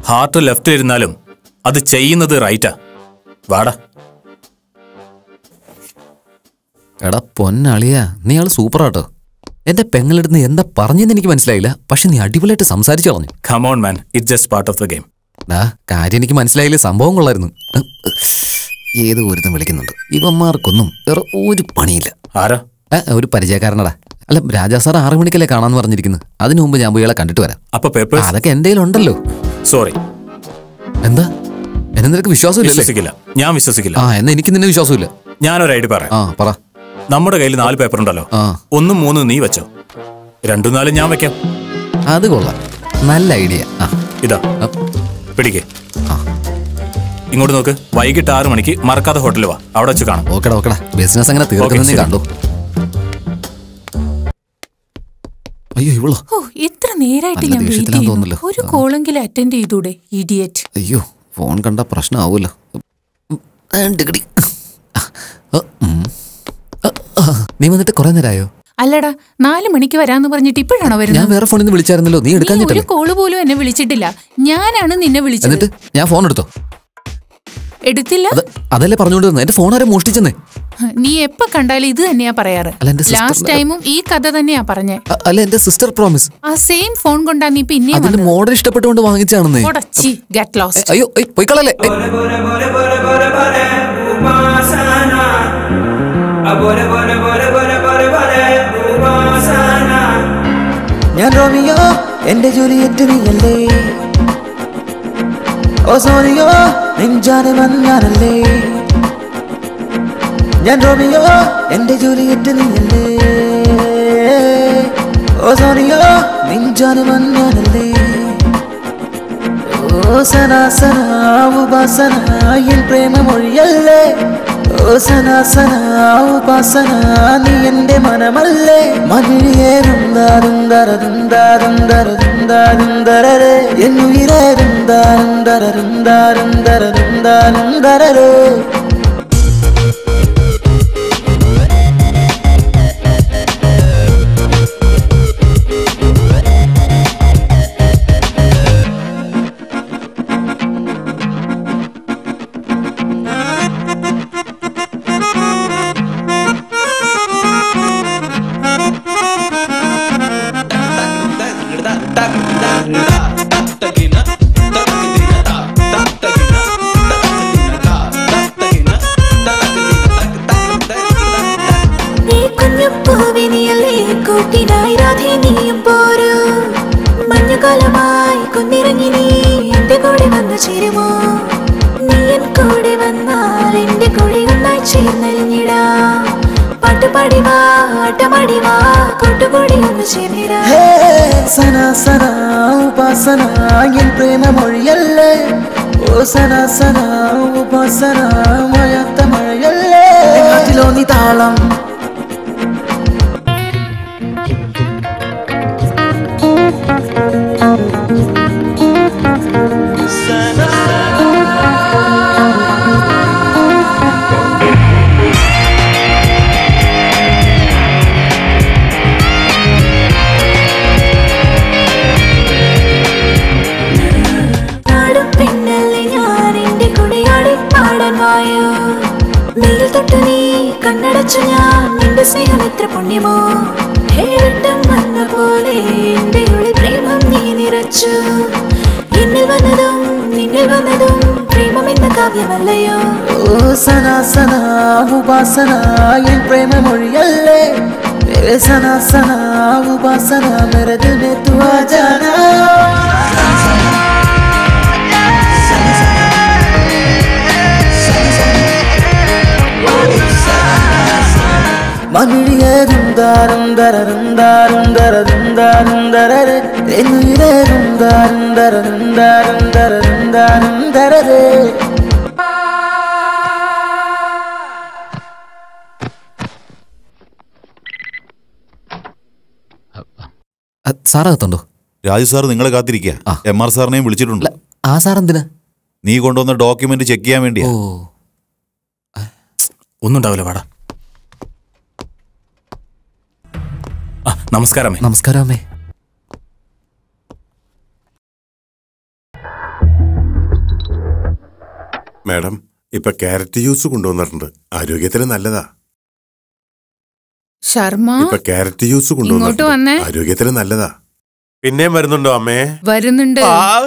ഹാർട്ട് ലെഫ്റ്റ് ഇരുന്നാലും അത് ചെയ്യുന്നത് റൈറ്റാ വാടാ. എടാ പൊന്നളിയാ നീ ആൾ സൂപ്പറാട്ടോ. എന്റെ പെങ്ങളെടുത്ത് എന്താ പറഞ്ഞെന്ന് എനിക്ക് മനസ്സിലായില്ല. പക്ഷെ നീ അടിപൊളിയായിട്ട് സംസാരിച്ചു പറഞ്ഞു come on man it just part of the game ഡാ കാര്യം എനിക്ക് മനസ്സിലായില്ല. സംഭവം കൊള്ളായിരുന്നു. ഏത് ഒരുത്തം വിളിക്കുന്നുണ്ട്. ഇവന്മാർക്കൊന്നും വേറെ ഒരു പണിയില്ല. ആരാ? ഒരു പരിചയക്കാരനടാ. അല്ല രാജാ സാർ ആറു മണിക്കല്ലേ കാണാന്ന് പറഞ്ഞിരിക്കുന്നു. അതിനു മുമ്പ് ഞാൻ പോയി കണ്ടിട്ട് വരാം. അപ്പൊ പേപ്പർ അതൊക്കെ എന്റെ ഉണ്ടല്ലോ സോറി എന്താ? എന്നെ നിനക്ക് വിശ്വാസമില്ല ഞാൻ വിശ്വസിക്കില്ല. ആ എന്നാ എനിക്ക് നിന്നെ വിശ്വാസമില്ല. ഞാനൊരു ഐഡി പറയാം. ആ പറ. നമ്മുടെ കയ്യിൽ നാല് പേപ്പർ ഉണ്ടല്ലോ. ഒന്നും മൂന്നും നീ വെച്ചോ. രണ്ടും നാലും ഞാൻ വെക്കാം. അത് കൊള്ളാം. നല്ല ഐഡിയ ആ. ഇതാ. പിടിക്കേ. ഇങ്ങോട്ട് നോക്ക്. വൈകിട്ട് ആറു മണിക്ക് മറക്കാതെ ഹോട്ടലിൽ വാ. അവിടെ വെച്ച് കാണാം. ഓക്കെടാ ഓക്കെടാ. ബിസിനസ് അങ്ങനെ തീർക്കുന്നു നീ ശരി. കണ്ടു. അയ്യോ ഇവളോ? ഓ എത്ര നേരായിട്ട് നല്ല ഞാൻ വെയിറ്റ് ദേഷ്യത്തിലാന്ന് ചെയ്യുന്നു. തോന്നുന്നല്ലോ. ഒരു കോളെങ്കിലും അറ്റൻഡ് ചെയ്തൂടെ ഇഡിയറ്റ് അയ്യോ ഫോൺ കണ്ട ആ. ആ. ആ, ആ, നീ വന്നിട്ട് കുറെ നേരമായോ? അല്ലടാ നാല് മണിക്ക് വരാന്ന് പറഞ്ഞിട്ട് ഇപ്പോഴാണോ വരുന്നത്? ഞാൻ വേറെ ഫോണിൽ നിന്ന് വിളിച്ചായിരുന്നല്ലോ നീ എടുക്കാൻ ഒരു കോൾ പോലും എന്നെ വിളിച്ചിട്ടില്ല. ഞാനാണ് നിന്നെ വിളിച്ചത്. എന്നിട്ട് ഞാൻ ഫോൺ എടുത്തോ? എടുത്തില്ല. അതല്ലേ പറഞ്ഞുകൊണ്ടിരുന്നത്? എന്റെ ഫോൺ ആരെ മോഷ്ടിച്ചെന്നേ? നീ എപ്പോ കണ്ടാലും ഇത് തന്നെയാ പറയാറ്. ലാസ്റ്റ് ടൈമും ഈ കഥ തന്നെയാ പറഞ്ഞേ. അല്ല എന്റെ സിസ്റ്റർ പ്രോമിസ് ആ സെയിം ഫോൺ കൊണ്ടാ നീ പിന്നെ അതിന്റെ മോഡൽ ഇഷ്ടപ്പെട്ടുകൊണ്ട് വാങ്ങിച്ചാണെന്നേ. ഗെറ്റ് ലോസ്റ്റ് അയ്യോ പോയി പോയിക്കളല്ലേ ഏയ്. ഞാൻ റോമിയോ എന്റെ ജൂലിയറ്റ് നീയല്ലേ ഓ സോനിയോ നിഞ്ചാനെ വന്നാനല്ലേ? ഞാൻ റോമിയോ എന്റെ ജൂലിയറ്റ് നീയല്ലേ ഓ സോനിയോ നിഞ്ചാനെ വന്നാനല്ലേ? ഓ സനാസനാ ഉപാസനായി പ്രേമമൊഴിയല്ലേ? ഉപാസന നീ എന്റെ മനമല്ലേ? മനുഷ്യരുന്താരുന്താരുന്താരുന്താരുന്താരുന്താരുന്താരേ എന്നുയിരരുന്താരുന്താരുന്താരുന്താരുന്താരുന്താരേ നീ സന സന ഉപാസന എൻ പ്രേമമൊഴിയല്ലേ ഓ സന സന ഉപാസന മഴത്ത മഴയല്ലേ കാറ്റിലോ നീ താളം നിറച്ചു എന്നിൽ വന്നതും നിന്നിൽ വന്നതും പ്രേമം എന്ന കാവ്യമല്ലയോ ഓ സന സന ഉപാസന എൻ പ്രേമമൊഴിയല്ലേ ഏ സന സന ഉപാസന मेरे दिल में तू आ जाना മമിഴിയേതും ദാരും ദരരും ദാരും ദരരും ദാരും ദരരെ സാറകത്തുണ്ടോ രാജു സാർ നിങ്ങളെ കാത്തിരിക്കുക എം ആർ സാറിനെയും വിളിച്ചിട്ടുണ്ട് ആ സാർ എന്തിനാ നീ കൊണ്ടുവന്ന ഡോക്യുമെന്റ് ചെക്ക് ചെയ്യാൻ വേണ്ടിയാ ഒന്നും ഉണ്ടാവില്ല വാടാ നമസ്കാരം നമസ്കാരമേ മാഡം ഇപ്പൊ ക്യാരറ്റ് ജ്യൂസ് കൊണ്ടുവന്നിട്ടുണ്ട്. ആരോഗ്യത്തിന് നല്ലതാ. ശർമ്മ? ഇപ്പൊ ക്യാരറ്റ് ജ്യൂസ് ഇങ്ങോട്ട് കൊണ്ടുവന്നിട്ടുണ്ട് വന്നേ. ആരോഗ്യത്തിന് നല്ലതാ. പിന്നെയും വരുന്നുണ്ടോ അമ്മേ വരുന്നുണ്ട്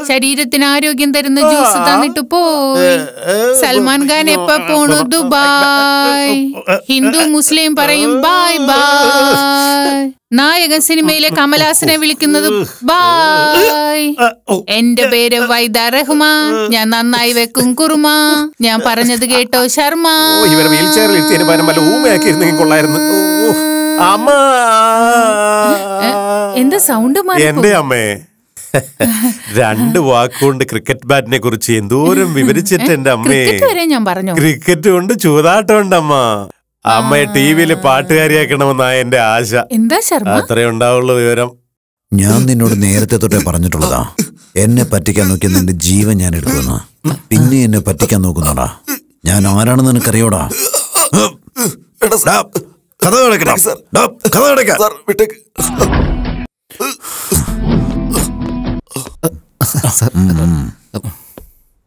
ശരീരത്തിന് ആരോഗ്യം തരുന്ന ജ്യൂസ് തന്നിട്ട് പോയി സൽമാൻ ഖാൻ എപ്പ പോണു ദുബായ് ഹിന്ദു മുസ്ലിം പറയും ബായ് ബായ് നായകൻ സിനിമയിലെ കമലാസനെ വിളിക്കുന്നത് ബായ് എന്റെ പേര് വൈദ റഹ്മാൻ ഞാൻ നന്നായി വെക്കും കുറുമ ഞാൻ പറഞ്ഞത് കേട്ടോ ശർമ്മ വീൽ ചെയറിൽ ഊമയാക്കി ഇരുന്നെങ്കിൽ കൊള്ളായിരുന്നു അമ്മ എന്താ സൗണ്ട് എന്റെ അമ്മേ. രണ്ട് വാക്കുകൊണ്ട് ക്രിക്കറ്റ് ബാറ്റിനെ കുറിച്ച് എന്തോരം വിവരിച്ചിട്ട് എന്റെ അമ്മേ. ക്രിക്കറ്റ് വരെ ഞാൻ പറഞ്ഞു. ക്രിക്കറ്റ് ഉണ്ട് ചൂതാട്ടം ഉണ്ട് അമ്മ അമ്മയെ ടി വിയിൽ പാട്ടുകാരിയാക്കണമെന്നാ എന്റെ ആശ. എന്താ ശർമ്മ? അത്രേ ഉണ്ടാവുള്ളൂ വിവരം. ഞാൻ നിന്നോട് നേരത്തെ തൊട്ടേ പറഞ്ഞിട്ടുള്ളതാ. എന്നെ പറ്റിക്കാൻ നോക്കിയ നിന്റെ ജീവൻ ഞാൻ എടുക്കുന്ന പിന്നെ എന്നെ പറ്റിക്കാൻ നോക്കുന്നോടാ. ഞാൻ ആരാണെന്ന് നിനക്കറിയോടാ? കഥ. ഡാ, കഥ കിടക്ക.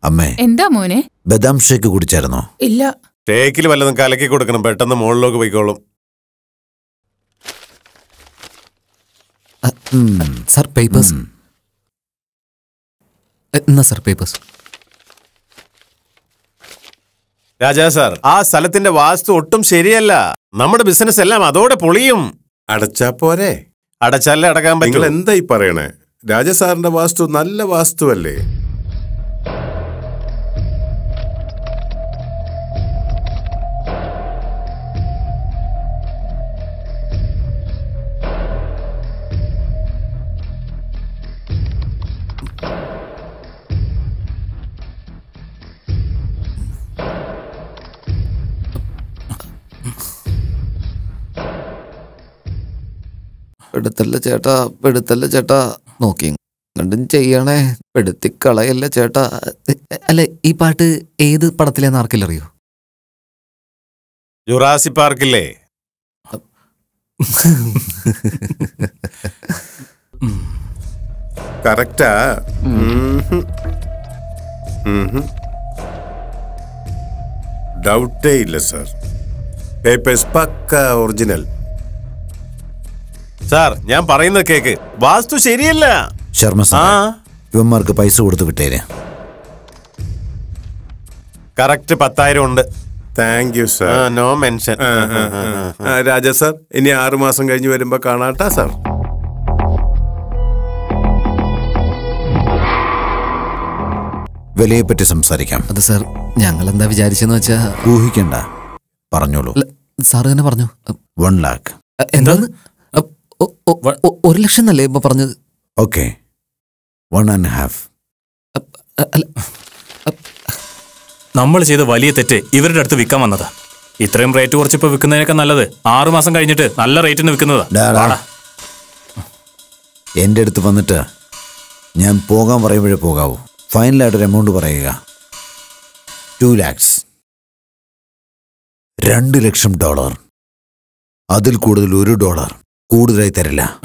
അമ്മേ എന്താ മോനെ? ബദാം ഷേക്ക് കുടിച്ചായിരുന്നോ? ഇല്ല. ഷേക്കിൽ വല്ലതും കലക്കി കൊടുക്കണം പെട്ടെന്ന് മുകളിലേക്ക് പോയിക്കോളും. സർ പേപ്പേഴ്സ് എന്നാ സർ പേപ്പേഴ്സ് രാജാ സാർ ആ സ്ഥലത്തിന്റെ വാസ്തു ഒട്ടും ശരിയല്ല. നമ്മുടെ ബിസിനസ് എല്ലാം അതോടെ പൊളിയും. അടച്ചാ പോരെ. അടച്ചാലേ അടക്കാൻ പറ്റും. എന്താ ഈ പറയണേ? രാജസാറിന്റെ വാസ്തു നല്ല വാസ്തുവല്ലേ? പെടുത്തല്ല ചേട്ടാ പെടുത്തല്ല ചേട്ടാ നോക്കി കണ്ടും ചെയ്യണേ. പെടുത്തി കളയല്ല ചേട്ടാ. അല്ല ഈ പാട്ട് ഏത് പടത്തിലെന്ന് ആർക്കില്ലറിയോ ജുറാസി പാർക്കില്ലേ? കറക്റ്റാ? ഡൗട്ടേ ഇല്ല sir. Papers pakka original. Sir ഞാൻ പറയുന്നത് കേക്ക്. വാസ്തു ശരിയല്ല. ശർമ്മ സാർ ഇവന്മാർക്ക് പൈസ കൊടുത്ത് വിട്ടേര്. കറക്റ്റ് പത്തായിരം ഉണ്ട്. Thank you sir no mention Raja sir ഇനി ആറു മാസം കഴിഞ്ഞ് വരുമ്പോ കാണാട്ടാ സാർ. വിലയെ പറ്റി സംസാരിക്കാം. അത് സാർ ഞങ്ങൾ എന്താ വിചാരിച്ചെന്ന് വെച്ചാ ഊഹിക്കണ്ട. പറഞ്ഞോളൂ. സാർ തന്നെ പറഞ്ഞു. വൺ ലാക്ക് എന്താണ് ഒരു ലക്ഷം എന്നല്ലേ ഇപ്പൊ പറഞ്ഞത്? ഓക്കെ വൺ ആൻഡ് ഹാഫ് നമ്മൾ ചെയ്ത വലിയ തെറ്റ് ഇവരുടെ അടുത്ത് വിൽക്കാൻ വന്നതാ. ഇത്രയും റേറ്റ് കുറച്ചിപ്പോ വിൽക്കുന്നതിനൊക്കെ നല്ലത്. ആറു മാസം കഴിഞ്ഞിട്ട് നല്ല റേറ്റിന് വിൽക്കുന്നതാ. എന്റെ അടുത്ത് വന്നിട്ട് ഞാൻ പോകാൻ പറയുമ്പോഴേ പോകാവൂ. ഫൈനലായിട്ടൊരു എമൗണ്ട് പറയുക. ടു ലാക്സ് രണ്ട് ലക്ഷം ഡോളർ. അതിൽ കൂടുതൽ ഒരു ഡോളർ. കൂടുതലായി തരില്ല.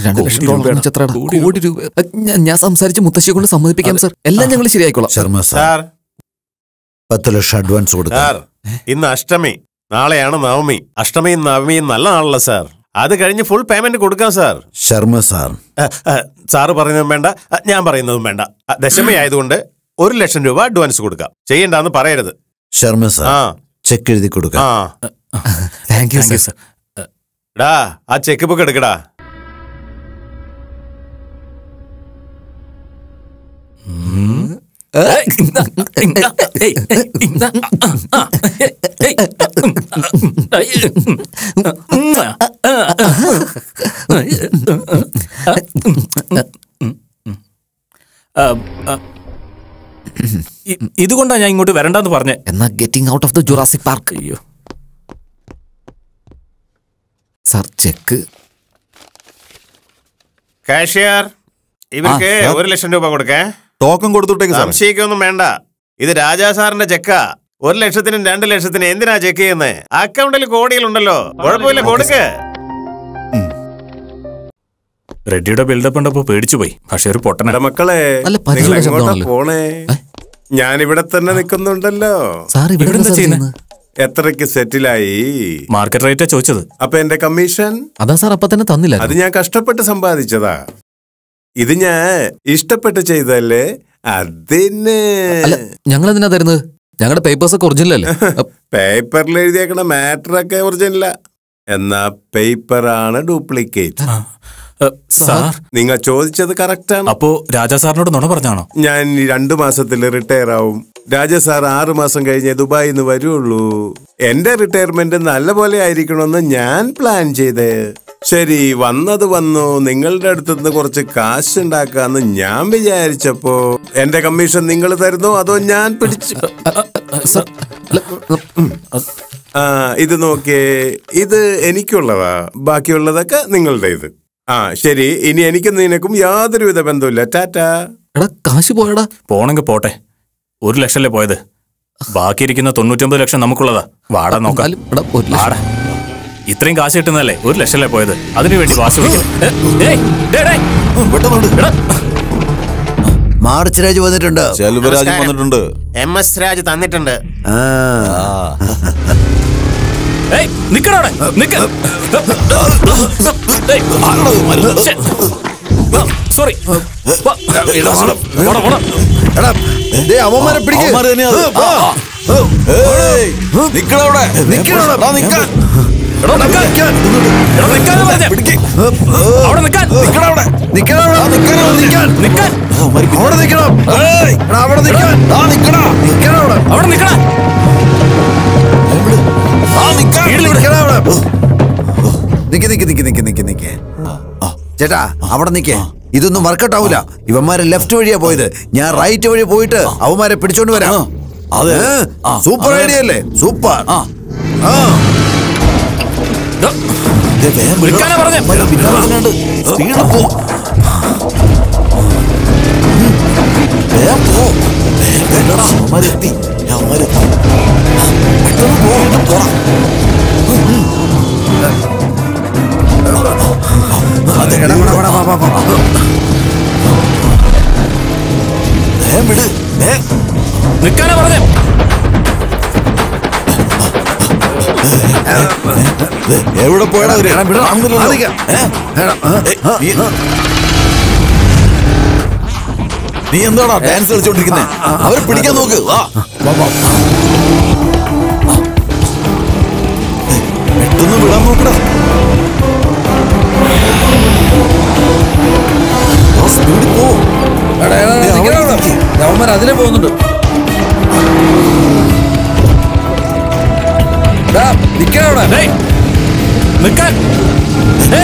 രണ്ട് ലക്ഷം കോടി രൂപ. ഞാൻ- ഞാൻ സംസാരിച്ച് മുത്തശ്ശിയെ കൊണ്ട് സമ്മതിപ്പിക്കാം സാർ എല്ലാം ഞങ്ങൾ ശരിയായിക്കോളാം. ശർമ്മ സാർ. സാർ. പത്ത് ലക്ഷം അഡ്വാൻസ് കൊടുക്കാം. സാർ ഇന്ന് അഷ്ടമി. നാളെയാണ് നവമി. അഷ്ടമിയും നവമിയും നല്ല നാളല്ല സാർ? അത് കഴിഞ്ഞ് ഫുൾ പേയ്മെന്റ് കൊടുക്കാം സാർ. ശർമ്മ സാർ. സാറ് പറയുന്നതും വേണ്ട. ഞാൻ പറയുന്നതും വേണ്ട. ദശമി ആയതുകൊണ്ട് ഒരു ലക്ഷം രൂപ അഡ്വാൻസ് കൊടുക്കാം. ചെയ്യണ്ടെന്ന് പറയരുത്. ശർമ്മ സാർ. ആ. ചെക്ക് എഴുതി കൊടുക്കാം. ആ. താങ്ക് യു Thank സാർ ഡാ ആ ചെക്ക് ബുക്ക് എടുക്കടാ. ഇതുകൊണ്ടാ ഞാൻ ഇങ്ങോട്ട് വരണ്ടെന്ന് പറഞ്ഞേ. എന്നാ getting out of the Jurassic Park അയ്യോ. സാർ ചെക്ക് കാഷ്യർ ഇവർക്ക് ആ, സാർ. ഒരു ലക്ഷം രൂപ കൊടുക്കേ. ടോക്കൺ കൊടുത്തുട്ടേക്ക് സാർ സംശയിക്കൊന്നും വേണ്ട. ഇത് രാജാ സാറിന്റെ ചെക്കാ. ഒരു ലക്ഷത്തിനും രണ്ട് ലക്ഷത്തിനും എന്തിനാ ചെക്ക് ചെയ്യുന്നത് അക്കൗണ്ടിൽ കോടികളുണ്ടല്ലോ. കുഴപ്പമില്ല കൊടുക്ക്. റെഡ്ഡിയുടെ ബിൽഡപ്പ് ഉണ്ടപ്പോ പേടിച്ചു പോയി. പക്ഷെ ഒരു പൊട്ടന മക്കളെ നല്ല നിങ്ങൾ എങ്ങോട്ടാ ശബ്ദമാണല്ലോ. പോണേ? ഞാൻ ഇവിടെ തന്നെ നിൽക്കുന്നുണ്ടല്ലോ. സാർ ഇവിടെ എന്താ എന്താ സാർ ചെയ്യുന്നത്? ചെയ്യുന്നത്? എത്രക്ക് സെറ്റിലായി? മാർക്കറ്റ് റേറ്റാ ചോദിച്ചത്. അപ്പൊ എന്റെ കമ്മീഷൻ? അതാ സാർ അപ്പൊ തന്നെ തന്നില്ല. അത് ഞാൻ കഷ്ടപ്പെട്ട് സമ്പാദിച്ചതാ. ഇത് ഞാൻ ഇഷ്ടപ്പെട്ട് ചെയ്തല്ലേ? അതിന്. ഞങ്ങൾ എന്തിനാ തരുന്നത്? ഞങ്ങളുടെ പേപ്പേഴ്സ് ഒക്കെ ഒറിജിനൽ അല്ലേ? പേപ്പറിൽ എഴുതിയേക്കണ മാറ്റർ ഒക്കെ ഒറിജിനല്ല എന്നാ പേപ്പറാണ് ഡ്യൂപ്ലിക്കേറ്റ് സാർ? നിങ്ങൾ ചോദിച്ചത് കറക്റ്റ് ആണ്. അപ്പോ രാജാ സാറിനോട് നുണ പറഞ്ഞാണോ? ഞാൻ രണ്ടു മാസത്തിൽ റിട്ടയർ ആവും. രാജാ സാർ ആറ് മാസം കഴിഞ്ഞ് ദുബായിൽ നിന്ന് വരുള്ളൂ. എന്റെ റിട്ടയർമെന്റ് നല്ല പോലെ ആയിരിക്കണമെന്ന് ഞാൻ പ്ലാൻ ചെയ്തേ. ശരി വന്നത് വന്നു. നിങ്ങളുടെ അടുത്തുനിന്ന് കുറച്ച് കാശ് ഉണ്ടാക്കാന്ന് ഞാൻ വിചാരിച്ചപ്പോ എന്റെ കമ്മീഷൻ നിങ്ങൾ തരുന്നു അതോ ഞാൻ പിടിച്ചു? ആ ഇത് നോക്കിയേ ഇത് എനിക്കുള്ളതാ. ബാക്കിയുള്ളതൊക്കെ നിങ്ങളുടെ ഇത് ആ ശരി. ഇനി എനിക്കും നിനക്കും യാതൊരുവിധ ബന്ധമില്ല ടാറ്റാ. എടാ കാശ് പോയടാ. പോണെങ്കിൽ പോട്ടെ. ഒരു ലക്ഷല്ലേ പോയത്? ബാക്കിയിരിക്കുന്ന തൊണ്ണൂറ്റൊമ്പത് ലക്ഷം നമുക്കുള്ളതാ. വാടാ നോക്കാം. വാടാ. ഇത്രയും കാശ് കിട്ടുന്നതല്ലേ? ഒരു ലക്ഷല്ലേ പോയത്? അതിനു വേണ്ടി വാശി മാർച്ച് രാജ് വന്നിട്ടുണ്ട്. വന്നിട്ടുണ്ട്. എം എസ് രാജ് തന്നിട്ടുണ്ട്. ആ. നിക്കണോടെ നിക്ക. സോറി അവന്മാരെ പിടിക്ക്. അവിടെ നിക്കാൻ. നിക്ക് നിക്ക് നിക്ക് നിക്ക് നിക്ക് നിക്ക് ചേട്ടാ അവിടെ നിക്ക് ഇതൊന്നും വർക്കൗട്ട് ആവൂല ഇവന്മാരെ ലെഫ്റ്റ് വഴിയാ പോയത് ഞാൻ റൈറ്റ് വഴി പോയിട്ട് അവന്മാരെ പിടിച്ചോണ്ട് വരാം അതെ. സൂപ്പർ ഐഡിയ അല്ലേ സൂപ്പർ ആ. ആ എവിടെ പോയടാ നീ- എന്താടാ ഡാൻസ് കളിച്ചോണ്ടിരിക്കുന്നെ അവരെ പിടിക്കാൻ നോക്ക് പെട്ടെന്ന് വിടാൻ നോക്കടാ ഏ,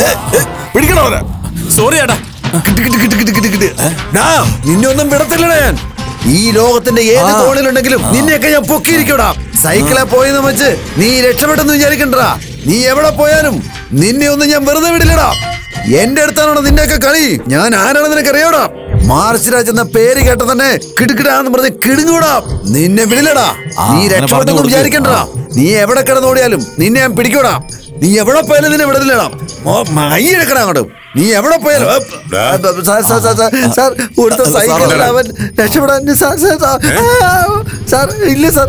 ഏ, പിടിക്കടാ അവരെ സോറി ഏട്ടാ. നിന്നൊന്നും വിടത്തില്ലടാ ഞാൻ. ഈ ലോകത്തിന്റെ ഏത് കോണിലുണ്ടെങ്കിലും നിന്നെയൊക്കെ ഞാൻ പൊക്കിയിരിക്കടാ സൈക്കിളെ പോയെന്ന് വെച്ച് നീ രക്ഷപ്പെട്ടെന്ന് വിചാരിക്കണ്ടടാ. നീ എവിടെ പോയാലും നിന്നെ ഒന്നും ഞാൻ വെറുതെ വിടില്ലടാ. എന്റെ അടുത്താണോ നിന്നെയൊക്കെ കളി? ഞാൻ ആരാണെന്ന് നിനക്കറിയോടാ മാർച്ച് രാജ് എന്ന പേര് കേട്ട തന്നെ കിടുക്കിടാന്ന് പറഞ്ഞ് കിടുങ്ങൂടാ. നിന്നെ വിടില്ലടാ. നീ രക്ഷപ്പെട്ടെന്ന് വിചാരിക്കണ്ടടാ. നീ എവിടെ കിടന്നോടിയാലും നിന്നെ ഞാൻ പിടിക്കൂടാ. നീ എവിടെ പോയാലും നിന്നെ വിടലില്ലടാ മയ്യെടുക്കടാ അങ്ങോട്ട്. നീ എവിടെ പോയാലും ഏ, sir sir sir sir sir ഒരുത്ത സൈക്കിളിൽ അവൻ രക്ഷപ്പെടാൻ സാർ സാർ സാർ ആ, സാർ ഇല്ല സാർ.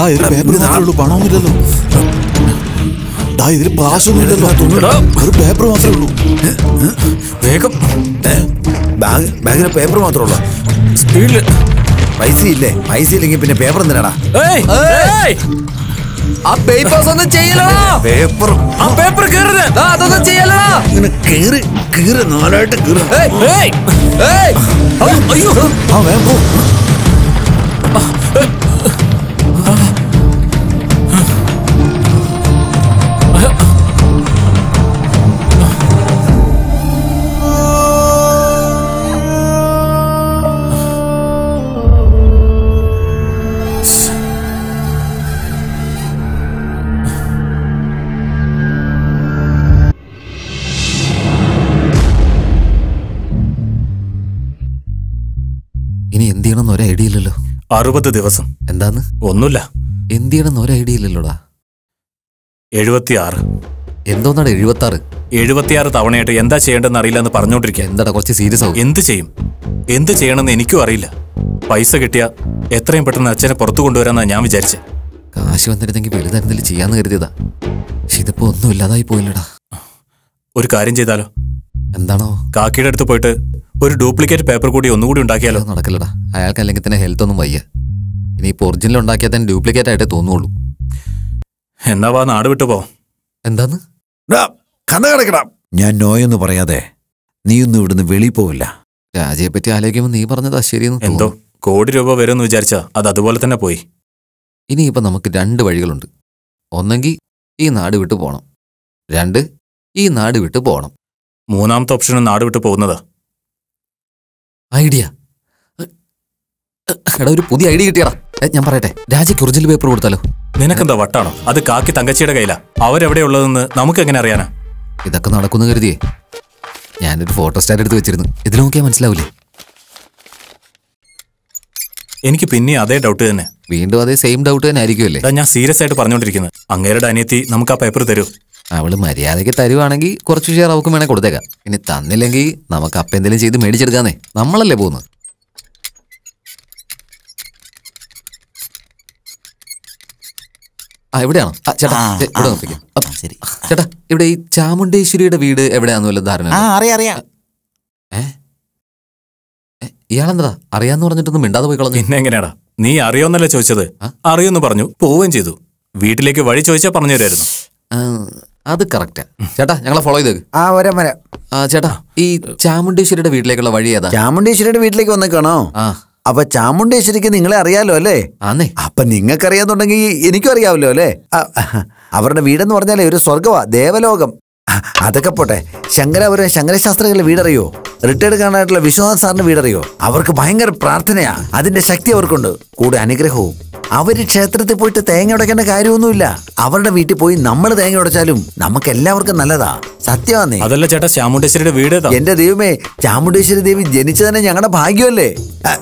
ഡാ ഒരു പേപ്പർ മാത്രമേ പണമൊന്നുമില്ലല്ലോ ഡാ ഇതിൽ പാസ്സൊന്നും ഇല്ലല്ലോ ഒരു പേപ്പർ മാത്രമേ ഉള്ളൂ. വേഗം. ബാഗ് ബാഗിലെ പേപ്പർ മാത്രമേ ഉള്ളൂ സ്പീഡിൽ പൈസ ഇല്ലേ? പൈസ ഇല്ലെങ്കിൽ പിന്നെ പേപ്പർ എന്തിനാടാ? ആ പേപ്പേഴ്സ് ഒന്നും ചെയ്യലടാ. പേപ്പർ ആ പേപ്പർ കയറരുത് ദാ, അതൊന്നും ചെയ്യലടാ. ഇങ്ങനെ കീറി കീറി നാലായിട്ട് കീറി. ഏയ് ഏയ് ഏയ്. അയ്യോ ആ വേഗം അറുപത് ദിവസം. എന്താന്ന്? ഒന്നുമില്ല. എന്ത് ചെയ്യണമെന്ന് ഒരു ഐഡിയ ഇല്ലല്ലോടാ. എഴുപത്തിയാറ്. എന്തോന്നാണ് എഴുപത്തി ആറ് എഴുപത്തിയാറ് തവണയായിട്ട് എന്താ ചെയ്യേണ്ടെന്ന് അറിയില്ല എന്ന് പറഞ്ഞോണ്ടിരിക്കുക എന്താടാ കുറച്ച് സീരിയസ് ആവും. എന്ത് ചെയ്യും? എന്ത് ചെയ്യണമെന്ന് എനിക്കും അറിയില്ല. പൈസ കിട്ടിയ എത്രയും പെട്ടെന്ന് അച്ഛനെ പുറത്തു കൊണ്ടുവരാന്നാ ഞാൻ വിചാരിച്ചേ. കാശ് വന്നിരുന്നെങ്കിൽ വലുതായിരുന്നില്ല ചെയ്യാന്ന് കരുതിയതാ. പക്ഷെ ഇതിപ്പോ ഒന്നും ഇല്ലാതായി പോയില്ലടാ. ഒരു കാര്യം ചെയ്താലോ? എന്താണോ? കാക്കിയുടെ അടുത്ത് പോയിട്ട് ഒരു ഡ്യൂപ്ലിക്കേറ്റ് പേപ്പർ കൂടി ഒന്നുകൂടി ഉണ്ടാക്കിയാലോ? നടക്കില്ലടാ. അയാൾക്ക് അല്ലെങ്കിൽ തന്നെ ഹെൽത്ത് ഒന്നും വയ്യ. ഇനി ഇപ്പോൾ ഒറിജിനൽ ഉണ്ടാക്കിയാൽ തന്നെ ഡ്യൂപ്ലിക്കേറ്റ് ആയിട്ടേ തോന്നുള്ളൂ. എന്നാ വാ നാട് വിട്ടു പോ. എന്താന്ന്? കഥ കിടക്കണം ഞാൻ നോയെന്ന് പറയാതെ നീയൊന്നും ഇവിടുന്ന് വെളി പോവില്ല. രാജയെ പറ്റി ആലോചിക്കുമ്പോൾ നീ പറഞ്ഞതാ ശരിയെന്ന് എന്തോ? കോടി രൂപ വരുമെന്ന് വിചാരിച്ചാ അത് അതുപോലെ തന്നെ പോയി. ഇനിയിപ്പോ നമുക്ക് രണ്ട് വഴികളുണ്ട്. ഒന്നെങ്കിൽ ഈ നാട് വിട്ടു പോകണം രണ്ട് ഈ നാട് വിട്ടു പോകണം മൂന്നാമത്തെ ഓപ്ഷനും നാട് വിട്ടു പോകുന്നതാ. ഐഡിയ. എടാ ഒരു പുതിയ ഐഡിയ കിട്ടിയടാ. ഞാൻ പറയട്ടെ. രാജയ്ക്ക് ഒറിജിനൽ പേപ്പർ കൊടുത്താലോ? നിനക്കെന്താ വട്ടാണോ? അത് കാക്കി തങ്കച്ചിയുടെ കയ്യിലാ. അവരെവിടെയുള്ളതെന്ന് നമുക്ക് എങ്ങനെ അറിയാനാ? ഇതൊക്കെ നടക്കുന്നു കരുതിയേ. ഞാനൊരു ഫോട്ടോ സ്റ്റാറ്റ് എടുത്ത് വെച്ചിരുന്നു. ഇതിൽ നോക്കിയാൽ മനസ്സിലാവില്ലേ എനിക്ക് പിന്നെ അതേ ഡൗട്ട് തന്നെ. വീണ്ടും അതേ സെയിം ഡൗട്ട് തന്നെ ആയിരിക്കുമല്ലേ? ഞാൻ സീരിയസ് ആയിട്ട് പറഞ്ഞോണ്ടിരിക്കുന്നത് അങ്ങേരുടെ അനിയത്തി നമുക്ക് ആ പേപ്പർ തരൂ. അവൾ മര്യാദയ്ക്ക് തരുവാണെങ്കിൽ കുറച്ച് ഷെയർ അവൾക്ക് വേണേ കൊടുത്തേക്കാം. ഇനി തന്നില്ലെങ്കിൽ നമുക്ക് അപ്പം എന്തെങ്കിലും ചെയ്ത് മേടിച്ചെടുക്കാന്നേ. നമ്മളല്ലേ പോകുന്നത്? ആ എവിടെയാണോ? ആ ചേട്ടാ ദേ, ഇവിടെ നിർത്തിക്കാം. ആ, ശരി. ചേട്ടാ ഇവിടെ ഈ ചാമുണ്ടേശ്വരിയുടെ വീട് എവിടെയാന്ന് വല്ല ധാരണ അറിയാം അറിയാം. ഇയാളെന്താ? അറിയാന്ന് പറഞ്ഞിട്ടൊന്നും മിണ്ടാതെ പോയി കളഞ്ഞു. പിന്നെ എങ്ങനെയാടാ? നീ അറിയോന്നല്ലേ ചോദിച്ചത്? അറിയോന്ന് പറഞ്ഞു പോവുകയും ചെയ്തു. വീട്ടിലേക്ക് വഴി ചോദിച്ചാൽ പറഞ്ഞു തരായിരുന്നു. ആ, അത് കറക്റ്റാ ചേട്ടാ ഞങ്ങളെ ഫോളോ ചെയ്തേക്ക്. ആ വരാം വരാം. ആ ചേട്ടാ ഈ ചാമുണ്ടേശ്വരിയുടെ വീട്ടിലേക്കുള്ള വഴി ഏതാ? ചാമുണ്ടേശ്വരിയുടെ വീട്ടിലേക്ക് വന്നേക്കാണോ? ആ. അപ്പൊ ചാമുണ്ടേശ്വരിക്ക് നിങ്ങളെ അറിയാലോ അല്ലേ? ആന്നേ. അപ്പൊ നിങ്ങൾക്ക് അറിയാന്നുണ്ടെങ്കിൽ എനിക്കും അറിയാവല്ലോ അല്ലേ? അവരുടെ വീടെന്ന് പറഞ്ഞാലേ ഒരു സ്വർഗവാ ദേവലോകം. അതൊക്കെ പോട്ടെ. ശങ്കരാപുരം ശങ്കരശാസ്ത്രികളുടെ വീടറിയോ? റിട്ടയർഡ് കാണാനായിട്ടുള്ള വിശ്വനാഥ് സാറിന്റെ വീടറിയോ? അവർക്ക് ഭയങ്കര പ്രാർത്ഥനയാ. അതിന്റെ ശക്തി അവർക്കുണ്ട്. കൂടെ അനുഗ്രഹവും. അവർ ക്ഷേത്രത്തിൽ പോയിട്ട് തേങ്ങ ഉടക്കേണ്ട കാര്യമൊന്നുമില്ല. അവരുടെ വീട്ടിൽ പോയി നമ്മൾ തേങ്ങ ഉടച്ചാലും നമുക്ക് എല്ലാവർക്കും നല്ലതാ. സത്യമാന്നേ? അതല്ല ചേട്ടാ ചാമുണ്ടേശ്വരിയുടെ വീട് എന്റെ ദൈവമേ ചാമുണ്ടേശ്വരി ദേവി ജനിച്ചതന്നെ ഞങ്ങളുടെ ഭാഗ്യമല്ലേ?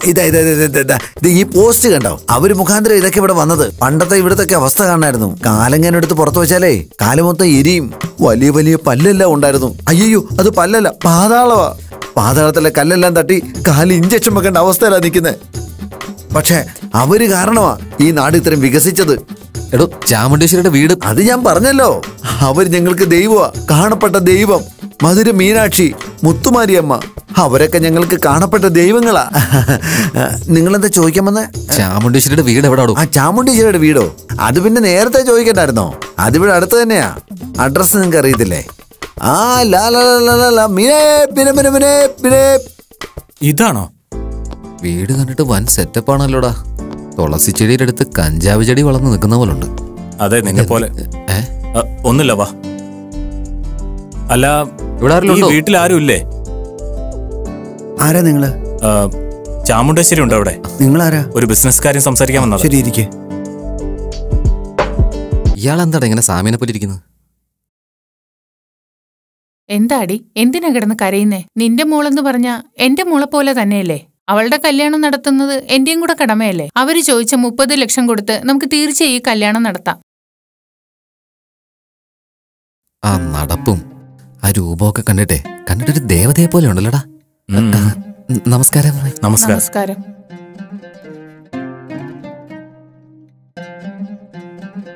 ഇതാ ഇതാ ഇതാ, ഇതാ, ഇതാ. ഇത് ഈ പോസ്റ്റ് കണ്ടോ? അവർ മുഖാന്തരം ഇതൊക്കെ ഇവിടെ വന്നത്. പണ്ടത്തെ ഇവിടത്തെ അവസ്ഥ കാണായിരുന്നു കാലങ്ങനെ എടുത്ത് പുറത്തു വെച്ചാലേ കാൽ മൊത്തം എരിയും. വലിയ വലിയ പല്ലെല്ലാം ഉണ്ടായിരുന്നു. അയ്യോ അത് പല്ലല്ല പാതാളവാ. പാതാളത്തിലെ കല്ലെല്ലാം തട്ടി കാലിൽ ഇഞ്ചക്ഷൻ വെക്കേണ്ട അവസ്ഥയിലാണ് നിൽക്കുന്നത് പക്ഷേ അവർ കാരണമാ ഈ നാട് ഇത്രയും വികസിച്ചത്. എടോ ചാമുണ്ടേശ്വരിയുടെ വീട് അത് ഞാൻ പറഞ്ഞല്ലോ. അവർ ഞങ്ങൾക്ക് ദൈവമാ കാണപ്പെട്ട ദൈവം. മധുര മീനാക്ഷി മുത്തുമാരിയമ്മ അവരൊക്കെ ഞങ്ങൾക്ക് കാണപ്പെട്ട ദൈവങ്ങളാ. നിങ്ങളെന്താ ചോദിക്കാൻ വന്നേ? ചാമുണ്ടേശ്വരിയുടെ വീട് എവിടെ ആ ചാമുണ്ടേശ്വരിയുടെ വീടോ? അത് പിന്നെ നേരത്തെ ചോദിക്കണ്ടായിരുന്നോ? അതിവിടെ അടുത്ത് തന്നെയാ. അഡ്രസ് നിങ്ങൾക്ക് അറിയത്തില്ലേ? ആ ലാ ലാ ലാ ലാ ലാ മിനേ മിനേ മിനേ മിനേ പിന്നെ ഇതാണോ? വീട് കണ്ടിട്ട് വൻ സെറ്റപ്പ് ആണല്ലോടാ തുളസി ചെടിയുടെ അടുത്ത് കഞ്ചാവ് ചെടി വളർന്നു നിൽക്കുന്ന പോലെ ഉണ്ട് അതെ നിന്നെ പോലെ. ഏ? അ, ഒന്നുമില്ല വാ. അല്ല ഇവിടെ ആരെങ്കിലും ഈ ഉണ്ടോ? വീട്ടിൽ ആരും ഇല്ലേ? ആരാ നിങ്ങൾ? ആ, ചാമുണ്ടേശ്വരി ഉണ്ടോ അവിടെ? നിങ്ങളാരാ? ഒരു ബിസിനസ് കാര്യം സംസാരിക്കാൻ വന്നത്. ശരി ഇരിക്കേ. ഇയാളെന്താടാ ഇങ്ങനെ സാമീനെ പോലെ ഇരിക്കുന്നത് എന്താടി? എന്തിനാ കിടന്ന് കരയുന്നേ? നിന്റെ മോളെന്ന് പറഞ്ഞ എന്റെ മോളെ പോലെ തന്നെയല്ലേ? അവളുടെ കല്യാണം നടത്തുന്നത് എന്റെയും കൂടെ കടമയല്ലേ? അവർ ചോദിച്ച മുപ്പത് ലക്ഷം കൊടുത്ത് നമുക്ക് തീർച്ചയായും ഈ കല്യാണം നടത്താം. ആ നടപ്പും ആ രൂപമൊക്കെ കണ്ടിട്ടേ കണ്ടിട്ടൊരു ദേവതയെ പോലെ ഉണ്ടല്ലോടാ. നമസ്കാരം. നമസ്കാരം.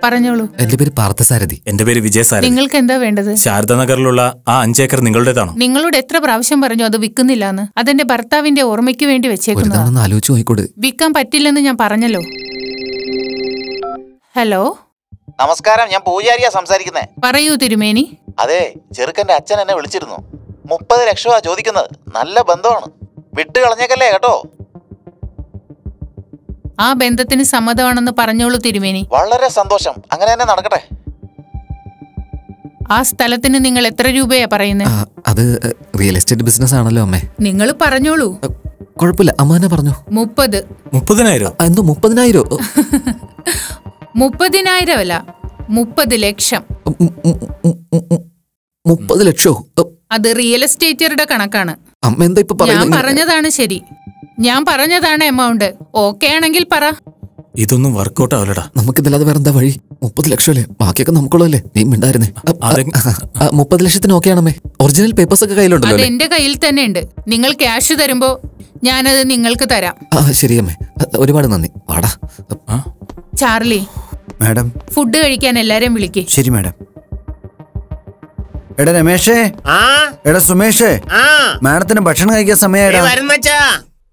പറഞ്ഞോളൂ. എന്റെ പേര് പാർത്ഥസാരഥി എന്റെ പേര് വിജയസാരഥി നിങ്ങൾക്ക് എന്താ വേണ്ടത്? ശാരദാനഗറിലുള്ള ആ അഞ്ചേക്കർ നിങ്ങളുടേതാണോ? നിങ്ങളോട് എത്ര പ്രാവശ്യം പറഞ്ഞു അത് വിൽക്കുന്നില്ലാന്ന്? അതെന്റെ ഭർത്താവിന്റെ ഓർമ്മയ്ക്ക് വേണ്ടി വെച്ചേക്കുന്നു ആലോചിച്ച് നോക്കിക്കൂടെ? വിൽക്കാൻ പറ്റില്ലെന്ന് ഞാൻ പറഞ്ഞല്ലോ. ഹലോ? നമസ്കാരം ഞാൻ പൂജാരിയാ സംസാരിക്കുന്നേ. പറയൂ തിരുമേനി. അതെ ചെറുക്കന്റെ അച്ഛൻ എന്നെ വിളിച്ചിരുന്നു. മുപ്പത് ലക്ഷമാ ചോദിക്കുന്നത്. നല്ല ബന്ധമാണ്. വിട്ട് കളഞ്ഞേക്കല്ലേ കേട്ടോ? ആ ബന്ധത്തിന് സമ്മതമാണെന്ന് പറഞ്ഞോളൂ തിരുമേനി. വളരെ സന്തോഷം. അങ്ങനെ തന്നെ നടക്കട്ടെ. ആ സ്ഥലത്തിന് നിങ്ങൾ എത്ര രൂപയാ പറയുന്നത് അത് റിയൽ എസ്റ്റേറ്റ് ബിസിനസ് ആണല്ലോ അമ്മേ. നിങ്ങൾ പറഞ്ഞോളൂ. കുഴപ്പമില്ല. അമ്മ തന്നെ പറഞ്ഞു? മുപ്പത്. മുപ്പതിനായിരം? എന്തോ മുപ്പതിനായിരോ? മുപ്പതിനായിരം അല്ല മുപ്പത് ലക്ഷം. മുപ്പത് ലക്ഷോ? അത് റിയൽ എസ്റ്റേറ്ററുടെ കണക്കാണ്. അമ്മ എന്താ ഇപ്പൊ ഞാൻ പറഞ്ഞതാണ് ശരി. ഞാൻ പറഞ്ഞതാണ് എമൗണ്ട്. ഓക്കെ ആണെങ്കിൽ പറ. ഇതൊന്നും വർക്കൗട്ട് ആവില്ലടാ. നമുക്കിതല്ലാതെ വേറെ എന്താ വഴി? മുപ്പത് ലക്ഷം അല്ലേ ബാക്കിയൊക്കെ നമുക്കുള്ളല്ലേ നീ മിണ്ടായിരുന്നേ. മുപ്പത് ലക്ഷത്തിന് ഓക്കെ ആണമ്മേ. ഒറിജിനൽ പേപ്പേഴ്സ് ഒക്കെ കയ്യിലുണ്ടല്ലോ അത് എന്റെ കയ്യിൽ തന്നെ ഉണ്ട്. നിങ്ങൾ ക്യാഷ് തരുമ്പോ ഞാനത് നിങ്ങൾക്ക് തരാം. ശരിയമ്മേ. ഒരുപാട് നന്ദി. വാടാ. ചാർലി. മാഡം. ഫുഡ് കഴിക്കാൻ എല്ലാരെയും വിളിക്കേ. ശരി മാഡം. എടാ രമേഷേ എടാ സുമേഷേ. മാഡത്തിന് ഭക്ഷണം കഴിക്കാൻ സമയമായിടാ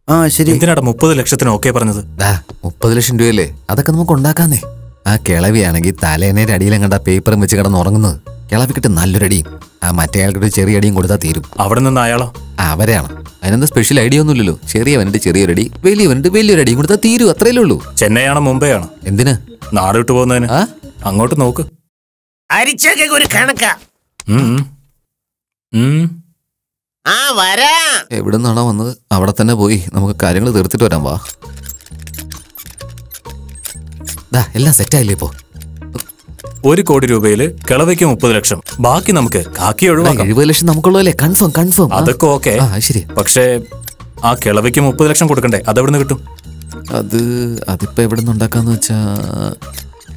ആ ശരി. എന്തിനാടാ മുപ്പത് ലക്ഷത്തിന് ഓക്കെ പറഞ്ഞത്? ദാ, മുപ്പത് ലക്ഷം രൂപയല്ലേ? അതൊക്കെ നമുക്ക് ഉണ്ടാക്കാന്നേ. ആ കിളവിയാണെങ്കിൽ തലേനേരെ അടിയിലും കണ്ട പേപ്പറും വെച്ച് കിടന്ന് ഉറങ്ങുന്നത്. കിളവിക്കിട്ട് നല്ലൊരടിയും ആ മറ്റേ ആൾക്കൊരു ചെറിയ അടിയും കൊടുത്താൽ തീരും. അവിടെ നിന്ന് അയാളോ? അവരെയാണ്. അതിനെന്താ സ്പെഷ്യൽ ഐഡിയ ഒന്നുമില്ലല്ലോ. ചെറിയവനുണ്ട് ചെറിയൊരടി വലിയവനുണ്ട് വലിയൊരു അടിയും കൊടുത്താൽ തീരും അത്രയല്ലേ ഉള്ളൂ. ചെന്നൈ ആണോ മുംബൈ ആണോ എന്തിനാ? നാട് വിട്ടു പോകുന്നതിന്? ആ? അങ്ങോട്ട് നോക്ക്. അരിച്ചൊക്കെ ഒരു കണക്കാ. ഉം, ഉം. ഉം. ആ വരാ. എവിടെ നിന്നാണോ വന്നത്? അവിടെ തന്നെ പോയി. നമുക്ക് കാര്യങ്ങൾ തീർത്തിട്ട് വരാം വാ. ദാ എല്ലാം സെറ്റായില്ലേ ഇപ്പോ? ഒരു കോടി രൂപയിൽ കിളവയ്ക്ക് മുപ്പത് ലക്ഷം. ബാക്കി നമുക്ക് കാക്കി ഒഴിവാക്കാം. എഴുപത് ലക്ഷം നമുക്കുള്ളതല്ലേ? കൺഫേം കൺഫേം അതൊക്കെ ഓക്കെ. ആ ശരി. പക്ഷേ ആ കിളവയ്ക്ക് മുപ്പത് ലക്ഷം കൊടുക്കണ്ടേ? അതെവിടുന്ന് കിട്ടും? അത് അതിപ്പോ എവിടെ നിന്ന് ഉണ്ടാക്കാന്ന് വെച്ചാ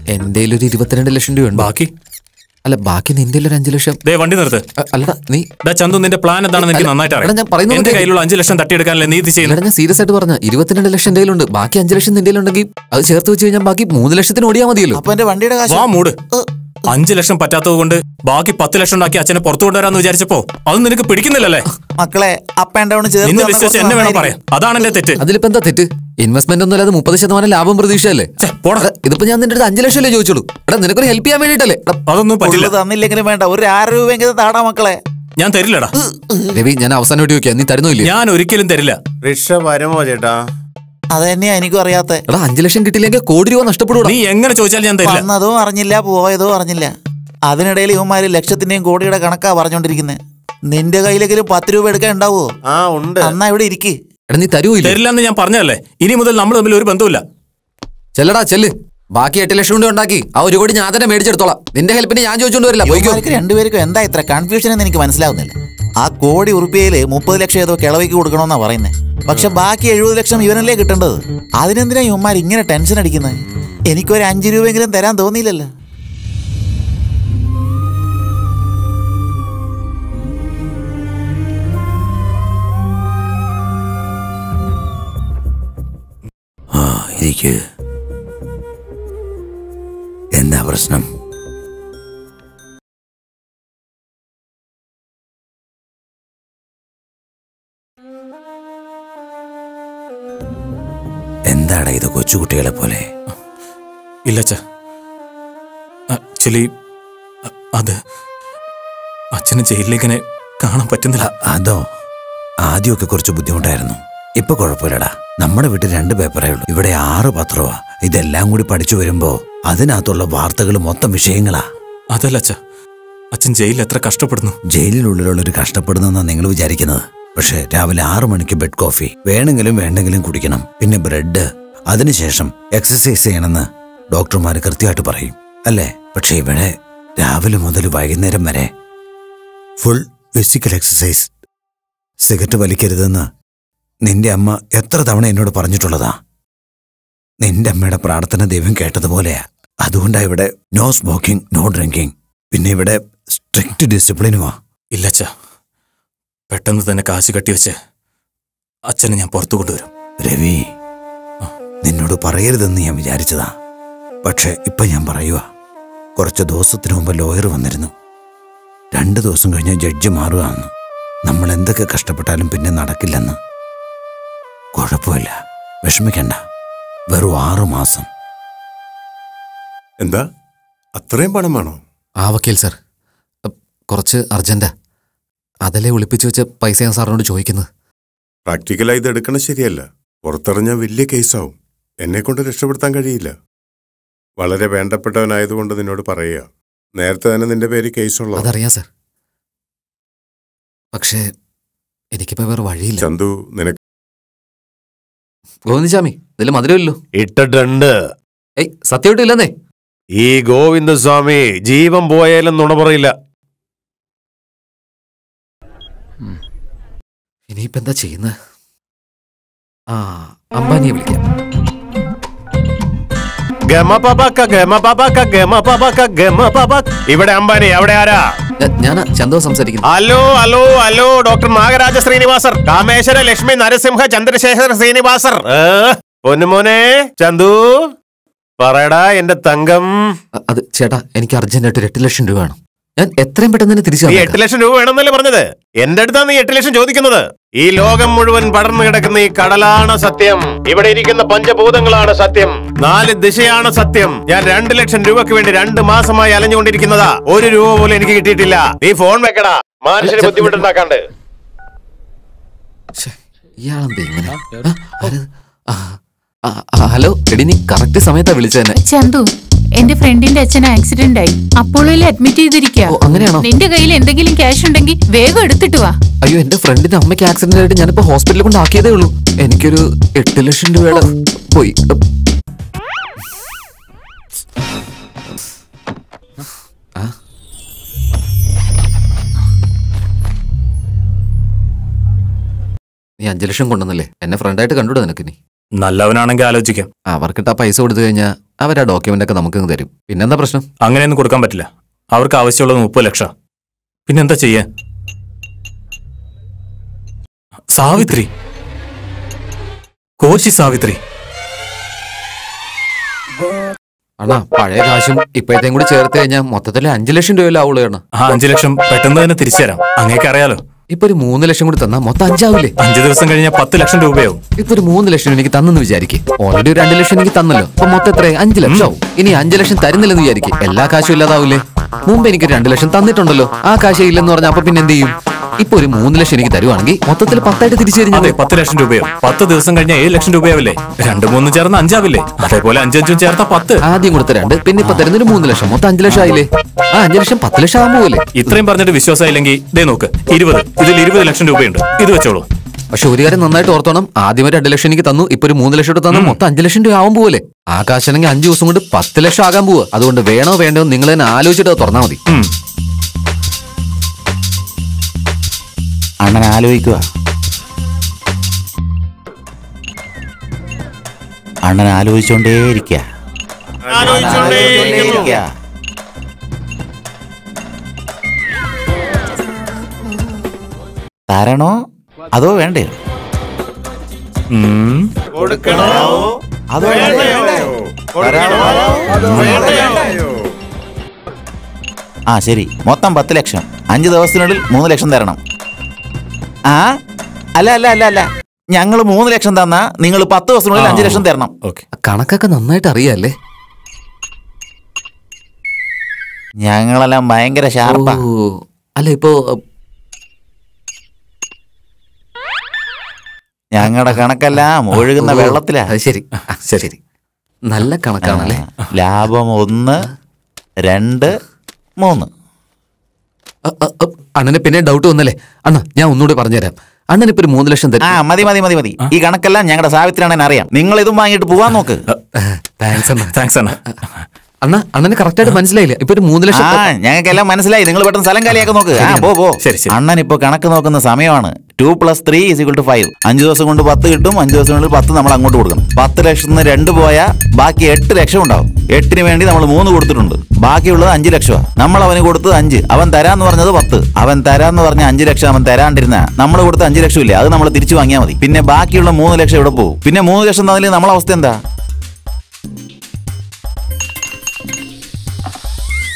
എന്റെ ഒരു ഇരുപത്തിരണ്ട് ലക്ഷം രൂപ ഉണ്ട് ബാക്കി? അല്ല ബാക്കി നിന്റെ ഒരു അഞ്ചു ലക്ഷം. ദേ വണ്ടി നിർത്ത്. അല്ല നീ ചന്തു നിന്റെ പ്ലാൻ എന്താണെന്ന് എനിക്ക് നന്നായിട്ട് അറിയാം ഞാൻ പറയുന്നത് എന്റെ കയ്യിലുള്ള അഞ്ചു ലക്ഷം തട്ടിയെടുക്കാനല്ലേ നീ ഇത് ചെയ്യുന്നത്? ഞാൻ സീരിയസ് ആയിട്ട് പറഞ്ഞു ഇരുപത്തിരണ്ട് ലക്ഷം എന്റെ കയ്യിലുണ്ട്. ബാക്കി അഞ്ചു ലക്ഷം നിന്റെ ഉണ്ടെങ്കിൽ അത് ചേർത്ത് വെച്ച് കഴിഞ്ഞാൽ ബാക്കി മൂന്ന് ലക്ഷത്തിന് ഓടിയാൽ മതിയല്ലോ. അപ്പൊ എന്റെ വണ്ടിയുടെ കാശ് വാ മൂട്. അഞ്ചു ലക്ഷം പറ്റാത്തത് കൊണ്ട് ബാക്കി പത്ത് ലക്ഷം ഉണ്ടാക്കി അച്ഛനെ പുറത്തു കൊണ്ടുവരാന്ന് വിചാരിച്ചപ്പോ അത് നിനക്ക് പിടിക്കുന്നില്ലല്ലേ? മക്കളെ അപ്പ് ആൻഡ് ഡൗൺ നിന്നെ വിശ്വസിച്ച് എന്നെ വേണം പറയാം അതാണ് എന്റെ തെറ്റ്. അതിലിപ്പോ എന്താ തെറ്റ്? ഇൻവെസ്റ്റ്മെന്റ് ഒന്നും അല്ലാതെ മുപ്പത് ശതമാനം ലാഭം പ്രതീക്ഷയല്ലേ? പോടാ. ഇതിപ്പോ ഞാൻ നിന്റെ അടുത്ത് അഞ്ചു ലക്ഷം അല്ലേ ചോദിച്ചോളൂ? എടാ നിനക്കൊരു ഹെൽപ്പ് ചെയ്യാൻ വേണ്ടിട്ടല്ലേ അതൊന്നും പറ്റില്ല. തന്നില്ലെങ്കിലും വേണ്ട. ഒരു ആറ് രൂപയെങ്കിലും താടാ മക്കളെ. ഞാൻ തരില്ലടാ. രവി ഞാൻ അവസാനമായിട്ട് ചോദിക്കാം. നീ തരുന്നില്ല ഞാൻ ഒരിക്കലും തരില്ല. റിക്ഷ വരുമോ ചേട്ടാ? അത് തന്നെയാ എനിക്കും അറിയാത്ത. എടാ അഞ്ചു ലക്ഷം കിട്ടിയില്ലെങ്കിൽ കോടി രൂപ നഷ്ടപ്പെടും നീ എങ്ങനെ ചോദിച്ചാലും ഞാൻ തരില്ല. വന്നതും അറിഞ്ഞില്ല പോയതോ അറിഞ്ഞില്ല. അതിനിടയിൽ ഇവന്മാര് ലക്ഷത്തിന്റെയും കോടിയുടെ കണക്കാ പറഞ്ഞോണ്ടിരിക്കുന്നത് നിന്റെ കയ്യിലെങ്കിലും പത്ത് രൂപ എടുക്കാൻ ഉണ്ടാവോ ആ ഉണ്ട്. അന്നാ ഇവിടെ ഇരിക്ക്. എടാ നീ തരുമോ ഇല്ലേ തരില്ലെന്ന് ഞാൻ പറഞ്ഞല്ലേ ഇനി മുതൽ നമ്മൾ തമ്മിൽ ഒരു ബന്ധമില്ല ചെല്ലടാ ചെല്ല്. ബാക്കി എട്ട് ലക്ഷം കൊണ്ട് ഉണ്ടാക്കി. ആ ഒരു കോടി ഞാൻ തന്നെ മേടിച്ചെടുത്തോളാം. നിന്റെ ഹെൽപ്പിന് ഞാൻ ചോദിച്ചോണ്ട് വരില്ല. പോയിക്കോ. ഇവന്മാർക്ക് രണ്ടുപേർക്കും എന്താ ഇത്ര കൺഫ്യൂഷൻ എന്ന് എനിക്ക് മനസ്സിലാവുന്നില്ല. ആ കോടി ഉറുപ്പ്യയിൽ മുപ്പത് ലക്ഷം ഏതോ കിളവയ്ക്ക് കൊടുക്കണമെന്നാ പറയുന്നത് പക്ഷെ ബാക്കി എഴുപത് ലക്ഷം ഇവനല്ലേ കിട്ടേണ്ടത്? അതിനെന്തിനാ ഇവന്മാർ ഇങ്ങനെ ടെൻഷൻ അടിക്കുന്നത് എനിക്കൊരു അഞ്ചു രൂപയെങ്കിലും തരാൻ തോന്നിയില്ലല്ലോ. എന്താ പ്രശ്നം? ഇത് കൊച്ചുകുട്ടികളെ പോലെ. ഇല്ല അച്ഛ. ആക്ച്വലി അത് അച്ഛന് ജയിലിലേക്കിനെ കാണാൻ പറ്റുന്നില്ല. അതോ? ആദ്യമൊക്കെ കുറച്ച് ബുദ്ധിമുട്ടായിരുന്നു. ഇപ്പൊ കുഴപ്പമില്ലടാ. നമ്മുടെ വീട്ടിൽ രണ്ട് പേപ്പറേ ഉള്ളൂ. ഇവിടെ ആറ് പത്രമാ ഇതെല്ലാം കൂടി പഠിച്ചു വരുമ്പോ അതിനകത്തുള്ള വാർത്തകൾ മൊത്തം വിഷയങ്ങളാ. അതല്ല അച്ഛ. അച്ഛൻ ജയിലിൽ എത്ര കഷ്ടപ്പെടുന്നു. ജയിലിനുള്ളിലുള്ള ഒരു കഷ്ടപ്പെടുന്നെന്നാ നിങ്ങൾ വിചാരിക്കുന്നത്. പക്ഷെ രാവിലെ ആറു മണിക്ക് ബെഡ് കോഫി. വേണമെങ്കിലും വേണ്ടെങ്കിലും കുടിക്കണം. പിന്നെ ബ്രെഡ് അതിനുശേഷം എക്സസൈസ് ചെയ്യണമെന്ന് ഡോക്ടർമാർ കൃത്യമായിട്ട് പറയും. അല്ലേ? പക്ഷേ ഇവിടെ രാവിലെ മുതൽ വൈകുന്നേരം വരെ ഫുൾ ഫിസിക്കൽ എക്സസൈസ് സിഗരറ്റ് വലിക്കരുതെന്ന് നിന്റെ അമ്മ എത്ര തവണ എന്നോട് പറഞ്ഞിട്ടുള്ളതാ? നിന്റെ അമ്മയുടെ പ്രാർത്ഥന ദൈവം കേട്ടതുപോലെയാ. അതുകൊണ്ടാ ഇവിടെ നോ സ്മോക്കിംഗ് നോ ഡ്രിങ്കിങ് പിന്നെ ഇവിടെ സ്ട്രിക്റ്റ് ഡിസിപ്ലിനുമാ ഇല്ല അച്ഛ. പെട്ടെന്ന് തന്നെ കാശ് കെട്ടിവെച്ച് അച്ഛനെ ഞാൻ പുറത്തു കൊണ്ടുവരും. രവി നിന്നോട് പറയരുതെന്ന് ഞാൻ വിചാരിച്ചതാ. പക്ഷേ ഇപ്പം ഞാൻ പറയുക കുറച്ച് ദിവസത്തിന് മുമ്പ് ലോയർ വന്നിരുന്നു. രണ്ട് ദിവസം കഴിഞ്ഞ് ജഡ്ജ് മാറുകയെന്ന് നമ്മൾ എന്തൊക്കെ കഷ്ടപ്പെട്ടാലും പിന്നെ നടക്കില്ലെന്ന്. കുഴപ്പമില്ല വിഷമിക്കണ്ട. വെറും ആറു മാസം. എന്താ? അത്രയും പണം വേണോ? ആ വക്കീൽ സാർ. അ, കുറച്ച് അർജന്റാ. അതല്ലേ ഒളിപ്പിച്ചു വെച്ച പൈസ ഞാൻ സാറിനോട് ചോദിക്കുന്നത്. പ്രാക്ടിക്കലായി ഇത് എടുക്കണത് ശരിയല്ല. പുറത്തെറിഞ്ഞാൽ വലിയ കേസാവും. എന്നെ കൊണ്ട് രക്ഷപ്പെടുത്താൻ കഴിയില്ല. വളരെ വേണ്ടപ്പെട്ടവനായതുകൊണ്ട് നിന്നോട് പറയുക. നേരത്തെ തന്നെ നിന്റെ പേര് കേസുള്ള അതറിയാം സർ പക്ഷേ എനിക്കിപ്പോ വേറെ വഴിയില്ല. ചന്തു നിനക്ക് ഗോവിന്ദസ്വാമി ഇതിൽ മധുരമില്ലല്ലോ. ഇട്ടിട്ടുണ്ട്. ഏയ് സത്യമായിട്ട് ഇല്ലെന്നേ ഈ ഗോവിന്ദസ്വാമി ജീവൻ പോയാലും നുണ പറയില്ല. ഇനിയിപ്പെന്താ ചെയ്യുന്നത് ആ അംബാനിയെ വിളിക്കാം. ഇവിടെ അംബാനി അവിടെ ആരാ? ഞാൻ ചന്തോ സംസാരിക്കുന്നു. Hello hello hello doctor Nagaraja Srinivasar Kameshwara Lakshmi Narasimha Chandrashekhara Srinivasar. പൊന്നുമോനെ ചന്തു പറയടാ എന്റെ തങ്കം. അത് ചേട്ടാ എനിക്ക് അർജന്റായിട്ട് എട്ട് ലക്ഷം രൂപ വേണം. ഞാൻ എത്രയും പെട്ടെന്ന് തന്നെ തിരിച്ചു എട്ട് ലക്ഷം രൂപ വേണമെന്നല്ലേ പറഞ്ഞത്? എന്റെ അടുത്താണ് നീ എട്ട് ലക്ഷം ചോദിക്കുന്നത്? ഈ ലോകം മുഴുവൻ പടർന്നു കിടക്കുന്ന ഈ കടലാണ് സത്യം. ഇവിടെ ഇരിക്കുന്ന പഞ്ചഭൂതങ്ങളാണ് സത്യം. നാല് ദിശയാണ് സത്യം. ഞാൻ രണ്ട് ലക്ഷം രൂപയ്ക്ക് വേണ്ടി രണ്ട് മാസമായി അലഞ്ഞുകൊണ്ടിരിക്കുന്നതാ. ഒരു രൂപ പോലും എനിക്ക് കിട്ടിയിട്ടില്ല. നീ ഫോൺ വെക്കടാ. മനുഷ്യന് ബുദ്ധിമുട്ടുണ്ടാക്കാണ്ട്. ഹലോ എടി നീ കറക്റ്റ് സമയത്താ വിളിച്ചതന്നെ ചന്തു എന്റെ ഫ്രണ്ടിന്റെ അച്ഛൻ ആക്സിഡന്റ് ആയി. അപ്പോളോയിൽ അഡ്മിറ്റ് ചെയ്തിരിക്കുക അങ്ങനെയാണോ? നിന്റെ കയ്യിൽ എന്തെങ്കിലും ക്യാഷ് ഉണ്ടെങ്കിൽ വേഗം എടുത്തിട്ട് വാ. അയ്യോ എന്റെ ഫ്രണ്ടിന്റെ അമ്മയ്ക്ക് ആക്സിഡന്റ് ആയിട്ട് ഞാനിപ്പോ ഹോസ്പിറ്റലിൽ കൊണ്ട് ആക്കിയതേ ഉള്ളൂ. എനിക്കൊരു എട്ട് ലക്ഷം രൂപയുടെ പോയി. ആ. നീ അഞ്ചു ലക്ഷം കൊണ്ടുവന്നല്ലേ? എന്നെ ഫ്രണ്ടായിട്ട് കണ്ടുവിടാ നിനക്ക് നീ നല്ലവനാണെങ്കിൽ ആലോചിക്കാം. അവർക്കിട്ട് ആ പൈസ കൊടുത്തു കഴിഞ്ഞാൽ അവർ ആ ഡോക്യുമെന്റ് ഒക്കെ നമുക്ക് തരും. പിന്നെന്താ പ്രശ്നം? അങ്ങനെയൊന്നും കൊടുക്കാൻ പറ്റില്ല. അവർക്ക് ആവശ്യമുള്ളത് മുപ്പത് ലക്ഷം. പിന്നെന്താ ചെയ്യാ? സാവിത്രി. കോശി സാവിത്രി. അണ്ണാ പഴയ കാശും ഇപ്പോഴത്തെയും കൂടി ചേർത്ത് കഴിഞ്ഞാൽ മൊത്തത്തിൽ അഞ്ചു ലക്ഷം രൂപയല്ലേ ആവുള്ളൂ അണ്ണാ. ആ അഞ്ചു ലക്ഷം പെട്ടെന്ന് തന്നെ തിരിച്ചു തരാം. അങ്ങേക്ക് അറിയാലോ ഇപ്പൊ ഒരു മൂന്ന് ലക്ഷം കൂടി തന്നാ മൊത്തം അഞ്ചാവില്ലേ? അഞ്ചു ദിവസം കഴിഞ്ഞാൽ പത്ത് ലക്ഷം രൂപയാവും. ഇപ്പൊ ഒരു മൂന്ന് ലക്ഷം എനിക്ക് തന്നെന്ന് വിചാരിക്കും. ഓൾറെഡി ഒരു രണ്ട് ലക്ഷം എനിക്ക് തന്നല്ലോ. അപ്പൊ മൊത്തം എത്ര അഞ്ചു ലക്ഷം ആവും ഇനി അഞ്ചു ലക്ഷം തരുന്നില്ലെന്ന് വിചാരിക്കും. എല്ലാ കാശും ഇല്ലാതാവില്ലേ? മുമ്പ് എനിക്ക് രണ്ട് ലക്ഷം തന്നിട്ടുണ്ടല്ലോ. ആ കാശേ ഇല്ലെന്ന് പറഞ്ഞ അപ്പൊ പിന്നെ എന്ത് ചെയ്യും? ഇപ്പൊ ഒരു മൂന്ന് ലക്ഷം എനിക്ക് തരുവാണെങ്കിൽ മൊത്തത്തിൽ പത്തായിട്ട് തിരിച്ചു അതെ തരും പത്ത് ലക്ഷം രൂപയോ? പത്ത് ദിവസം കഴിഞ്ഞാൽ ഏഴ് ലക്ഷം രൂപയാവില്ലേ? രണ്ടു മൂന്ന് ചേർന്ന് അഞ്ചാവില്ലേ? അതേപോലെ അഞ്ചഞ്ചും ചേർത്ത പത്ത്. ആദ്യം കൊടുത്ത രണ്ട് പിന്നെ ഇപ്പൊ തരുന്നൊരു മൂന്ന് ലക്ഷം മൊത്തം അഞ്ചു ലക്ഷം ആയില്ലേ? ആ അഞ്ചു ലക്ഷം പത്ത് ലക്ഷം ആവുമല്ലേ ഇത്രയും പറഞ്ഞിട്ട് വിശ്വാസമായില്ലെങ്കിൽ ദേ നോക്ക് ഇരുപത്. ഇതിൽ ഇരുപത് ലക്ഷം രൂപയുണ്ട്. ഇത് വെച്ചോളൂ. പക്ഷെ ഒരു കാര്യം നന്നായിട്ട് ഓർത്തോണം. ആദ്യം ഒരു രണ്ട് ലക്ഷം എനിക്ക് തന്നു ഇപ്പൊ ഒരു മൂന്ന് ലക്ഷം കൂടെ തന്നു മൊത്തം അഞ്ചു ലക്ഷം രൂപ ആവും പോലെ ആ കാശാണെങ്കിൽ അഞ്ചു ദിവസം കൊണ്ട് പത്ത് ലക്ഷം ആകാൻ പോവുക അതുകൊണ്ട് വേണോ വേണ്ടോ നിങ്ങൾ തന്നെ ആലോചിച്ചിട്ട് അത് തുറന്നാൽ മതി. അണ്ണൻ ആലോചിക്കുക അണ്ണൻ ആലോചിച്ചോണ്ടേയിരിക്ക തരണോ? അതോ വേണ്ടേ? അതോ ആ ശരി. മൊത്തം പത്ത് ലക്ഷം. അഞ്ച് ദിവസത്തിനുള്ളിൽ മൂന്ന് ലക്ഷം തരണം. ആ? അല്ല അല്ല അല്ല അല്ല. ഞങ്ങൾ മൂന്ന് ലക്ഷം തന്നാ നിങ്ങൾ പത്ത് ദിവസത്തിനുള്ളിൽ അഞ്ച് ലക്ഷം തരണം. കണക്കൊക്കെ നന്നായിട്ട് അറിയാല്ലേ? ഞങ്ങളെല്ലാം ഭയങ്കര ഷാർപ്പാ. ഓ, അല്ല ഇപ്പോ ഞങ്ങളുടെ കണക്കെല്ലാം ഒഴുകുന്ന വെള്ളത്തിലാ. അത് ശരി. ആ, ശരി. നല്ല കണക്കാണല്ലേ? ലാഭം ഒന്ന് രണ്ട് മൂന്ന്. അണ്ണന് പിന്നെ ഡൗട്ട് വന്നല്ലേ അണ്ണ ഞാൻ ഒന്നുകൂടി പറഞ്ഞുതരാം അണ്ണൻ ഇപ്പൊ ഒരു മൂന്ന് ലക്ഷം തരും ആ മതി മതി മതി മതി ഈ കണക്കെല്ലാം ഞങ്ങളുടെ സാവിത്രിയാണെന്ന് അറിയാം നിങ്ങൾ ഇതും വാങ്ങിയിട്ട് പോവാൻ നോക്ക് താങ്ക്സ് അണ്ണ താങ്ക്സ് അണ്ണ അണ്ണ അണ്ണന് കറക്റ്റ് ആയിട്ട് മനസ്സിലായില്ല? ഇപ്പൊ ഒരു മൂന്ന് ലക്ഷം ഞങ്ങൾക്ക് എല്ലാം മനസ്സിലായി. നിങ്ങൾ പെട്ടെന്ന് സ്ഥലം കാലിയാക്കി നോക്ക്. പോ പോ. അണ്ണൻ ഇപ്പൊ കണക്ക് നോക്കുന്ന സമയമാണ്. Two plus three is equal two five. അഞ്ചു ദിവസം കൊണ്ട് പത്ത് കിട്ടും. അഞ്ചു ദിവസം കൊണ്ട് പത്ത് നമ്മൾ അങ്ങോട്ട് കൊടുക്കണം. പത്ത് ലക്ഷത്തിന് രണ്ട് പോയാൽ ബാക്കി എട്ട് ലക്ഷം ഉണ്ടാവും. എട്ടിന് വേണ്ടി നമ്മൾ മൂന്ന് കൊടുത്തിട്ടുണ്ട്. ബാക്കിയുള്ളത് അഞ്ച് ലക്ഷമാണ് നമ്മൾ അവന് കൊടുത്തത് അഞ്ച്. അവൻ തരാന്ന് പറഞ്ഞത് പത്ത്. അവൻ തരാന്ന് പറഞ്ഞ അഞ്ച് ലക്ഷം അവൻ തരാണ്ടിരുന്ന നമ്മൾ കൊടുത്ത അഞ്ച് ലക്ഷം ഇല്ലേ? അത് നമ്മൾ തിരിച്ചു വാങ്ങിയാൽ മതി. പിന്നെ ബാക്കിയുള്ള മൂന്ന് ലക്ഷം ഇവിടെ പോകും? പിന്നെ മൂന്ന് ലക്ഷം തന്നില്ലെങ്കിൽ നമ്മളെ അവസ്ഥ എന്താ?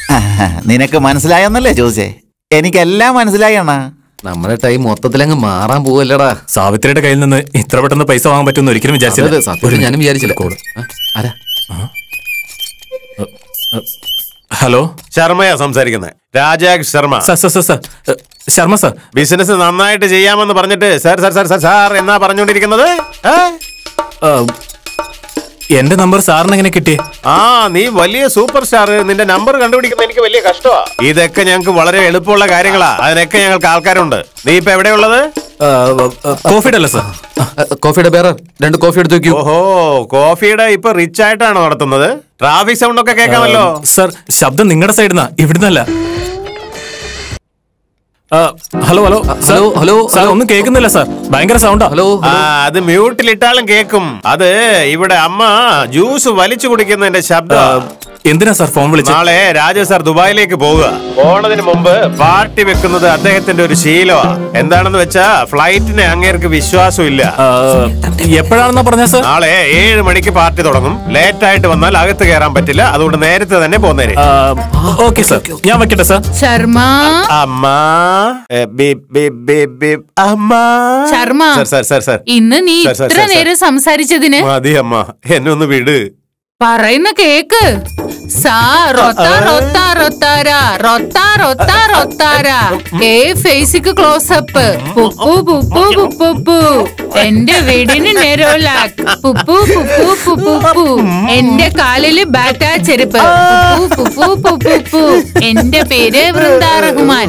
നിനക്ക് മനസ്സിലായെന്നല്ലേ ചോദിച്ചേ എനിക്കെല്ലാം മനസ്സിലായി അണ്ണാ. നമ്മുടെ ടൈം മൊത്തത്തിൽ അങ്ങ് മാറാൻ പോവല്ലടാ. സാവിത്രിയുടെ കയ്യിൽ നിന്ന് ഇത്ര പെട്ടെന്ന് പൈസ വാങ്ങാൻ പറ്റുമെന്ന് ഒരിക്കലും വിചാരിച്ചത് വിചാരിച്ചില്ല സത്യത്തിൽ ഞാനും വിചാരിച്ചില്ല. കോൾ. ആരാ? ഹലോ? ശർമ്മയാ സംസാരിക്കുന്നത് Raja Sharma. Sir sir sir sir Sharma sir business നന്നായിട്ട് ചെയ്യാമെന്ന് പറഞ്ഞിട്ട് sir sir sir sir sir എന്നാ പറഞ്ഞുകൊണ്ടിരിക്കുന്നത്? എന്റെ നമ്പർ സാറിന് എങ്ങനെ കിട്ടി? ആ നീ വലിയ സൂപ്പർ സ്റ്റാർ. നിന്റെ നമ്പർ കണ്ടുപിടിക്കുന്ന എനിക്ക് വലിയ കഷ്ടമാ ഇതൊക്കെ ഞങ്ങൾക്ക് വളരെ എളുപ്പമുള്ള കാര്യങ്ങളാ. അതിനൊക്കെ ഞങ്ങൾക്ക് ആൾക്കാരുണ്ട്. നീ ഇപ്പൊ എവിടെയുള്ളത് കോഫിയുടെ അല്ല സർ? കോഫിയുടെ പേര് രണ്ട് കോഫി എടുത്ത് വെക്കൂ. ഓഹോ കോഫിയുടെ ഇപ്പൊ റിച്ച് ആയിട്ടാണ് നടത്തുന്നത്? ട്രാഫിക് സൗണ്ട് ഒക്കെ കേൾക്കാമല്ലോ. സർ ശബ്ദം നിങ്ങളുടെ സൈഡിൽ നിന്നാ ഇവിടുന്നല്ല. Hello hello. Hello hello sir ഒന്നും കേൾക്കുന്നില്ല സാർ. ഭയങ്കര സൗണ്ടാ ഹലോ ആ അത് മ്യൂട്ടിലിട്ടാലും കേക്കും. അത് ഇവിടെ അമ്മ ജ്യൂസ് വലിച്ചു കുടിക്കുന്നതിന്റെ ശബ്ദം. എന്തിനാ സാർ ഫോൺ വിളിച്ചത് നാളെ രാജ സാർ ദുബായിലേക്ക് പോവുക. പോണതിന് മുമ്പ് പാർട്ടി വെക്കുന്നത് അദ്ദേഹത്തിന്റെ ഒരു ശീലമാ. എന്താണെന്ന് വെച്ചാ ഫ്ലൈറ്റിന് അങ്ങേർക്ക് വിശ്വാസം ഇല്ല എപ്പോഴാണെന്നാ പറഞ്ഞ സാർ? നാളെ ഏഴ് മണിക്ക് പാർട്ടി തുടങ്ങും. ലേറ്റ് ആയിട്ട് വന്നാൽ അകത്ത് കയറാൻ പറ്റില്ല. അതുകൊണ്ട് നേരത്തെ തന്നെ പോന്നേരെ. Okay sir. ഞാൻ വെക്കട്ടെ സാർ? ശർമ്മ. അമ്മ. Sharma. Sir sir sir sir. ഇന്ന് നീ ഇത്ര. നേരം സംസാരിച്ചതിന് മതി അമ്മ. എന്നെ ഒന്ന് വിട്. പറയുന്ന കേക്ക് സാ റൊത്ത റൊത്ത റൊത്താര റൊത്ത റൊത്ത റൊത്താര ഏ ഫേസിക്ക് ക്ലോസപ്പ് പുപ്പു പുപ്പു പുപ്പു എന്റെ വീടിന് നെരോലാക്ക് പുപ്പു പുപ്പു പുപ്പു എന്റെ കാലിൽ ബാറ്റാ ചെരുപ്പ് പുപ്പു എന്റെ പേര് വൃന്ദാ റഹ്മാൻ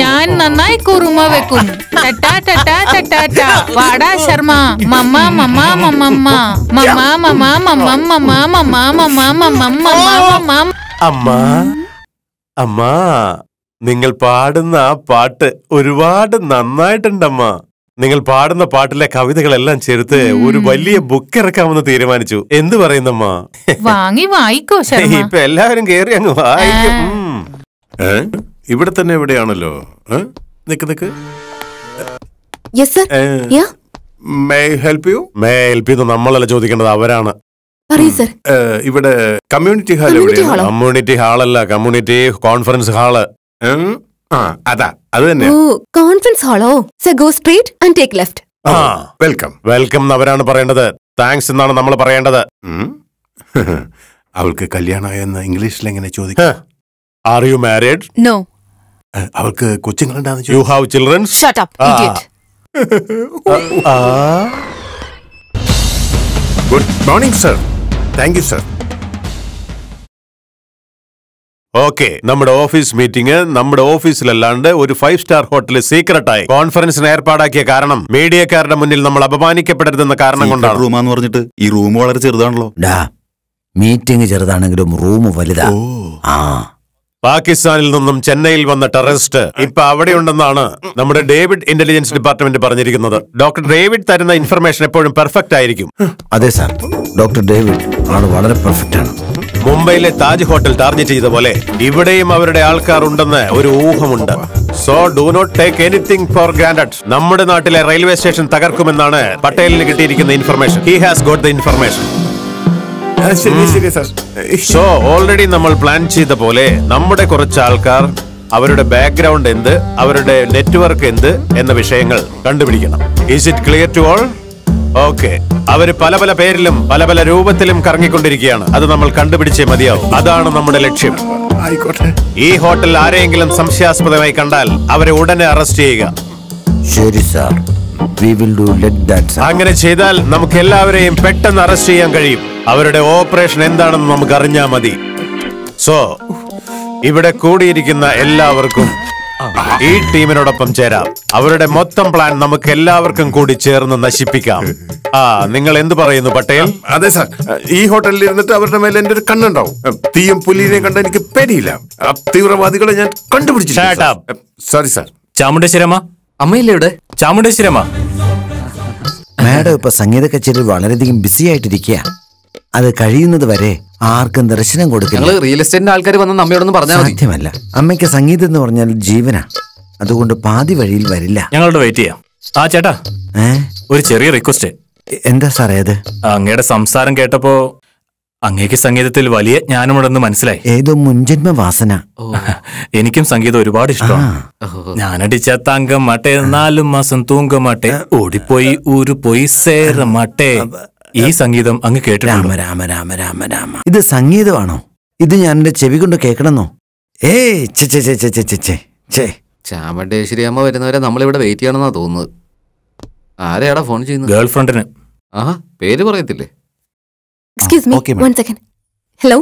ഞാൻ നന്നായി കുറുമ വെക്കും ടട്ടാ ടട്ടാ ടട്ടാ വാടാ ശർമ്മ മമ്മ മമ്മ മമ്മമ്മ മമ്മ മമ്മ മമ്മ മമ്മ മമ്മ മമ്മ മമ്മ മമ്മ മമ്മ അമ്മ അമ്മ നിങ്ങൾ പാടുന്ന ആ പാട്ട് ഒരുപാട് നന്നായിട്ടുണ്ടമ്മ. നിങ്ങൾ പാടുന്ന പാട്ടിലെ കവിതകളെല്ലാം ചേർത്ത് ഒരു വലിയ ബുക്ക് ഇറക്കാമെന്ന് തീരുമാനിച്ചു. എന്ത് പറയുന്നമ്മ? വാങ്ങി വായിക്കോ ഇപ്പൊ എല്ലാവരും കേറി അങ്ങ് വായിക്കും. ഇവിടെ തന്നെ എവിടെയാണല്ലോ? നിക്ക് നിക്ക്. Yes sir ya may help you may help ചെയ്യുന്ന നമ്മളല്ല ചോദിക്കേണ്ടത് അവരാണ്. പറയൂ സർ ഏ, ഇവിടെ കമ്മ്യൂണിറ്റി ഹാൾ Community എവിടെയാണ്? hall? കമ്മ്യൂണിറ്റി ഹാളല്ല കമ്മ്യൂണിറ്റി കോൺഫറൻസ് ഹാൾ ഉം. ആ അതാ അത് തന്നെ. ഓ conference ഹാളോ sir go straight and take left ആ വെൽക്കം വെൽക്കം എന്നവരാണ് പറയേണ്ടത്. താങ്ക്സ് എന്നാണ് നമ്മൾ പറയേണ്ടത്. അവൾക്ക് കല്യാണമായെന്ന് ഇംഗ്ലീഷിൽ എങ്ങനെ ചോദിക്കും? ആർ യു മാരീഡ് നോ അവൾക്ക് കൊച്ചുങ്ങളുണ്ടാന്ന് you have childrens shut up idiot good morning sir thank you sir okay നമ്മുടെ ഓഫീസ് മീറ്റിംഗ് നമ്മുടെ ഓഫീസിലല്ലാണ്ട് ഒരു ഫൈവ് സ്റ്റാർ ഹോട്ടലിൽ സീക്രട്ടായി കോൺഫറൻസിന് ഏർപ്പാടാക്കിയ കാരണം മീഡിയക്കാരുടെ മുന്നിൽ നമ്മൾ അപമാനിക്കപ്പെടരുതെന്ന കാരണം കൊണ്ടാണ്. റൂമാന്ന് പറഞ്ഞിട്ട് ഈ റൂം വളരെ ചെറുതാണല്ലോ. ഡാ മീറ്റിംഗ് ചെറുതാണെങ്കിലും റൂം വലുതാ. ആ. പാകിസ്ഥാനിൽ നിന്നും ചെന്നൈയിൽ വന്ന ടെററിസ്റ്റ് ഇപ്പൊ അവിടെയുണ്ടെന്നാണ് നമ്മുടെ ഡേവിഡ് ഇന്റലിജൻസ് ഡിപ്പാർട്ട്മെന്റ് പറഞ്ഞിരിക്കുന്നത്. ഡോക്ടർ ഡേവിഡ് തരുന്ന ഇൻഫർമേഷൻ എപ്പോഴും പെർഫെക്റ്റ് ആയിരിക്കും. അതെ സാർ. ഡോക്ടർ ഡേവിഡ് ആണ് വളരെ പെർഫെക്റ്റ് ആണ്. മുംബൈയിലെ താജ് ഹോട്ടൽ ടാർഗറ്റ് ചെയ്ത പോലെ ഇവിടെയും അവരുടെ ആൾക്കാർ ഉണ്ടെന്ന് ഒരു ഊഹമുണ്ട്. So do not take anything for granted നമ്മുടെ നാട്ടിലെ റെയിൽവേ സ്റ്റേഷൻ തകർക്കുമെന്നാണ് പട്ടേലിന് കിട്ടിയിരിക്കുന്ന information he has got the information so already നമ്മൾ പ്ലാൻ ചെയ്ത പോലെ നമ്മുടെ കുറച്ച് ആൾക്കാർ അവരുടെ ബാക്ക്ഗ്രൗണ്ട് എന്ത് അവരുടെ നെറ്റ്വർക്ക് എന്ത് എന്ന വിഷയങ്ങൾ കണ്ടുപിടിക്കണം. Is it clear to all okay അവർ പല പല പേരിലും പല പല രൂപത്തിലും കറങ്ങിക്കൊണ്ടിരിക്കുകയാണ്. അത് നമ്മൾ കണ്ടുപിടിച്ചേ മതിയാവും. അതാണ് നമ്മുടെ ലക്ഷ്യം. ആയിക്കോട്ടെ. ഈ ഹോട്ടൽ ആരെയെങ്കിലും സംശയാസ്പദമായി കണ്ടാൽ അവരെ ഉടനെ അറസ്റ്റ് ചെയ്യുക. ശരി സാർ അങ്ങനെ ചെയ്താൽ നമുക്ക് എല്ലാവരെയും പെട്ടെന്ന് അറസ്റ്റ് ചെയ്യാൻ കഴിയും. അവരുടെ ഓപ്പറേഷൻ എന്താണെന്ന് നമുക്ക് അറിഞ്ഞാൽ മതി. സോ ഇവിടെ കൂടിയിരിക്കുന്ന എല്ലാവർക്കും ഈ ടീമിനോടൊപ്പം ചേരാം. അവരുടെ മൊത്തം പ്ലാൻ നമുക്ക് എല്ലാവർക്കും കൂടി ചേർന്ന് നശിപ്പിക്കാം. ആ നിങ്ങൾ എന്ത് പറയുന്നു പട്ടേൽ? അതെ സാർ. ഈ ഹോട്ടലിൽ ഇരുന്നിട്ട് അവരുടെ മേലെ എന്റെ ഒരു കണ്ണുണ്ടാവും. തീയും പുലിനെയും കണ്ട എനിക്ക് പേടിയില്ല. തീവ്രവാദികളെ ഞാൻ കണ്ടുപിടിച്ചു സോറി സാർ. ചാമുണ്ടേശ്വരമ്മ അമ്മയില്ലേ ഇവിടെ? ചാമുണ്ടേശ്വരമ്മ മാഡം ഇപ്പൊ സംഗീത കച്ചേരി വളരെയധികം ബിസി ആയിട്ടിരിക്കുക അത് കഴിയുന്നത് വരെ ആർക്കും ദർശനം കൊടുക്കില്ല. ഞങ്ങൾ റിയൽ എസ്റ്റേറ്റിന്റെ ആൾക്കാർ വന്ന അമ്മയോടൊന്ന് പറഞ്ഞാൽ മതി. സാധ്യമല്ല. അമ്മയ്ക്ക് സംഗീതം എന്ന് പറഞ്ഞാൽ ജീവനാ. അതുകൊണ്ട് പാതി വഴിയിൽ വരില്ല. ഞങ്ങളോട് വെയിറ്റ് ചെയ്യാം. ആ ചേട്ടാ. ഏ? ഒരു ചെറിയ റിക്വസ്റ്റ് എന്താ സാറേ അത്? അങ്ങയുടെ സംസാരം കേട്ടപ്പോ അങ്ങേക്ക് സംഗീതത്തിൽ വലിയ ജ്ഞാനമുണ്ടെന്ന് മനസ്സിലായി. ഏതോ മുൻജന്മ വാസന എനിക്കും സംഗീതം ഒരുപാട് ഇഷ്ടമാണ്. ഞാനടിച്ച തങ്കം മട്ടെ നാലു മാസം തൂങ്കം മട്ടെ ഓടിപ്പോയി ഊരു പോയി സേറമാട്ടെ മട്ടെ. ഈ സംഗീതം അങ്ങ് കേട്ടിട്ടുണ്ടോ. രാമ രാമ രാമ രാമ ഇത് സംഗീതമാണോ? ഇത് ഞാൻ എന്റെ ചെവി കൊണ്ട് കേൾക്കണമെന്നോ? ഏയ് ചേ ചേ ചേ ചേ ചേ ചെ ചെ ചേ ചാമണ്ടേശ്വരി അമ്മ വരുന്നവരെ നമ്മളിവിടെ വെയിറ്റ് ചെയ്യണമെന്നാ തോന്നുന്നത്. ആരെയാടാ ഫോൺ ചെയ്യുന്നത്? ഗേൾ ഫ്രണ്ടിന് ആഹാ പേര് പറയത്തില്ലേ? Excuse me okay, one second hello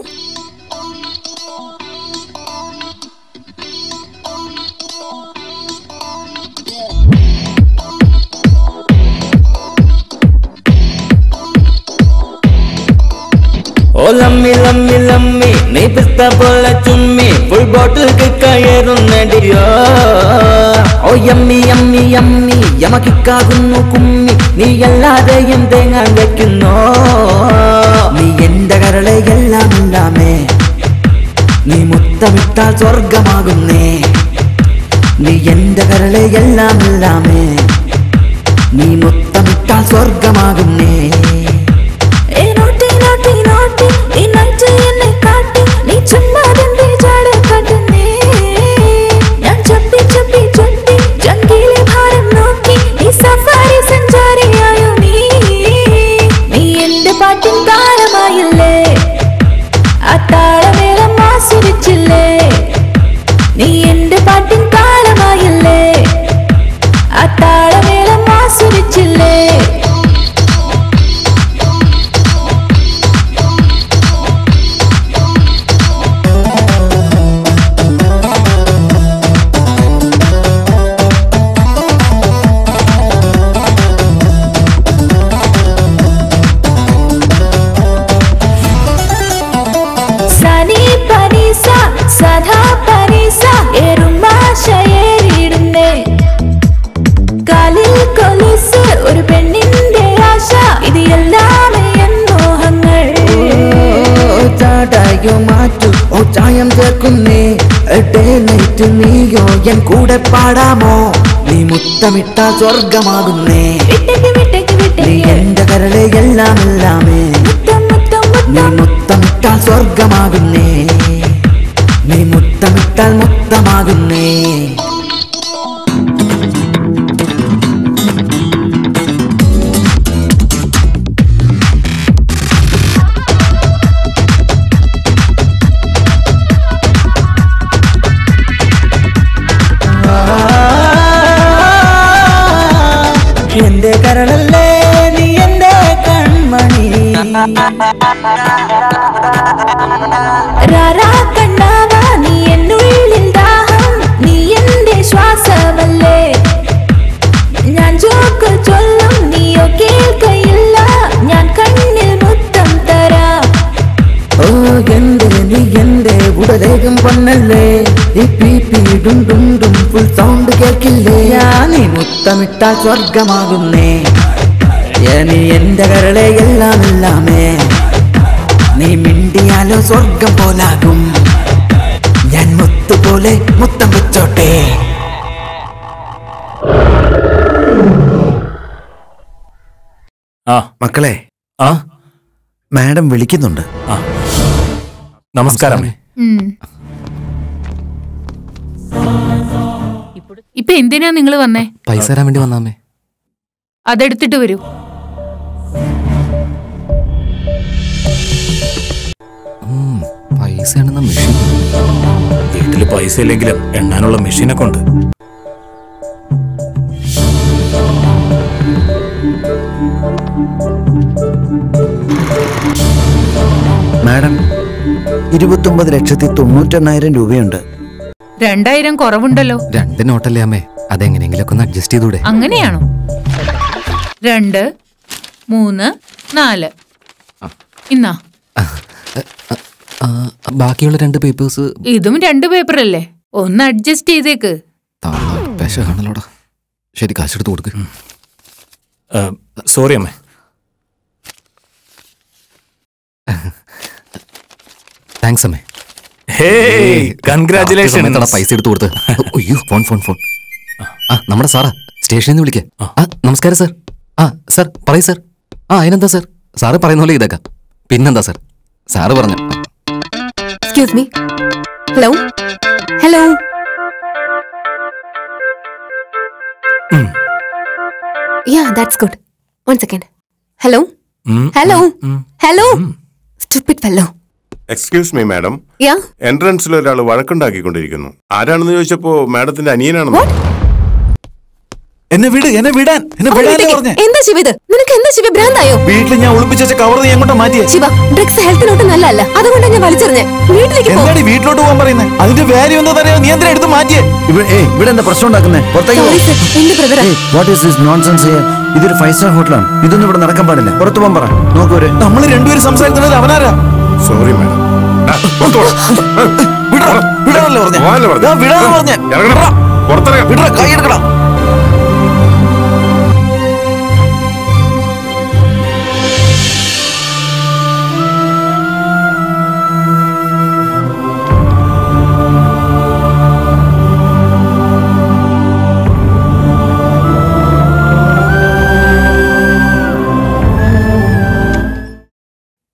ഓ ലമ്മി ലമ്മി ലമ്മി നീ പിസ്ത പോലെ ചുമ്മി ഫുൾ ബോട്ടിൽ കയറുന്നടിയോ ഓ യമ്മി യമ്മി യമ്മി യമക്കിക്കാകുന്നു കുമ്മി നീ എല്ലാതെയും തേങ്ങാൻ വെക്കുന്നോ നീ എന്റെ കരളെ എല്ലാം ഇല്ലാമേ നീ മുത്തമിട്ടാൽ സ്വർഗമാകുന്നേ നീ എന്റെ കരളെ എല്ലാം ഇല്ലാമേ നീ മുത്തമിട്ടാൽ സ്വർഗമാകുന്നേ പാട്ടിൻ താരമായില്ലേ ആ താളമേളം ആസ്വദിച്ചില്ലേ ചാടായോ മാറ്റു ഓ ചായം ചേർക്കുന്നേ ഡേ നൈറ്റ് നീയോ എൻ കൂടെ പാടാമോ നീ മുത്തമിട്ട സ്വർഗമാകുന്നേ വിട്ടേക്ക് വിട്ടേക്ക് നീ വിട്ടേക്ക് എന്റെ കരളെ എല്ലാം എല്ലാമേ മുത്തം മുത്തം നീ മുത്തം മുത്തമിട്ടാൽ സ്വർഗമാകുന്നേ നീ രാരാ കണ്ണാവ നീ എന്നുള്ളിൽ ദാഹം നീ എന്റെ ശ്വാസമല്ലേ ഞാൻ ജോക്ക് ചൊല്ലും നീയോ കേൾക്കയില്ല ഞാൻ കണ്ണിൽ മുത്തം തരാം ഓ എന്റെ നീ എന്റെ ഉടലേകം പൊന്നല്ലേ ഈ പീ പീ ഡും ഡും ഡും ഫുൾ സൗണ്ട് കേൾക്കില്ലേ ഞാൻ നീ മുത്തമിട്ടാൽ സ്വർഗമാകുന്നേ ഏ, നീ എന്റെ കരളെ എല്ലാം എല്ലാമേ നീ മിണ്ടിയാലോ സ്വർഗം പോലാകും. ഞാൻ മുത്തുപോലെ മുത്തം വെച്ചോട്ടെ. ആ. മക്കളെ. ആ. മാഡം വിളിക്കുന്നുണ്ട്. ആ. നമസ്കാരം. ഇപ്പൊ എന്തിനാ നിങ്ങൾ വന്നേ? പൈസ തരാൻ വേണ്ടി വന്നാമേ അതെടുത്തിട്ട് വരൂ. പൈസ ഇല്ലെങ്കിലും എണ്ണാനുള്ള മെഷീനൊക്കെ ഉണ്ട്. മാഡം ഇരുപത്തൊമ്പത് ലക്ഷത്തി തൊണ്ണൂറ്റെണ്ണായിരം രൂപയുണ്ട്. രണ്ടായിരം കുറവുണ്ടല്ലോ. രണ്ട് നോട്ടല്ലേ അമ്മേ. അതെങ്ങനെയെങ്കിലൊക്കെ ഒന്ന് അഡ്ജസ്റ്റ് ചെയ്തൂടെ. അങ്ങനെയാണോ? രണ്ട് മൂന്ന് നാല്. ഇന്നാ. ബാക്കിയുള്ള രണ്ട് പേപ്പേഴ്സ് ഇതും രണ്ട് പേപ്പർ അല്ലേ? ഒന്ന് അഡ്ജസ്റ്റ് ചെയ്തേക്ക്. ശരി കാശ് ശരി കാശെടുത്ത് കൊടുക്ക്. സോറി അമ്മേ. താങ്ക്സ് അമ്മേ. കൺഗ്രാചുലേഷൻ പൈസ എടുത്ത് കൊടുത്ത്. അയ്യോ ഫോൺ ഫോൺ ഫോൺ ആ നമ്മുടെ സാറാ സ്റ്റേഷനിൽ നിന്ന് വിളിക്കാം. ആ. നമസ്കാരം സാർ. ആ സാർ പറയൂ സാർ. ആ അതിനെന്താ സാർ? സാറ് പറയുന്ന പോലെ ഇതാക്കാം പിന്നെന്താ സാർ? സാറ് പറഞ്ഞു. Excuse me hello hello ya that's good one second hello hello hello stupid fellow excuse me madam ya എൻട്രൻസിൽ ഒരാൾ വഴക്കുണ്ടാക്കിക്കൊണ്ടിരിക്കുന്നു. ആരാണെന്ന് ചോദിച്ചപ്പോ മാഡത്തിന്റെ അനിയനാണെന്ന് എന്നെ വിട് എന്നെ വിടാൻ എന്നെ വിടാൻ പറഞ്ഞേ. എന്താ ശിവ ഇത് നിനക്ക് എന്താ ശിവ ഭ്രാന്തായോ? വീട്ടിൽ ഞാൻ ഒളിപ്പിച്ച വെച്ച കവർ നീ അങ്ങോട്ട് മാറ്റിയേ? ശിവ ഡ്രഗ്സ് ഹെൽത്തിനോട്ട് നല്ലതല്ല. അതുകൊണ്ടാണ് ഞാൻ വലിച്ചെറിഞ്ഞ. വീട്ടിലേക്ക് പോ. എന്താടി വീട്ടിലോട്ട് പോകാൻ പറയുന്നത് അതിന്റെ വാല്യൂ എന്താ അറിയാം നീ എന്തിനാ എടുത്ത് മാറ്റിയേ? ഇവിടെ എന്താ പ്രശ്നം ഉണ്ടാക്കുന്നേ? പുറത്തേക്ക്. എന്റെ ബ്രദറാ what is this nonsense here ഇതൊരു ഫൈവ് സ്റ്റാർ ഹോട്ടലാണ് ഇതൊന്നും ഇവിടെ നടക്കാൻ പാടില്ല. പുറത്തു പോകാൻ പറ. നോക്കൂരെ നമ്മൾ രണ്ടുപേരും സംസാരിക്കുന്നത് അവനാരാ? സോറി മാഡം വിടാനല്ലേ പറഞ്ഞേ? വിടാന്ന് പറഞ്ഞേ. വിടാ. കൈ എടുക്കടാ.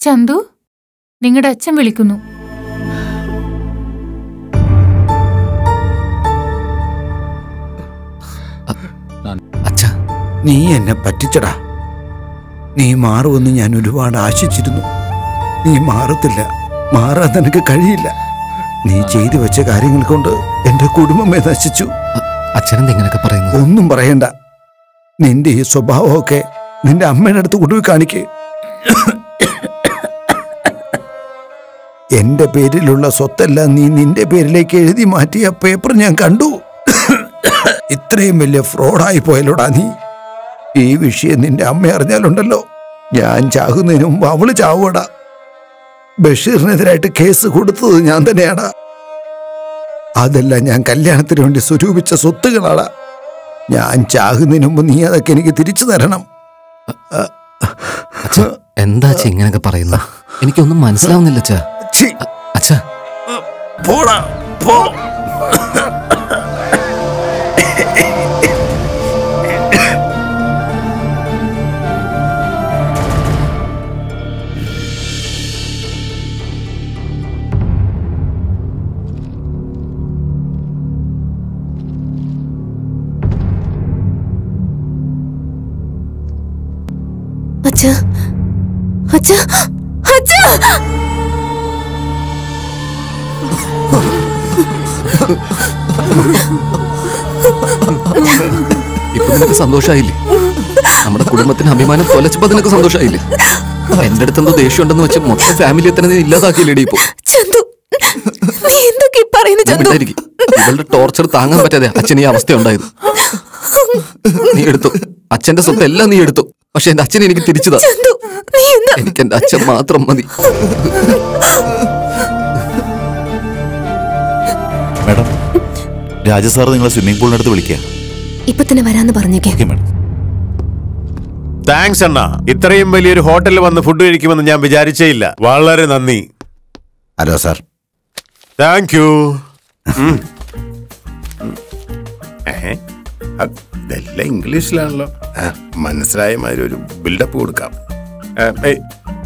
ചന്തു നിങ്ങളുടെ അച്ഛൻ വിളിക്കുന്നു. നീ എന്നെ പറ്റിച്ചടാ. നീ മാറുമെന്ന് ഞാൻ ഒരുപാട് ആശിച്ചിരുന്നു. നീ മാറത്തില്ല മാറാൻ നിനക്ക് കഴിയില്ല. നീ ചെയ്തു വെച്ച കാര്യങ്ങൾ കൊണ്ട് എന്റെ കുടുംബമേ നശിച്ചു. അച്ഛനെന്തെങ്ങനെയൊക്കെ ഇങ്ങനെയൊക്കെ പറയുന്നു ഒന്നും പറയണ്ട. നിന്റെ ഈ സ്വഭാവമൊക്കെ നിന്റെ അമ്മയുടെ അടുത്ത് കൊണ്ടുപോയി കാണിക്കേ. എന്റെ പേരിലുള്ള സ്വത്തെല്ലാം നീ നിന്റെ പേരിലേക്ക് എഴുതി മാറ്റിയ പേപ്പർ ഞാൻ കണ്ടു. ഇത്രയും വലിയ ഫ്രോഡായി പോയല്ലോടാ നീ. ഈ വിഷയം നിന്റെ അമ്മ അറിഞ്ഞാലുണ്ടല്ലോ. ഞാൻ ചാകുന്നതിന് മുമ്പ് അവൾ ചാവുടാ ബഷീറിനെതിരായിട്ട് കേസ് കൊടുത്തത് ഞാൻ തന്നെയാടാ. അതെല്ലാം ഞാൻ കല്യാണത്തിന് വേണ്ടി സ്വരൂപിച്ച സ്വത്തുകളാടാ. ഞാൻ ചാകുന്നതിന് മുമ്പ് നീ അതൊക്കെ എനിക്ക് തിരിച്ചു തരണം. എന്താ ഇങ്ങനെയൊക്കെ പറയുന്നത്? എനിക്കൊന്നും മനസ്സിലാവുന്നില്ല അച്ഛാ. അ- അച്ഛാ പോടാ പോ അച്ഛാ അച്ഛാ അച്ഛാ ഇപ്പൊ നിനക്ക് സന്തോഷമായില്ലേ നമ്മുടെ കുടുംബത്തിന് അഭിമാനം തൊലച്ചപ്പോ നിനക്ക് സന്തോഷമായില്ലേ എന്റെ അടുത്ത് എന്തോ ദേഷ്യം ഉണ്ടെന്ന് വെച്ച് മൊത്തം ഫാമിലിയെ തന്നെ നീ ഇല്ലാതാക്കിയില്ലേടി ഇപ്പൊ? ഇവളുടെ ടോർച്ചർ താങ്ങാൻ പറ്റാതെ അച്ഛൻ ഈ അവസ്ഥ ഉണ്ടായത്. നീ എടുത്തു. അച്ഛന്റെ സ്വത്ത് എല്ലാം നീ എടുത്തു. പക്ഷെ എന്റെ അച്ഛൻ എനിക്ക് തിരിച്ചതാ. എനിക്ക് എന്റെ അച്ഛൻ മാത്രം മതി. രാജ സാർ നിങ്ങളെ സ്വിമ്മിംഗ് പൂളിനടുത്ത് വിളിക്കുക ഇപ്പൊ തന്നെ വരാന്ന് പറഞ്ഞേക്കെ. താങ്ക്സ് അണ്ണ. ഇത്രയും വലിയൊരു ഹോട്ടലിൽ വന്ന് ഫുഡ് കഴിക്കുമെന്ന് ഞാൻ വിചാരിച്ചേ ഇല്ല വളരെ നന്ദി. ഹലോ സാർ താങ്ക് യു ഇതെല്ലാം ഇംഗ്ലീഷിലാണല്ലോ. മനസ്സിലായ മാതിരി ഒരു ബിൽഡപ്പ് കൊടുക്കാം.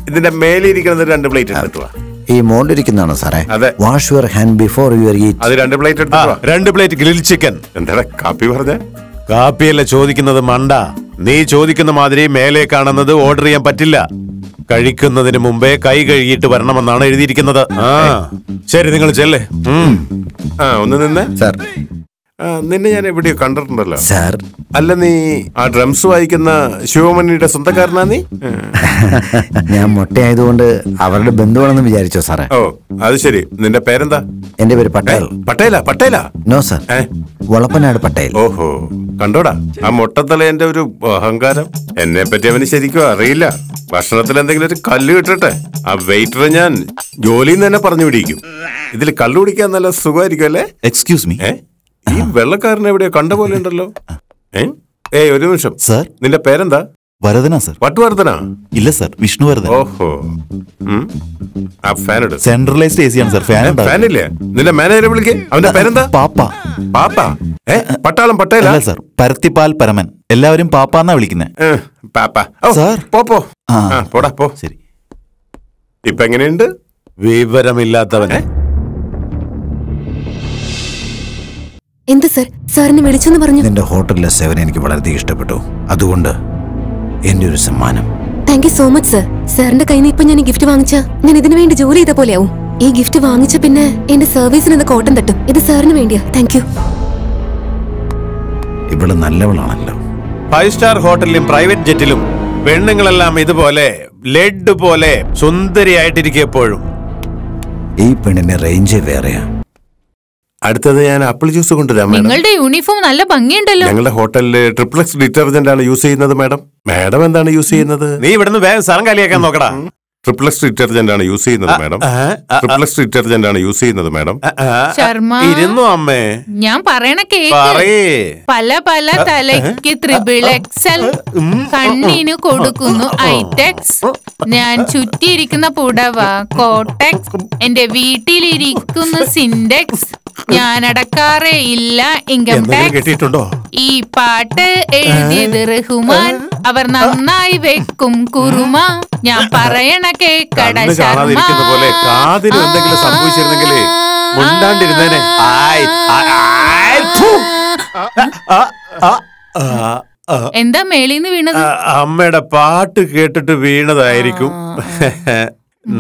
ഇതിന്റെ മേലെ ഇരിക്കുന്നത് രണ്ട് പ്ലേറ്റ് എടുത്തിട്ട് വാ. ഈ മോണ്ടിരിക്കുന്നതാണ് സാറേ. അതെ. Wash your hand before your eat അത് രണ്ട് പ്ലേറ്റ് രണ്ട് പ്ലേറ്റ് ഗ്രിൽ ചിക്കൻ. എന്താടാ കാപ്പി പറഞ്ഞ കാപ്പിയല്ല ചോദിക്കുന്നത് മണ്ട. നീ ചോദിക്കുന്ന മാതിരി മേലെ കാണുന്നത് ഓർഡർ ചെയ്യാൻ പറ്റില്ല. കഴിക്കുന്നതിന് മുമ്പേ കൈ കഴുകിയിട്ട് വരണമെന്നാണ് എഴുതിയിരിക്കുന്നത്. ആ ശരി നിങ്ങൾ ചെല്ലേ. ആ ഒന്ന് നിന്ന്. സാർ നിന്നെ ഞാൻ എവിടെയോ കണ്ടിട്ടുണ്ടല്ലോ. സാർ. അല്ല നീ ആ ഡ്രംസ് വായിക്കുന്ന ശിവമണിയുടെ സ്വന്തക്കാരനാ നീ? ഞാൻ മുട്ടയായതുകൊണ്ട് അവരുടെ ബന്ധുവാണെന്ന് വിചാരിച്ചോ സാറേ? ഓ അത് ശരി. നിന്റെ പേരെന്താ? എന്റെ പേര് പട്ടേൽ. പട്ടേല പട്ടേല? No sir. വളപ്പനാട് പട്ടേൽ. ഓഹോ കണ്ടോടാ. ആ മൊട്ടത്തലയന്റെ ഒരു അഹങ്കാരം. എന്നെ പറ്റി അവന് ശരിക്കും അറിയില്ല. ഭക്ഷണത്തിൽ എന്തെങ്കിലും ഒരു കല്ല് കിട്ടട്ടെ. ആ വെയിറ്റർ ഞാൻ ജോലിയിൽ നിന്ന് തന്നെ പറഞ്ഞു പിടിക്കും. ഇതിൽ കള്ളു കുടിക്കാൻ നല്ല സുഖമായിരിക്കും അല്ലേ? എക്സ്ക്യൂസ് മീ ഏ? ഈ വെള്ളക്കാരൻ എവിടെയോ? കണ്ട പോലെ ഉണ്ടല്ലോ. ഏ? ഒരു നിമിഷം. സർ. നിന്റെ പേരെന്താ? വരദന സർ. വട്ടുവർദ്ധന ഇല്ല സർ. വിഷ്ണുവർദ്ധൻ ഓഹോ. ആ ഫാൻ ഇട്. സെൻട്രലൈസ്ഡ് എസി സി ആണ് സർ. ഫാൻ ഫാൻ ഇല്ലേ? നിന്റെ മാനേജർ വിളിക്ക്. അവന്റെ പേരെന്താ? പാപ്പ. പാപ്പ? ഏ പട്ടാളം പട്ടേല? അല്ല സർ. പരത്തിപ്പാൽ പരമൻ. എല്ലാവരും പാപ്പ എന്നാ വിളിക്കുന്നത് പാപ്പ. ഓ, പോ പോ. ആ, പോടാ പോ. ശരി. ഇപ്പൊ എങ്ങനെയുണ്ട്? വിവരമില്ലാത്തവനെ. എന്ത് സർ? സാറിനെ വിളിച്ചെന്ന് പറഞ്ഞു. നിന്റെ ഹോട്ടലിലെ സേവനം എനിക്ക് വളരെയധികം ഇഷ്ടപ്പെട്ടു. അതുകൊണ്ട് എന്റെ ഒരു സമ്മാനം. Thank you so much sir സാറിന്റെ കയ്യിൽ നിന്ന് ഇപ്പൊ ഞാൻ ഈ ഗിഫ്റ്റ് വാങ്ങിച്ച ഞാൻ ഇതിനു വേണ്ടി ജോലി ചെയ്ത പോലെയാവും. ഈ ഗിഫ്റ്റ് വാങ്ങിച്ച പിന്നെ എന്റെ സർവീസിന് ഇത് കോട്ടം തട്ടും. ഇത് സാറിന് വേണ്ടിയാ. താങ്ക് യു ഇവിടെ നല്ലവളാണല്ലോ. ഫൈവ് സ്റ്റാർ ഹോട്ടലിലും പ്രൈവറ്റ് ജെറ്റിലും പെണ്ണുങ്ങളെല്ലാം ഇതുപോലെ ലെഡ് പോലെ സുന്ദരിയായിട്ടിരിക്കും എപ്പോഴും. ഈ പെണ്ണിന്റെ റേഞ്ച് വേറെയാ. അടുത്തത് ഞാൻ ആപ്പിൾ ജ്യൂസ് കൊണ്ടുവരാം നിങ്ങളുടെ യൂണിഫോം നല്ല ഭംഗിയുണ്ടല്ലോ. ഞങ്ങളുടെ ഹോട്ടലിൽ ട്രിപ്ലക്സ് ഡിറ്റർജന്റ് ആണ് യൂസ് ചെയ്യുന്നത് മാഡം. മാഡം എന്താണ് യൂസ് ചെയ്യുന്നത്? നീ ഇവിടുന്ന് വേഗം സ്ഥലം കാലിയാക്കാൻ നോക്കടാ. ട്രിപ്ലക്സ് ഡിറ്റർജന്റ് ആണ് യൂസ് ചെയ്യുന്നത് മാഡം. ട്രിപ്ലക്സ് ഡിറ്റർജന്റ് ആണ് യൂസ് ചെയ്യുന്നത് മാഡം. ശർമ്മ. ഇരുന്നു അമ്മേ? ഞാൻ പറയണ കേക്ക് പറയേ. പല പല തലയ്ക്ക് ത്രിബിൾ എക്സൽ കണ്ണിന് കൊടുക്കുന്നു ഐടെക്സ്. ഞാൻ ചുറ്റിയിരിക്കുന്ന പുടവ കോട്ടെക്സ്. എന്റെ വീട്ടിലിരിക്കുന്ന സിൻഡെക്സ്. ഞാൻ അടക്കാറേ ഇല്ല. ഇൻകം കേട്ടിട്ടുണ്ടോ ടാക്സ് കിട്ടിയിട്ടുണ്ടോ? ഈ പാട്ട് എഴുതിയത് റഹ്മാൻ. അവർ നന്നായി വെക്കും കുറുമ. ഞാൻ പറയണ കേക്കട കണ്ണ് കാണാതിരിക്കുന്ന പോലെ കാതിനും എന്തെങ്കിലും സംഭവിച്ചിരുന്നെങ്കിലേ മുണ്ടാണ്ടിരുന്നേനെ. ആയ്, ആയ്, ആയ്, ഫു. ആ, ആ, ആ, ആ. എന്താ മേളിന്ന് വീണത്? ആ, അമ്മയുടെ പാട്ട് കേട്ടിട്ട് വീണതായിരിക്കും.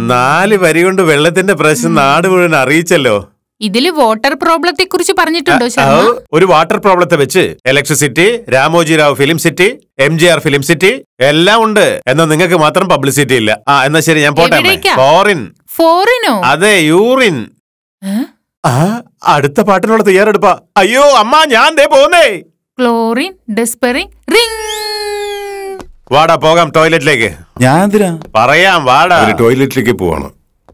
നാല് വരി കൊണ്ട് വെള്ളത്തിന്റെ പ്രശ്നം നാട് മുഴുവൻ അറിയിച്ചല്ലോ. ഇതിൽ വാട്ടർ പ്രോബ്ലത്തെ കുറിച്ച് പറഞ്ഞിട്ടുണ്ടോ ശർമ്മ? ഒരു വാട്ടർ പ്രോബ്ലത്തെ വെച്ച് electricity Ramoji Rao film city M G R film city എല്ലാം ഉണ്ട്. എന്നാ നിങ്ങൾക്ക് മാത്രം പബ്ലിസിറ്റി ഇല്ല. ആ എന്നാ ശരി ഞാൻ പോട്ടെ എവിടേക്കാ? ഫോറിൻ ഫോറിനോ അതെ യൂറിൻ ആ അടുത്ത പാട്ടിനുള്ള തയ്യാറെടുപ്പാ. അയ്യോ അമ്മ ഞാൻ ദേ പോന്നേ. ക്ലോറിൻ ഡെസ്പെറിൻ റിംഗ് വാടാ പോകാം ടോയ്ലറ്റിലേക്ക്. ഞാൻ എന്തിനാ? പറയാം വാടാ. അവർ ടോയ്ലറ്റിലേക്ക് പോവാണ്.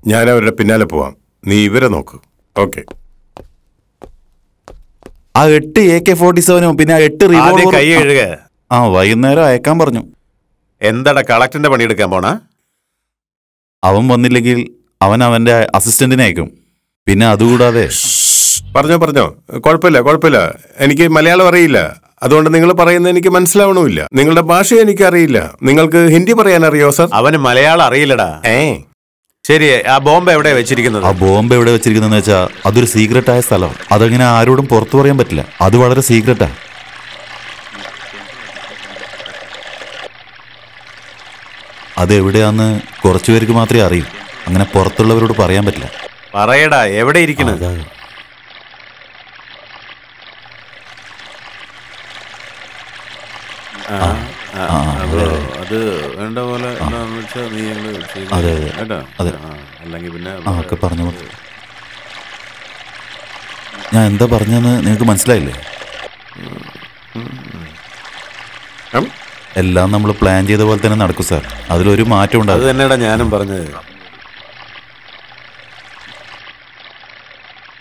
ഞാൻ അവരുടെ പിന്നാലെ പോവാം. നീ ഇവരെ നോക്ക്. ഓക്കെ ആ എട്ട് എ കെ ഫോർട്ടി സെവനും പിന്നെ ആ എട്ട് ആദ്യം കൈ എഴുക ആ വൈകുന്നേരം അയക്കാൻ പറഞ്ഞു. എന്താടാ കളക്ടറിന്റെ പണിയെടുക്കാൻ പോണ? അവൻ വന്നില്ലെങ്കിൽ അവൻ അവന്റെ അസിസ്റ്റന്റിനെ അയക്കും. പിന്നെ അതുകൂടാതെ പറഞ്ഞോ പറഞ്ഞോ. കുഴപ്പമില്ല കുഴപ്പമില്ല. എനിക്ക് മലയാളം അറിയില്ല. അതുകൊണ്ട് നിങ്ങൾ പറയുന്നത് എനിക്ക് മനസ്സിലാവണമില്ല. നിങ്ങളുടെ ഭാഷ എനിക്ക് അറിയില്ല നിങ്ങൾക്ക് ഹിന്ദി പറയാൻ അറിയോ സർ? അവന് മലയാളം അറിയില്ലടാ. ഏ. ശരി ആ ബോംബ് എവിടെ വെച്ചിരിക്കുന്നത്? ആ ബോംബ് എവിടെ വെച്ചിരിക്കുന്നതെന്ന് വെച്ചാൽ അതൊരു സീക്രട്ടായ ആയ സ്ഥലം. അതങ്ങനെ ആരോടും പുറത്തു പറയാൻ പറ്റില്ല. അത് വളരെ സീക്രട്ടാ. അത് എവിടെയാന്ന് കുറച്ചു പേർക്ക് മാത്രമേ അറിയൂ. അങ്ങനെ പുറത്തുള്ളവരോട് പറയാൻ പറ്റില്ല. പറയടാ എവിടെ ഇരിക്കണത്? ആ, ആ, അത് വേണ്ട പോലെ നീ അതെ അതെ. കേട്ടോ? അതെ. അല്ലെങ്കിൽ പിന്നെ ആ ഒക്കെ പറഞ്ഞു ഞാൻ എന്താ പറഞ്ഞെന്ന് നിങ്ങൾക്ക് മനസ്സിലായില്ലേ? എല്ലാം നമ്മൾ പ്ലാൻ ചെയ്ത പോലെ തന്നെ നടക്കും സാർ. അതിലൊരു മാറ്റം അത് ഉണ്ടാകും തന്നെയാടാ ഞാനും പറഞ്ഞത്.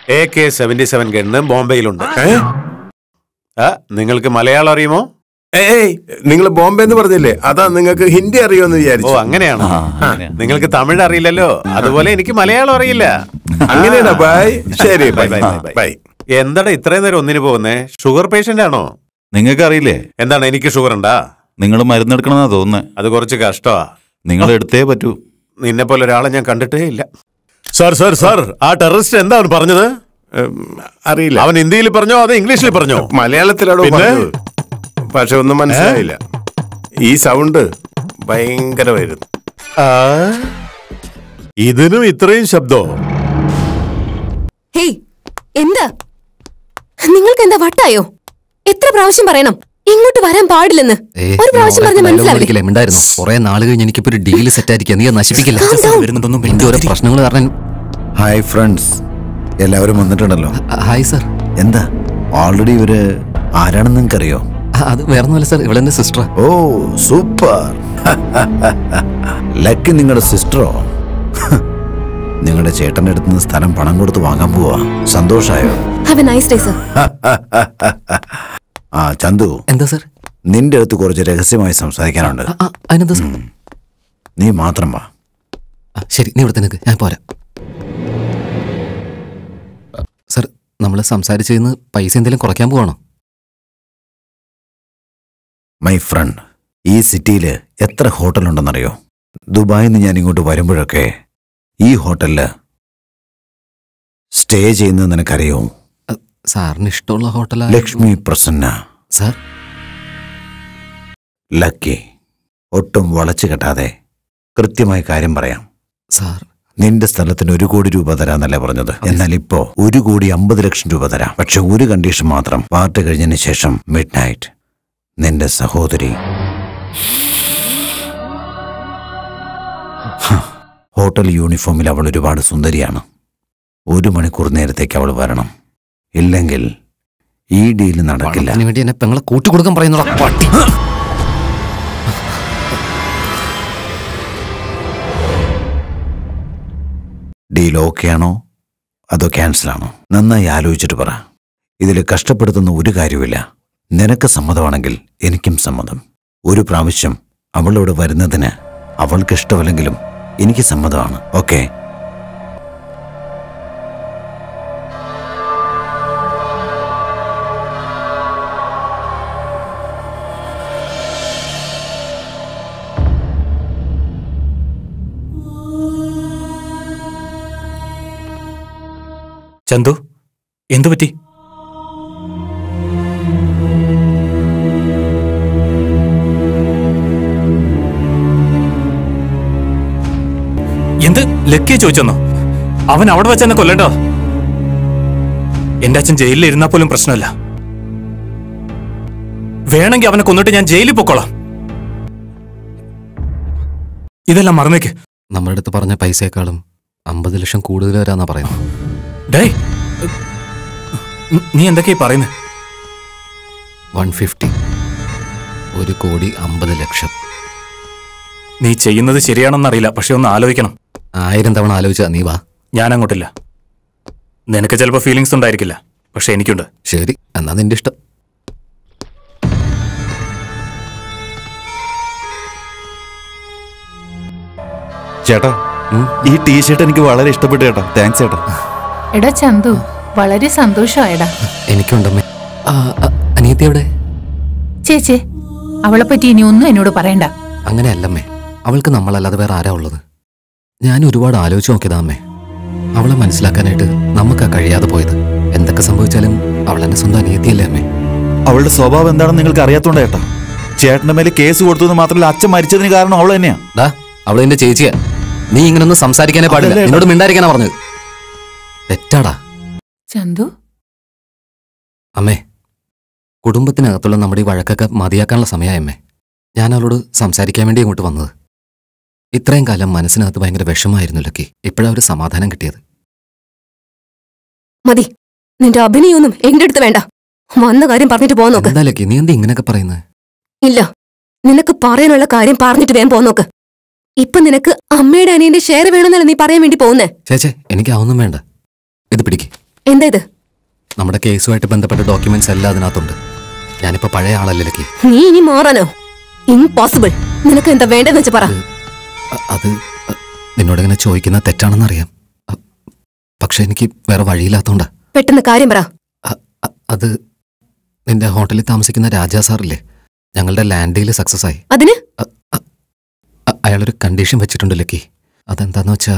A K seventy seven gun ബോംബെയിലുണ്ട്. ആ നിങ്ങൾക്ക് മലയാളം അറിയുമോ? ഏയ് നിങ്ങൾ ബോംബെ എന്ന് പറഞ്ഞില്ലേ? അതാ നിങ്ങൾക്ക് ഹിന്ദി അറിയുമെന്ന് ഓ വിചാരിച്ചു അങ്ങനെയാണോ. നിങ്ങൾക്ക് തമിഴ് അറിയില്ലല്ലോ. അതുപോലെ എനിക്ക് മലയാളം അറിയില്ല. അങ്ങനെയാണോ. ബൈ. ശരി ബൈ ബൈ, ബൈ ബൈ, എന്താടാ ഇത്രയും നേരം ഒന്നിനു പോകുന്നേ? ഷുഗർ പേഷ്യന്റ് ആണോ? നിങ്ങൾക്ക് അറിയില്ലേ എന്താണ് എനിക്ക് ഷുഗർ ഉണ്ടാ നിങ്ങൾ മരുന്നെടുക്കണമെന്നാ തോന്നുന്നത് അത് കുറച്ച് കഷ്ടമാ നിങ്ങൾ എടുത്തേ പറ്റൂ. നിന്നെ പോലെ ഒരാളെ ഞാൻ കണ്ടിട്ടേ ഇല്ല. സാർ സാർ സാർ ആ ടെററിസ്റ്റ് എന്താണ് പറഞ്ഞത്? അറിയില്ല. അവൻ ഹിന്ദിയിൽ പറഞ്ഞോ അതോ ഇംഗ്ലീഷിൽ പറഞ്ഞോ? മലയാളത്തിലാണോ പിന്നെ? പറഞ്ഞത്? പക്ഷെ ഒന്നും മനസ്സിലായില്ല. ഈ സൗണ്ട് ഭയങ്കരമായിരുന്നു ഇതിനും ഇത്രയും ശബ്ദോ? ഹേയ് എന്താ? നിങ്ങൾക്ക് എന്താ വട്ടായോ? എത്ര പ്രാവശ്യം പറയണം? ഇങ്ങോട്ട് വരാൻ പാടില്ലെന്ന്. ഒരു പ്രാവശ്യം പറഞ്ഞ മനസ്സിലാവില്ലേ? കുറെ നാൾ കഴിഞ്ഞ് എനിക്കിപ്പോ ഒരു ഡീൽ സെറ്റ് ആയിരിക്കും നീ നശിപ്പിക്കില്ല? ഓരോ പ്രശ്നങ്ങൾ കാരണം ഹായ് ഫ്രണ്ട്സ് എല്ലാവരും വന്നിട്ടുണ്ടല്ലോ. ഹായ് സർ എന്താ? ഓൾറെഡി ഇവർ ആരാണെന്ന് നിങ്ങൾക്കറിയോ? അത് വേറൊന്നുമല്ല സാർ ഇവിടെ എന്റെ സിസ്റ്റർ ഓ സൂപ്പർ. ലക്കി നിങ്ങളുടെ സിസ്റ്ററോ നിങ്ങളുടെ ചേട്ടന്റെ അടുത്ത് നിന്ന് സ്ഥലം പണം കൊടുത്ത് വാങ്ങാൻ പോവാ. സന്തോഷായോ? Have a nice day sir ആ ചന്തു. എന്താ സാർ? നിന്റെ അടുത്ത് കുറച്ച് രഹസ്യമായി സംസാരിക്കാനുണ്ട്. അതിനെന്താ സർ? നീ മാത്രം വാ. ശരി നീ ഇവിടെ തന്നെ ഞാൻ പോരാ. സർ നമ്മൾ സംസാരിച്ചതിന് പൈസ എന്തെങ്കിലും കുറയ്ക്കാൻ പോവാണോ? മൈ ഫ്രണ്ട് ഈ സിറ്റിയിൽ എത്ര ഹോട്ടലുണ്ടെന്നറിയോ? ദുബായിൽ നിന്ന് ഞാൻ ഇങ്ങോട്ട് വരുമ്പോഴൊക്കെ ഈ ഹോട്ടലിൽ സ്റ്റേ ചെയ്യുന്നത് നിനക്കറിയോ? സാറിന് ഇഷ്ടമുള്ള ഹോട്ടലാ? ലക്ഷ്മി പ്രസന്ന. സാർ? ലക്കി ഒട്ടും വളച്ചു കെട്ടാതെ കൃത്യമായ കാര്യം പറയാം. സാർ. നിന്റെ സ്ഥലത്തിന് ഒരു കോടി രൂപ തരാന്നല്ലേ പറഞ്ഞത്. എന്നാൽ ഇപ്പോ ഒരു കോടി അമ്പത് ലക്ഷം രൂപ തരാം. പക്ഷെ ഒരു കണ്ടീഷൻ മാത്രം. പാർട്ടി കഴിഞ്ഞതിന് ശേഷം മിഡ് നൈറ്റ് നിന്റെ സഹോദരി. ഹോട്ടൽ യൂണിഫോമിൽ അവൾ ഒരുപാട് സുന്ദരിയാണ്. ഒരു മണിക്കൂർ നേരത്തേക്ക് അവൾ വരണം. ഇല്ലെങ്കിൽ ഈ ഡീൽ നടക്കില്ല. വേണ്ടി എന്നെ പെങ്ങളെ കൂട്ടിക്കൊടുക്കാൻ പറയുന്നതാ പട്ടി ഡീൽ ഓക്കെ ആണോ അതോ ക്യാൻസലാണോ? നന്നായി ആലോചിച്ചിട്ട് പറ. ഇതിൽ കഷ്ടപ്പെടുത്തുന്ന ഒരു കാര്യമില്ല നിനക്ക് സമ്മതമാണെങ്കിൽ എനിക്കും സമ്മതം. ഒരു പ്രാവശ്യം അവളോട് വരുന്നതിന് അവൾക്ക് ഇഷ്ടമല്ലെങ്കിലും എനിക്ക് സമ്മതമാണ്. ഓക്കെ? ചന്തു എന്തു പറ്റി ലക്കിയെ ചോദിച്ചെന്നോ? അവൻ അവിടെ വെച്ച് എന്നെ കൊല്ലണ്ടോ എന്റെ അച്ഛൻ ജയിലിൽ ഇരുന്നാ പോലും പ്രശ്നമല്ല. വേണമെങ്കിൽ അവനെ കൊന്നിട്ട് ഞാൻ ജയിലിൽ പൊക്കോളാം. ഇതെല്ലാം മറന്നേക്ക്. നമ്മുടെ അടുത്ത് പറഞ്ഞ പൈസയെക്കാളും അമ്പത് ലക്ഷം കൂടുതൽ വരാന്നാ പറയുന്നത്. ഡേ നീ എന്തൊക്കെയാ പറയുന്നത് വൺ ഫിഫ്റ്റി. ഒരു കോടി അമ്പത് ലക്ഷം. നീ ചെയ്യുന്നത് ശരിയാണെന്നറിയില്ല പക്ഷെ ഒന്ന് ആലോചിക്കണം. ആയിരം തവണ ആലോചിച്ചാ നീ വാ. ഞാൻ അങ്ങോട്ടില്ല നിനക്ക് ചിലപ്പോ ഫീലിങ്സ് ഉണ്ടായിരിക്കില്ല. പക്ഷെ എനിക്കുണ്ട്. ശരി എന്നാ നിന്റെ ഇഷ്ടം. ചേട്ടാ ഈ ടീഷർട്ട് എനിക്ക് വളരെ ഇഷ്ടപ്പെട്ടു ചേട്ടാ. താങ്ക്സ് ചേട്ടാ. എടാ ചന്തു വളരെ സന്തോഷമായടാ. എനിക്കുണ്ടമ്മേ. അനിയത്തി എവിടെ? ചേച്ചേ അവളെ പറ്റി ഇനി ഒന്നും എന്നോട് പറയണ്ട. അങ്ങനെയല്ലമ്മേ. അവൾക്ക് നമ്മളല്ലാതെ വേറെ ആരാ ഉള്ളത്? ഞാൻ ഒരുപാട് ആലോചിച്ച് നോക്കിയതാ അമ്മേ. അവളെ മനസ്സിലാക്കാനായിട്ട് നമുക്കാ കഴിയാതെ പോയത്. എന്തൊക്കെ സംഭവിച്ചാലും അവൾ എന്നെ സ്വന്തം അനിയത്തിയല്ലേ അമ്മേ. അവളുടെ സ്വഭാവം എന്താണെന്ന് നിങ്ങൾക്ക് അറിയാത്തോണ്ട് ചേട്ടാ ചേട്ടന്റെ മേലെ കേസ് കൊടുത്തു എന്ന് മാത്രമല്ല അച്ഛൻ മരിച്ചതിന് കാരണം അവൾ തന്നെയാ. ഡാ അവൾ എന്റെ ചേച്ചിയാ. നീ ഇങ്ങനൊന്നും സംസാരിക്കാനേ പാടില്ല. എന്നോട് മിണ്ടായിരിക്കാനാ പറഞ്ഞത്. തെറ്റാടാ. ചന്തു? അമ്മേ കുടുംബത്തിനകത്തുള്ള നമ്മുടെ ഈ വഴക്കൊക്കെ മതിയാക്കാനുള്ള സമയമായി അമ്മേ. ഞാൻ അവളോട് സംസാരിക്കാൻ വേണ്ടി ഇങ്ങോട്ട് വന്നത്. ഇത്രയും കാലം മനസ്സിനകത്ത് ഭയങ്കര വിഷമായിരുന്നു ലക്കി. ഇപ്പോഴാ ഒരു സമാധാനം കിട്ടിയത്. മതി. നിന്റെ അഭിനയൊന്നും എന്റെ അടുത്ത് വേണ്ട. വന്ന കാര്യം പറഞ്ഞിട്ട് പോകാൻ നോക്ക്. എന്താ ലക്കി? നീ എന്താ ഇങ്ങനെയൊക്കെ പറയുന്നത് ഇല്ല. നിനക്ക് പറയാനുള്ള കാര്യം പറഞ്ഞിട്ട് വേഗം പോകാൻ നോക്ക്. ഇപ്പൊ നിനക്ക് അമ്മയുടെ അനിയന്റെ ഷെയർ വേണമെന്നല്ല നീ പറയാൻ വേണ്ടി പോകുന്നേ? ചേച്ചേ എനിക്ക് അതൊന്നും വേണ്ട. ഇത് പിടിക്ക്. എന്താ ഇത്? നമ്മുടെ കേസുമായിട്ട് ബന്ധപ്പെട്ട ഡോക്യുമെന്റ്സ് എല്ലാം അതിനകത്തുണ്ട്. ഞാനിപ്പോ പഴയ ആളല്ലേ ലക്കി. നീ ഇനി മാറാനോ? ഇംപോസിബിൾ നിനക്ക് എന്താ വേണ്ടെന്ന് വെച്ച് പറ. അത് നിന്നോട് ഇങ്ങനെ ചോദിക്കുന്ന തെറ്റാണെന്നറിയാം. പക്ഷെ എനിക്ക് വേറെ വഴിയില്ലാത്തോണ്ടാ. പെട്ടെന്ന് കാര്യം പറ. അത് നിന്റെ ഹോട്ടലിൽ താമസിക്കുന്ന രാജാ സാറില്ലേ? ഞങ്ങളുടെ ലാൻഡ് ഡീൽ സക്സസ് ആയി അതിന് അയാളൊരു കണ്ടീഷൻ വെച്ചിട്ടുണ്ട് ലക്കി. അതെന്താന്ന് വെച്ചാ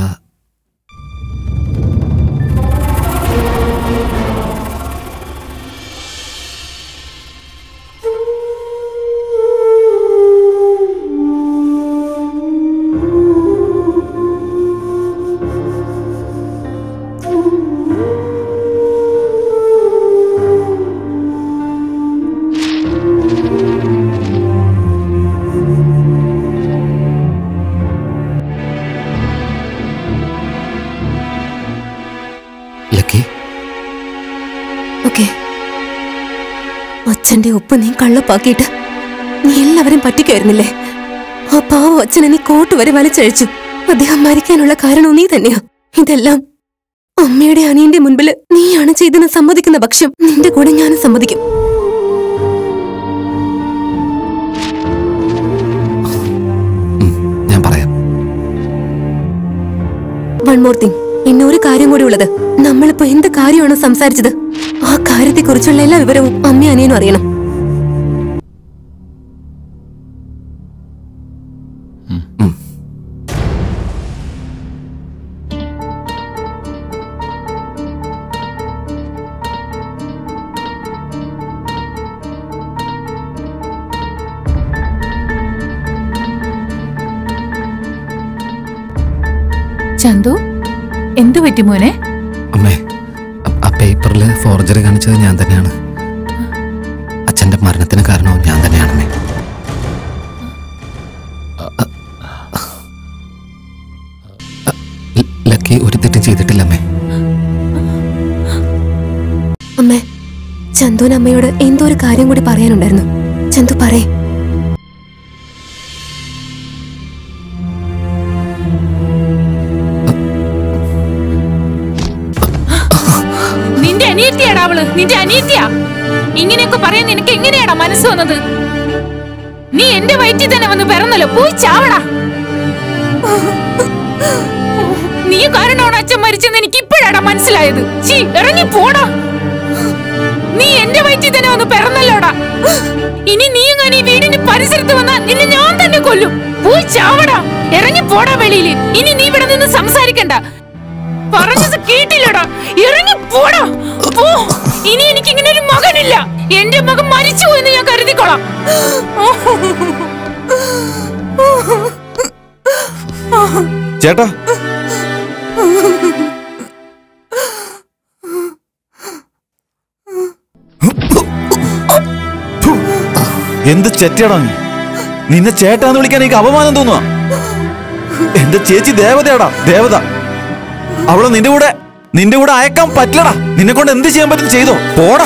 അച്ഛന്റെ ഒപ്പ് നീ കള്ളപ്പാക്കിയിട്ട്. നീ എല്ലാവരും പറ്റിക്കായിരുന്നില്ലേ? ആ പാവം അച്ഛനെ നീ കോട്ട് വരെ വലിച്ചഴിച്ചു. അദ്ദേഹം മരിക്കാനുള്ള കാരണവും നീ തന്നെയാ. ഇതെല്ലാം അമ്മയുടെ അനിയന്റെ മുൻപിൽ നീയാണ് ചെയ്തെന്ന് സമ്മതിക്കുന്ന പക്ഷം നിന്റെ കൂടെ ഞാനും സമ്മതിക്കും. ഞാൻ പറയാം. One more thing. പിന്നെ ഒരു കാര്യം കൂടി ഉള്ളത്. നമ്മളിപ്പോ എന്ത് കാര്യമാണോ സംസാരിച്ചത്? ആ കാര്യത്തെക്കുറിച്ചുള്ള എല്ലാ വിവരവും അമ്മയും അനിയനും അറിയണം. എന്തു പറ്റി മോനെ? അമ്മേ ആ പേപ്പറിൽ ഫോർജറി കാണിച്ചത് ഞാൻ തന്നെയാണ്. അച്ഛന്റെ മരണത്തിന് കാരണവും ഞാൻ തന്നെയാണ് അമ്മേ. ലക്കി ഒരു തെറ്റും ചെയ്തിട്ടില്ല അമ്മേ. അമ്മേ ചന്തുവിന് അമ്മയോട് എന്തോ ഒരു കാര്യം കൂടി പറയാനുണ്ടായിരുന്നു. ചന്തു പറയേ. പോയി ചാവടാ. നീ കാരണമാണ് അച്ഛൻ മരിച്ചെന്ന് എനിക്ക് ഇപ്പോഴാടാ മനസ്സിലായത്. ചീ ഇറങ്ങി പോടാ നീ എന്റെ വയറ്റിൽ തന്നെ വന്ന് പിറന്നല്ലോടാ. ഇനി നീ എങ്ങനെ ഈ വീടിന് പരിസരത്ത് വന്നാൽ നിന്നെ ഞാൻ തന്നെ കൊല്ലും. പോയി ചാവടാ. ഇറങ്ങി പോടാ വെളിയിൽ. ഇനി നീ ഇവിടെ നിന്ന് സംസാരിക്കണ്ട. പറഞ്ഞത് കേട്ടില്ലടാ. ഇറങ്ങി പോടാ പോ. ഇനി എനിക്ക് ഇങ്ങനെ ഒരു മകനില്ല. എന്റെ മകൻ മരിച്ചു എന്ന് ഞാൻ കരുതിക്കോളാം ചേട്ടാ. എന്ത് ചെറ്റയാടാ നീ? നിന്നെ ചേട്ടാന്ന് വിളിക്കാൻ എനിക്ക് അപമാനം തോന്നുക എന്റെ ചേച്ചി ദേവതയാടാ ദേവത. അവളെ നിന്റെ കൂടെ നിന്റെ കൂടെ അയക്കാൻ പറ്റില്ലടാ. നിന്നെ കൊണ്ട് എന്ത് ചെയ്യാൻ പറ്റും ചെയ്തോ. പോടാ.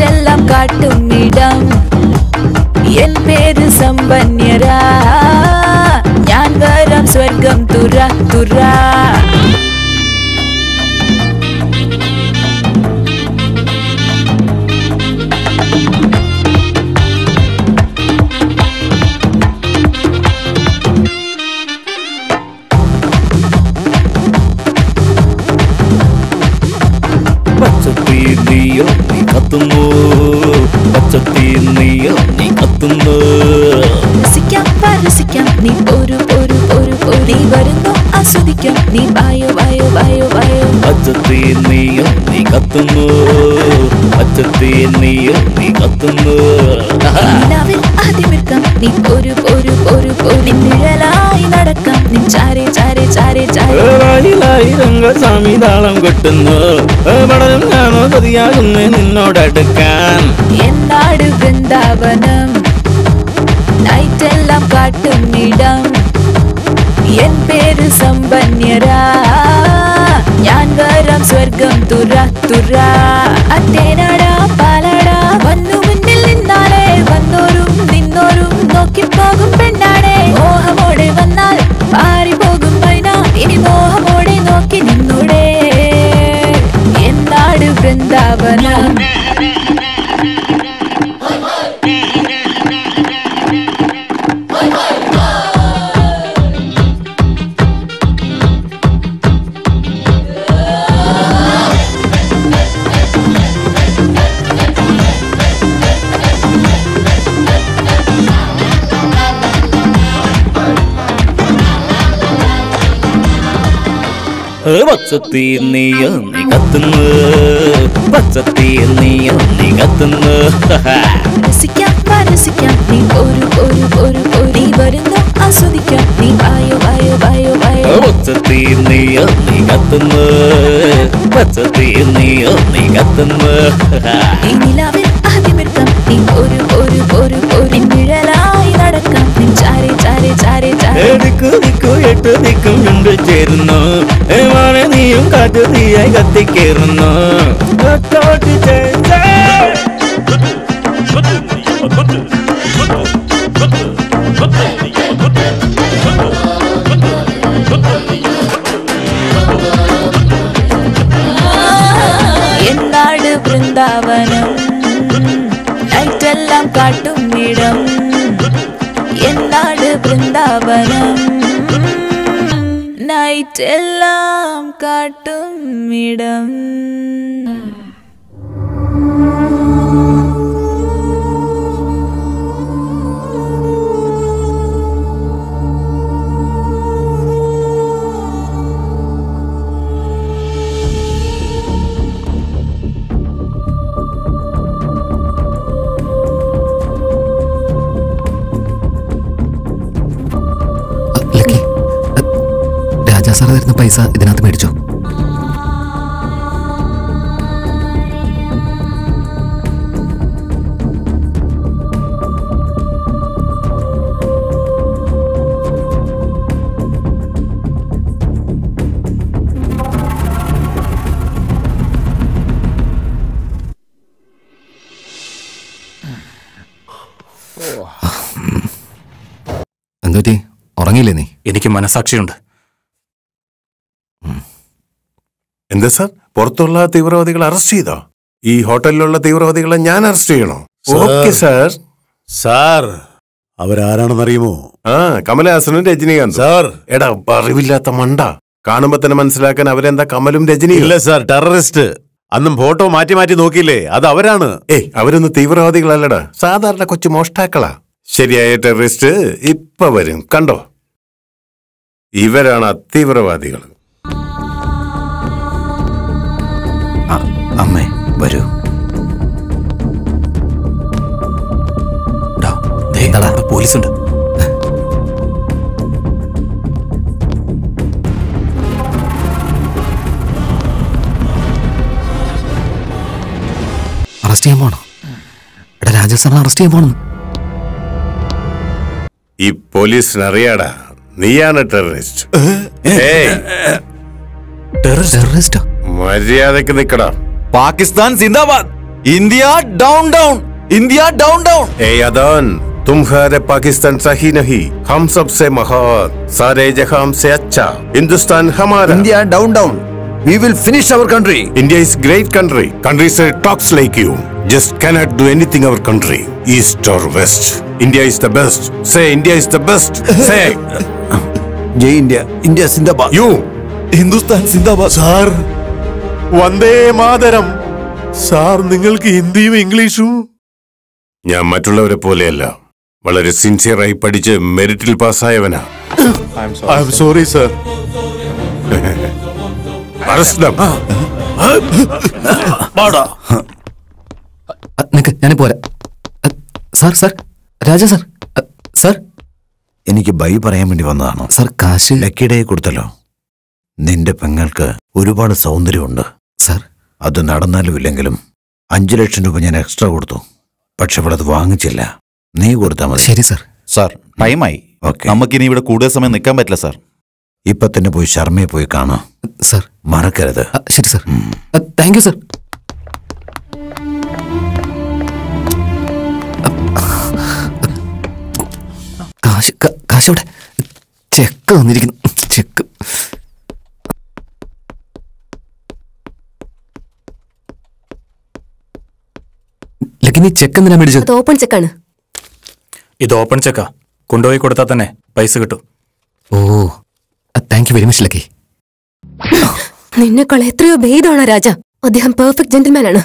നൈറ്റെല്ലാം കാട്ടും ഇടം എൻ പേര് സമ്പന്യരാ ഞാൻ വരാം സ്വർഗം തുറ തുറ നീ വരുന്നു ആസ്വദിക്കാം. നീ വായോ വായോ വായോ വായോ. അച്ഛത്തെ നീയോ നീ കത്തുന്നു. അച്ഛത്തെ നീയോ നീ കത്തുന്നു. നിലാവിൽ ആദ്യമിർക്കാം നീ ഒരു ഒരു ഒരു നിഴലായി നടക്കാം. നീ ചാരെ ചാരെ ചാരെ ചാരെ. വായിലായിരങ്ങൾ സ്വാമി താളം കൊട്ടുന്നു. പഠനം ഞാനോ സതിയാകുന്നു നിന്നോടടുക്കാൻ. എന്താണ് വൃന്ദാവനം? നൈറ്റെല്ലാം കാട്ടും ഇടം. എൻ പേര് സമ്പന്യരാ ഞാൻ വരാം സ്വർഗം തുറ തുറ. അത്തേനാടാ പാലാടാ. വന്നു മുന്നിൽ നിന്നാലേ വന്നോരും നിന്നോരും നോക്കി പോകും പെണ്ണാടേ മോഹമോടെ വന്നാൽ പാറിപ്പോകും മൈന. ഇനി മോഹമോടെ നോക്കി നിന്നൂടെ. എന്നാട് വൃന്ദാവനം. പച്ചത്തീ നീയോ നീ കത്തുന്നു. പച്ചത്തീ നീയോ നീ കത്തുന്നു. രസിക്കാം രസിക്കാം നീ ഒരു ഒരു ഒരു ഒരു. വരുന്നു ആസ്വദിക്കാം. നീ വായോ വായോ വായോ വായോ പച്ചത്തീ നീയോ നീ കത്തുന്നു. പച്ചത്തീ നീയോ നീ കത്തുന്നു. ഈ നിലാവിൽ ആദ്യമിർക്കാം നീ ഒരു ഒരു ഒരു ഒരു. നിഴലാ നടക്കാം. ചാരി ചാരി ചാരി ചാരി. ചേരുന്നു. നീയും കാറ്റു നീയായി കത്തിക്കേറുന്നു. കാറ്റോട്ട് വൃന്ദാവനം? ലൈറ്റെല്ലാം കാട്ടും ഇടം. എന്നാട് വൃന്ദാവനം. നൈറ്റ് എല്ലാം കാട്ടും രാജാ സാർ തരുന്ന പൈസ ഇതിനകത്ത് മേടിച്ചോ. എന്തുപറ്റി? ഉറങ്ങിയില്ലേ നീ? എനിക്ക് മനസാക്ഷിയുണ്ട്. എന്താ സാർ? പുറത്തുള്ള തീവ്രവാദികൾ അറസ്റ്റ് ചെയ്തോ? ഈ ഹോട്ടലിലുള്ള തീവ്രവാദികളെ ഞാൻ അറസ്റ്റ് ചെയ്യണോ? Okay sir. സാർ അവരാരാണെന്നറിയുമോ? ആ കമലഹാസനും രജനീകാന്ത്. സാർ. എടാ അറിവില്ലാത്ത മണ്ട. കാണുമ്പോ തന്നെ മനസ്സിലാക്കാൻ അവരെന്താ കമലും രജനിയും? ഇല്ല സാർ ടെററിസ്റ്റ്. അന്നും ഫോട്ടോ മാറ്റി മാറ്റി നോക്കിയില്ലേ? അത് അവരാണ്. ഏയ് അവരൊന്നും തീവ്രവാദികളല്ലടാ. സാധാരണ കൊച്ചു മോഷ്ടാക്കളാ. ശരിയായ ടെററിസ്റ്റ് ഇപ്പൊ വരും. കണ്ടോ? ഇവരാണ് തീവ്രവാദികൾ അമ്മേ വരൂ. പോലീസുണ്ട്. അറസ്റ്റ് ചെയ്യാൻ പോണോ? എടാ രാജേഷ് സാറിനെ അറസ്റ്റ് ചെയ്യാൻ പോണെന്ന് ഈ പോലീസിന് അറിയാടാ നീയാണ് ടെററിസ്റ്റ്. ഏയ്, ടെററിസ്റ്റോ? മര്യാദയ്ക്ക് पाकिस्तान जिंदाबाद। India down down India down down ए अदन तुम्हारे पाकिस्तान सा ही नहीं। हम सबसे महान सारे जगह हमसे अच्छा। हिंदुस्तान हमारा। India down down we will finish our country India is great country country से talks like you just can not do anything our country east और west India is the best से इंडिया इज़ द बेस्ट से जय India. India जिंदाबाद। You Hindustan जिंदाबाद sir Vande Mataram. Sir നിങ്ങൾക്ക് ഹിന്ദിയും ഇംഗ്ലീഷും? ഞാൻ മറ്റുള്ളവരെ പോലെയല്ല വളരെ സിൻസിയറായി പഠിച്ച് മെറിറ്റിൽ പാസ്സായവനാ. I'm sorry sir. നിക്ക് രാജാ എനിക്ക് ബൈ പറയാൻ വേണ്ടി വന്നതാണ്? സർ കാശ്. ലക്കിടയെ കൊടുത്തല്ലോ. നിന്റെ പെങ്ങൾക്ക് ഒരുപാട് സൗന്ദര്യമുണ്ട്. സാർ അത് നടന്നാലും ഇല്ലെങ്കിലും അഞ്ചു ലക്ഷം രൂപ ഞാൻ എക്സ്ട്രാ കൊടുത്തു പക്ഷെ ഇവിടെ അത് വാങ്ങിച്ചില്ല നീ കൊടുത്താൽ മതി ശരി സാർ സാർ ടൈമായി ഓക്കെ നമുക്കിനി ഇവിടെ കൂടുതൽ സമയം നിൽക്കാൻ പറ്റില്ല സാർ ഇപ്പൊ തന്നെ പോയി ശർമ്മയെ പോയി കാണാം സാർ മറക്കരുത് ശരി സാർ താങ്ക് യു സാർ കാശ് ക- കാശ് അവിടെ ചെക്ക് വന്നിരിക്കുന്നു ചെക്ക് ലക്കി നീ ചെക്ക് എന്തിനാ മേടിച്ചത്? അത് ഓപ്പൺ ചെക്കാണ് ഇത് ഓപ്പൺ ചെക്കാ കൊണ്ടുപോയി കൊടുത്താൽ തന്നെ പൈസ കിട്ടും. ഓ thank you very much lucky. നിന്നെക്കാൾ എത്രയോ ഭേദമാണ് രാജ. അദ്ദേഹം പെർഫെക്റ്റ് ജെന്റിൽമാൻ ആണ്.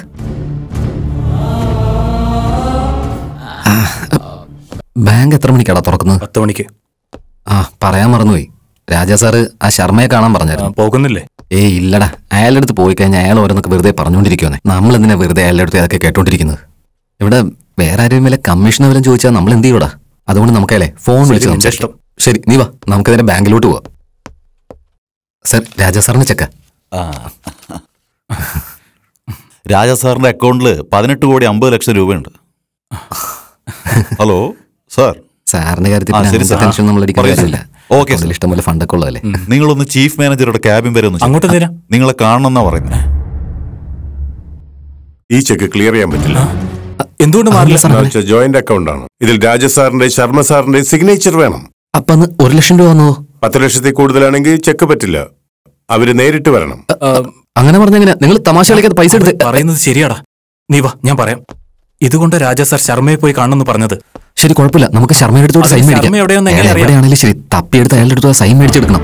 ബാങ്ക് എത്ര മണിക്കാടാ തുറക്കുന്നത്? പത്ത് മണിക്ക്. ആ പറയാൻ മറന്നുപോയി. രാജാ സാറ് ആ ശർമ്മയെ കാണാൻ പറഞ്ഞായിരുന്നു. പോകുന്നില്ലേ? ഏയ് ഇല്ലടാ. അയാളുടെ അടുത്ത് പോയി കഴിഞ്ഞാൽ അയാൾ ഓരോന്നൊക്കെ വെറുതെ പറഞ്ഞുകൊണ്ടിരിക്കുവാനെ നമ്മൾ എന്തിനാ വെറുതെ അയാളുടെ അടുത്ത് അതൊക്കെ കേട്ടോണ്ടിരിക്കുന്നത്? ഇവിടെ വേറെ ആരെയും വല്ല കമ്മീഷൻ വല്ലതും ചോദിച്ചാൽ നമ്മൾ എന്ത് ചെയ്യൂടാ? അതുകൊണ്ട് നമുക്കല്ലേ ഫോൺ വിളിച്ചു സംസാരിക്കാം. ശരി നീ വാ. നമുക്ക് നേരെ ബാങ്കിലോട്ട് പോവാം. സർ രാജാ സാറിന് ചെക്ക. രാജാ സാറിന്റെ അക്കൗണ്ടിൽ പതിനെട്ട് കോടി അമ്പത് ലക്ഷം രൂപയുണ്ട്. Hello sir. സാറിന്റെ കാര്യത്തിൽ. ടെൻഷൻ നമ്മൾ ഓക്കെ, ഇഷ്ടംപോലെ ഫണ്ടൊക്കെ ഉള്ളതല്ലേ? നിങ്ങളൊന്ന് ചീഫ് മാനേജറുടെ ക്യാബിൻ വരെ ഒന്ന് അങ്ങോട്ട് നിങ്ങളെ നിങ്ങളെ കാണണമെന്നാ പറയുന്നത് ഈ ചെക്ക് ക്ലിയർ ചെയ്യാൻ പറ്റില്ല. എന്തുകൊണ്ട് മാറില്ല ജോയിന്റ് അക്കൗണ്ട് ആണ്. ഇതിൽ രാജസാറിന്റെ ശർമ്മ സാറിന്റെ സിഗ്നേച്ചർ വേണം. അപ്പൊ ഒരു ലക്ഷം രൂപ വന്നോ? പത്ത് ലക്ഷത്തിൽ കൂടുതലാണെങ്കിൽ ചെക്ക് പറ്റില്ല. അവർ നേരിട്ട് വരണം. അങ്ങനെ പറഞ്ഞെങ്ങനെ നിങ്ങൾ തമാശ കളിക്കാതെ പൈസ എടുത്ത് പറയുന്നത് ശരിയാടാ. നീ വാ ഞാൻ പറയാം. ഇതുകൊണ്ട് രാജ സാർ ശർമ്മയെ പോയി കാണണമെന്ന് പറഞ്ഞത്. ശരി കുഴപ്പമില്ല. നമുക്ക് ശർമ്മയുടെ അടുത്തോട് സൈൻ മേടിക്കാം? എവിടെയാണെങ്കിലും ശരി തപ്പിയെടുത്ത് അയാളുടെ അടുത്ത് സൈൻ മേടിച്ചെടുക്കണം.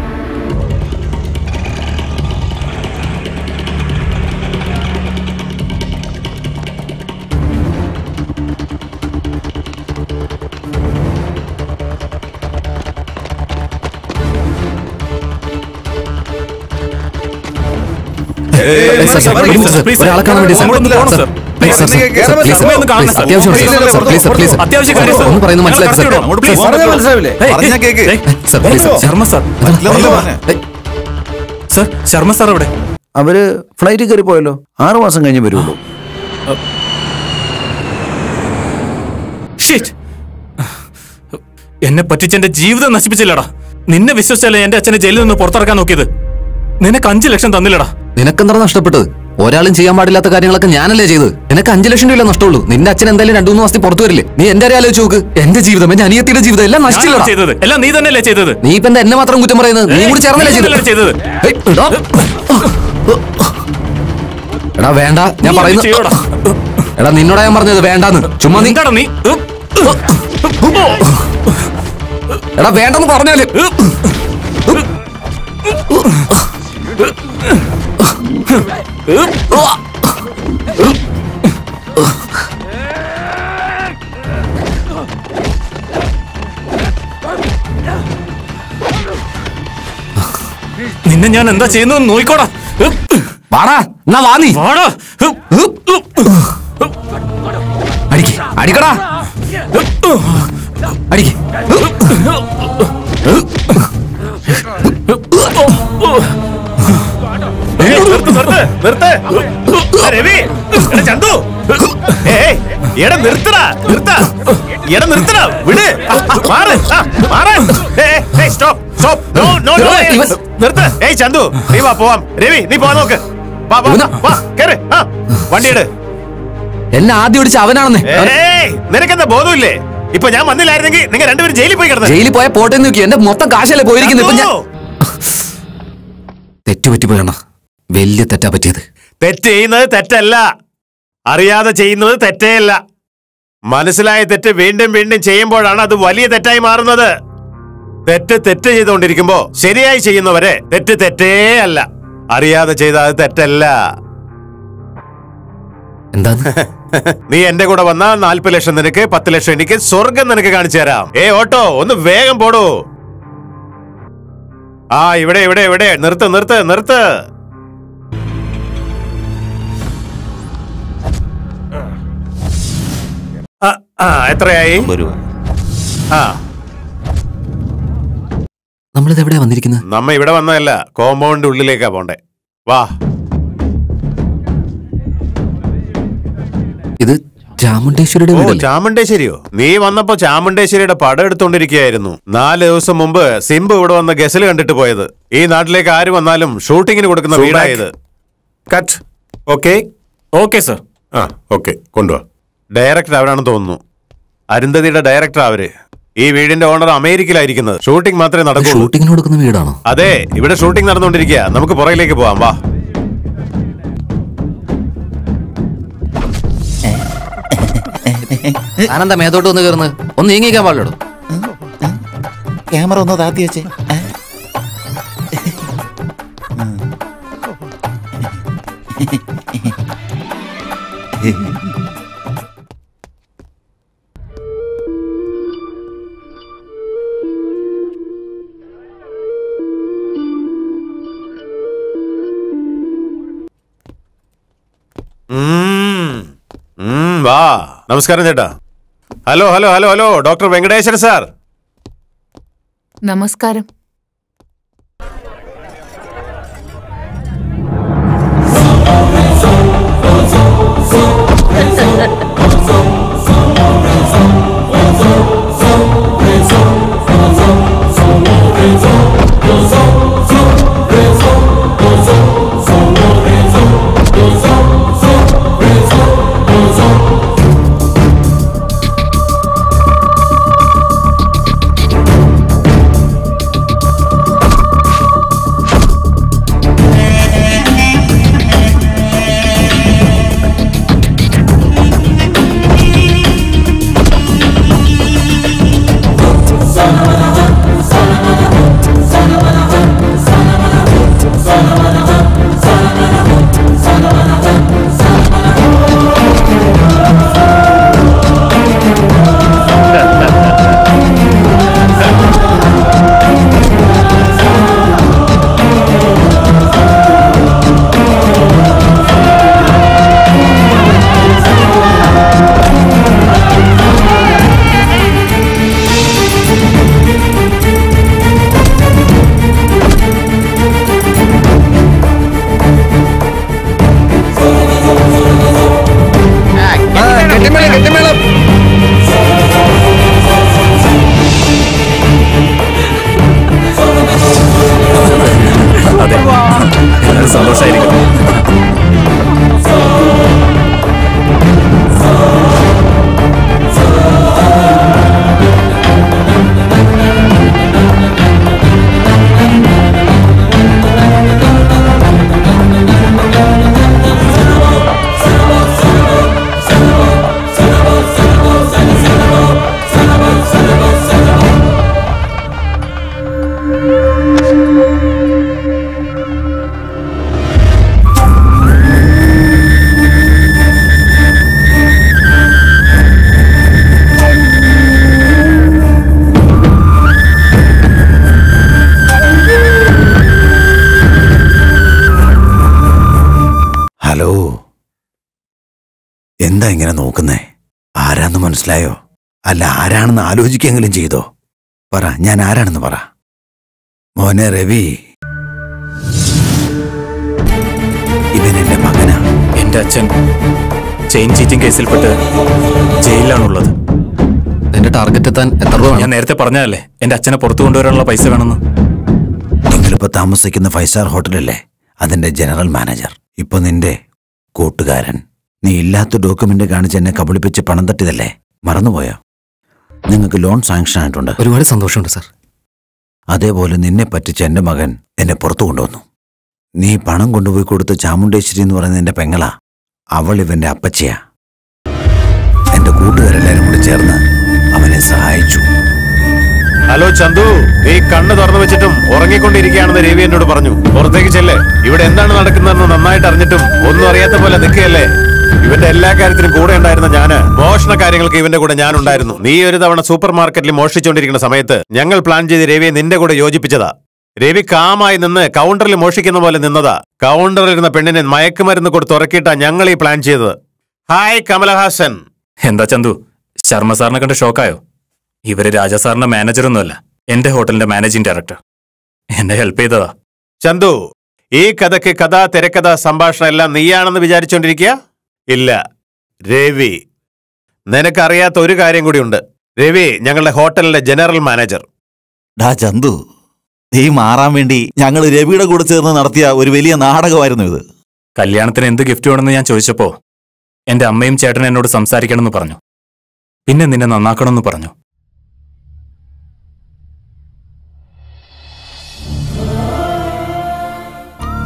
വേണ്ടി സർ. ഒന്ന് പറയുന്നത് മനസ്സിലാക്കി സർ. ശർമ്മ സാർ എവിടെ? അവർ ഫ്ലൈറ്റിൽ കയറി പോയല്ലോ. ആറു മാസം കഴിഞ്ഞ് വരുള്ളൂ. എന്നെ പറ്റിച്ചെന്റെ ജീവിതം നശിപ്പിച്ചില്ലടാ. നിന്നെ വിശ്വസിച്ചല്ലേ എന്റെ അച്ഛനെ ജയിലിൽ നിന്ന് പുറത്തിറക്കാൻ നോക്കിയത്? നിനക്ക് അഞ്ചു ലക്ഷം തന്നില്ലടാ. നിനക്കെന്താ നഷ്ടപ്പെട്ടത്? ഒരാളും ചെയ്യാൻ പാടില്ലാത്ത കാര്യങ്ങളൊക്കെ ഞാനല്ലേ ചെയ്ത് നിനക്ക് അഞ്ചു ലക്ഷം രൂപ നഷ്ടമുള്ളൂ. നിന്റെ അച്ഛൻ എന്തായാലും രണ്ടു മൂന്ന് മാസത്തിൽ പുറത്തു വരില്ലേ? നീ എന്റെ ആലോചിച്ച് നോക്ക്. എന്റെ ജീവിതം എന്റെ അനിയത്തിയുടെ ജീവിതം എല്ലാം ഞാനാണ് ചെയ്തത്. എല്ലാം നീ തന്നെയല്ലേ ചെയ്തത്. നീ ഇപ്പൊ എന്നെ മാത്രം കുറ്റം പറയുന്നത്? നീ കൂടി ചേർന്നല്ലേ ചെയ്തത്? എടാ. വേണ്ട. ഞാൻ പറയുന്നു എടാ നിന്നോടാ ഞാൻ പറഞ്ഞത്. വേണ്ടാന്ന്. ചുമ്മാ നീ നീ? എടാ വേണ്ടെന്ന് പറഞ്ഞാൽ നിന്നെ ഞാൻ എന്താ ചെയ്യുന്നത് നോയിക്കോടാ വാടാ എന്നാ വാ നീ. വാടാ. അടിക്ക് അടിക്കടാ. അടിക്ക്. രവി ചന്തു. എടാ നിർത്തടാ നിർത്താ. എടാ നിർത്തടാ വിട്. മാറ് മാറ്. സ്റ്റോപ്പ് stop, നോ നോ നിർത്ത്. ഏയ് ചന്തു നീ വാ പോവാം. രവി നീ പോവാ നോക്ക്. വാ വാ വാ കേറ് ആ വണ്ടി ഇട്. എന്നെ ആദ്യം ഓടിച്ച അവനാണെന്ന്. നിനക്കെന്താ ബോധമില്ലേ? ഇപ്പൊ ഞാൻ വന്നില്ലായിരുന്നെങ്കിൽ നിങ്ങൾ രണ്ടുപേരും ജയിലിൽ പോയി കിടന്നു. ജയിലിൽ പോയ പോട്ടെ നോക്കി. എന്റെ മൊത്തം കാശല്ലേ പോയിരിക്കുന്നു ഇപ്പൊ ഞാൻ തെറ്റുപറ്റി പോയണ വലിയ തെറ്റാ പറ്റിയത്. തെറ്റ് ചെയ്യുന്നത് തെറ്റല്ല. അറിയാതെ ചെയ്യുന്നത് തെറ്റേയല്ല മനസ്സിലായ തെറ്റ് വീണ്ടും വീണ്ടും ചെയ്യുമ്പോഴാണ് അത് വലിയ തെറ്റായി മാറുന്നത്. തെറ്റ് തെറ്റ് ചെയ്തുകൊണ്ടിരിക്കുമ്പോ ശരിയായി ചെയ്യുന്നവരെ തെറ്റ് തെറ്റേ അല്ല. അറിയാതെ ചെയ്ത അത് തെറ്റല്ല. എന്താ നീ എന്റെ കൂടെ വന്നാൽ നാല്പത് ലക്ഷം നിനക്ക് പത്ത് ലക്ഷം എനിക്ക് സ്വർഗം നിനക്ക് കാണിച്ചു തരാം. ഏ ഓട്ടോ ഒന്ന് വേഗം പോടൂ. ആ ഇവിടെ ഇവിടെ ഇവിടെ. നിർത്ത് നിർത്ത് നിർത്ത്. ആ, ആ എത്രയായി? ആ. നമ്മളിത് എവിടെയാ വന്നിരിക്കുന്നത് നമ്മ ഇവിടെ വന്നതല്ല കോമ്പൗണ്ട് ഉള്ളിലേക്കാ പോണ്ടേ. വാ. ചാമുണ്ടേശ്വരിയുടെ ചാമുണ്ടേശ്വരിയോ? നീ വന്നപ്പോ ചാമുണ്ടേശ്വരിയുടെ പടം എടുത്തോണ്ടിരിക്കുകയായിരുന്നു. നാല് ദിവസം മുമ്പ് സിംബ് ഇവിടെ വന്ന ഗസൽ കണ്ടിട്ട് പോയത്. ഈ നാട്ടിലേക്ക് ആര് വന്നാലും ഷൂട്ടിങ്ങിന് കൊടുക്കുന്ന വീടായത് കട്ട് ഓക്കെ ഓക്കെ സർ ആ ഓക്കെ കൊണ്ടുവാ. ഡയറക്ടർ അവരാണെന്ന് തോന്നുന്നു. അരുന്ധതിയുടെ ഡയറക്ടർ അവർ. ഈ വീടിന്റെ ഓണർ അമേരിക്കയിലായിരിക്കുന്നത്. ഷൂട്ടിംഗ് മാത്രമേ നടക്കൂ ഷൂട്ടിങ്ങിന് കൊടുക്കുന്ന വീടാണോ? അതെ ഇവിടെ ഷൂട്ടിംഗ് നടന്നുകൊണ്ടിരിക്കുക നമുക്ക് പുറകിലേക്ക് പോവാം. വാ. ആനന്ദ മേത്തോട്ട് വന്ന് കയറുന്നത് ഒന്ന് നീങ്ങിക്കാൻ പാടില്ലടോ. ക്യാമറ ഒന്ന് താത്തി വെച്ചേ. ഏ? നമസ്കാരം ചേട്ടാ hello hello hello hello doctor Venkateshwara sir നമസ്കാരം ആരാണെന്ന് ആലോചിക്കെങ്കിലും ചെയ്തോ? പറ ഞാൻ ആരാണെന്ന് പറ. മോനെ രവി. ഇവൻ എന്റെ മകനാ. എന്റെ അച്ഛൻ ചെയിൻ ചീറ്റിംഗ് കേസിൽപ്പെട്ട് ജയിലിലാണുള്ളത്. എന്റെ ടാർഗറ്റ് എത്താൻ എത്ര രൂപ ഞാൻ നേരത്തെ പറഞ്ഞതല്ലേ എന്റെ അച്ഛനെ പുറത്തു കൊണ്ടുവരാനുള്ള പൈസ വേണമെന്ന്. നിങ്ങളിപ്പോ താമസിക്കുന്ന ഫൈവ് സ്റ്റാർ ഹോട്ടലല്ലേ അതിന്റെ ജനറൽ മാനേജർ ഇപ്പൊ നിന്റെ കൂട്ടുകാരൻ. നീ ഇല്ലാത്ത ഡോക്യുമെന്റ് കാണിച്ച് എന്നെ കബളിപ്പിച്ച് പണം തട്ടിയതല്ലേ? മറന്നുപോയോ? നിങ്ങൾക്ക് ലോൺ സാങ്ഷൻ ആയിട്ടുണ്ട്. ഒരുപാട് സന്തോഷമുണ്ട് സാർ. അതേപോലെ നിന്നെ പറ്റിച്ച എന്റെ മകൻ എന്നെ പുറത്തു കൊണ്ടുവന്നു. നീ പണം കൊണ്ടുപോയി കൊടുത്ത ചാമുണ്ടേശ്വരി എന്ന് പറയുന്ന എന്റെ പെങ്ങളാ. അവൾ ഇവന്റെ അപ്പച്ചയാ. എന്റെ കൂട്ടുകാരെല്ലാരും കൂടി ചേർന്ന് അവനെ സഹായിച്ചു. ഹലോ ചന്തു നീ കണ്ണ് തുറന്നു വെച്ചിട്ടും ഉറങ്ങിക്കൊണ്ടിരിക്കുകയാണെന്ന് രവി എന്നോട് പറഞ്ഞു. പുറത്തേക്ക് ചെല്ലേ. ഇവിടെ എന്താണ് നടക്കുന്നതെന്ന് നന്നായിട്ട് അറിഞ്ഞിട്ടും ഒന്നും അറിയാത്ത പോലെ നിൽക്കുകയല്ലേ? ഇവന്റെ എല്ലാ കാര്യത്തിനും കൂടെ ഉണ്ടായിരുന്ന ഞാൻ മോഷണ കാര്യങ്ങൾക്ക് ഇവന്റെ കൂടെ ഞാൻ ഉണ്ടായിരുന്നു നീ ഒരു തവണ സൂപ്പർ മാർക്കറ്റിൽ മോഷ്ടിച്ചുകൊണ്ടിരിക്കുന്ന സമയത്ത് ഞങ്ങൾ പ്ലാൻ ചെയ്ത് രവിയെ നിന്റെ കൂടെ യോജിപ്പിച്ചതാ. രവി കാമായി നിന്ന് കൗണ്ടറിൽ മോഷിക്കുന്ന പോലെ നിന്നതാ. കൗണ്ടറിൽ ഇരുന്ന പെണ്ണിനെ മയക്കുമരുന്ന് കൊടുത്ത് ഉറക്കിയിട്ടാ ഞങ്ങൾ ഈ പ്ലാൻ ചെയ്തത്. ഹായ് കമലഹാസൻ. എന്താ ചന്തു? ശർമ്മ സാറിനെ കണ്ട് ഷോക്കായോ? ഇവർ രാജാ സാറിന്റെ മാനേജറൊന്നുമല്ല എന്റെ ഹോട്ടലിന്റെ മാനേജിംഗ് ഡയറക്ടർ എന്നെ ഹെൽപ്പ് ചെയ്തതാ. ചന്തു ഈ കഥയ്ക്ക് കഥ തിരക്കഥ സംഭാഷണം എല്ലാം നീയാണെന്ന് വിചാരിച്ചോണ്ടിരിക്കുക? ഇല്ല. രവി നിനക്കറിയാത്ത ഒരു കാര്യം കൂടിയുണ്ട് രവി ഞങ്ങളുടെ ഹോട്ടലിലെ ജനറൽ മാനേജർ. ഡാ ചന്തു നീ മാറാൻ വേണ്ടി ഞങ്ങൾ രവിയുടെ കൂടെ ചേർന്ന് നടത്തിയ ഒരു വലിയ നാടകമായിരുന്നു ഇത്. കല്യാണത്തിന് എന്ത് ഗിഫ്റ്റ് വേണമെന്ന് ഞാൻ ചോദിച്ചപ്പോ എന്റെ അമ്മയും ചേട്ടനും എന്നോട് സംസാരിക്കണമെന്ന് പറഞ്ഞു. പിന്നെ നിന്നെ നന്നാക്കണമെന്ന് പറഞ്ഞു.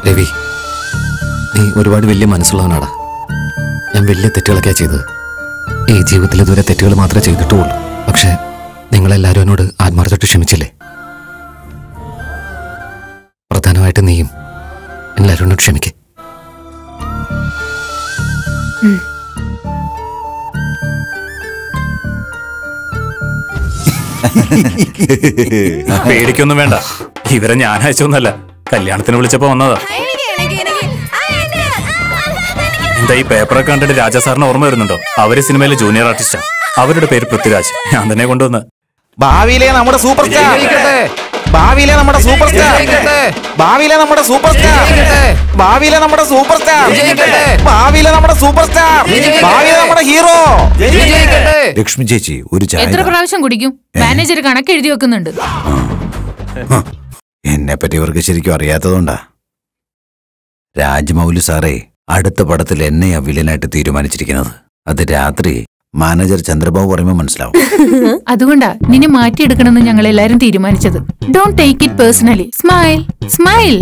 രവി നീ ഒരുപാട് വലിയ മനസ്സുള്ളവനാടാ. ഞാൻ വലിയ തെറ്റുകളൊക്കെയാണ് ചെയ്തത്. ഈ ജീവിതത്തിൽ ഇതുവരെ തെറ്റുകൾ മാത്രമേ ചെയ്തിട്ടുള്ളൂ. പക്ഷേ നിങ്ങളെല്ലാവരും എന്നോട് ആത്മാർത്ഥമായിട്ട് ക്ഷമിച്ചില്ലേ? പ്രധാനമായിട്ട് നീയും എല്ലാവരും എന്നോട് ക്ഷമിക്കേ. പേടിക്കൊന്നും വേണ്ട. ഇവരെ ഞാൻ അയച്ചൊന്നല്ല കല്യാണത്തിന് വിളിച്ചപ്പോ വന്നതാ. എന്താ ഈ പേപ്പറൊക്കെ കണ്ടിട്ട് രാജാ സാറിന് ഓർമ്മ വരുന്നുണ്ടോ? അവർ സിനിമയിലെ ജൂനിയർ ആർട്ടിസ്റ്റാ അവരുടെ പേര് പൃഥ്വിരാജ്. ഞാൻ തന്നെ കൊണ്ടുവന്ന്. ഭാവിയിലെ നമ്മുടെ സൂപ്പർ സ്റ്റാർ ഭാവിയിലെ നമ്മുടെ സൂപ്പർ സ്റ്റാർ ഭാവിയിലെ നമ്മുടെ സൂപ്പർ സ്റ്റാർ ഭാവിയിലെ നമ്മുടെ സൂപ്പർ സ്റ്റാർ ഭാവിയിലെ നമ്മുടെ സൂപ്പർ സ്റ്റാർ ഭാവിയിലെ നമ്മുടെ ഹീറോ ലക്ഷ്മി ചേച്ചി ഒരു ചായ എത്ര പ്രാവശ്യം കുടിക്കും? മാനേജർ കണക്ക് എഴുതി വെക്കുന്നുണ്ട്. എന്നെ പറ്റി ഇവർക്ക് ശരിക്കും അറിയാത്തതുകൊണ്ടാ. രാജ്മൗലി സാറേ അടുത്ത പടത്തിൽ എന്നെയാ വില്ലനായിട്ട് തീരുമാനിച്ചിരിക്കുന്നത്. അത് രാത്രി മാനേജർ ചന്ദ്രബാബു പറയുമ്പോൾ മനസ്സിലാവും. അതുകൊണ്ടാ നിന്നെ മാറ്റിയെടുക്കണമെന്ന് ഞങ്ങൾ എല്ലാരും തീരുമാനിച്ചത്. Don't take it personally smile smile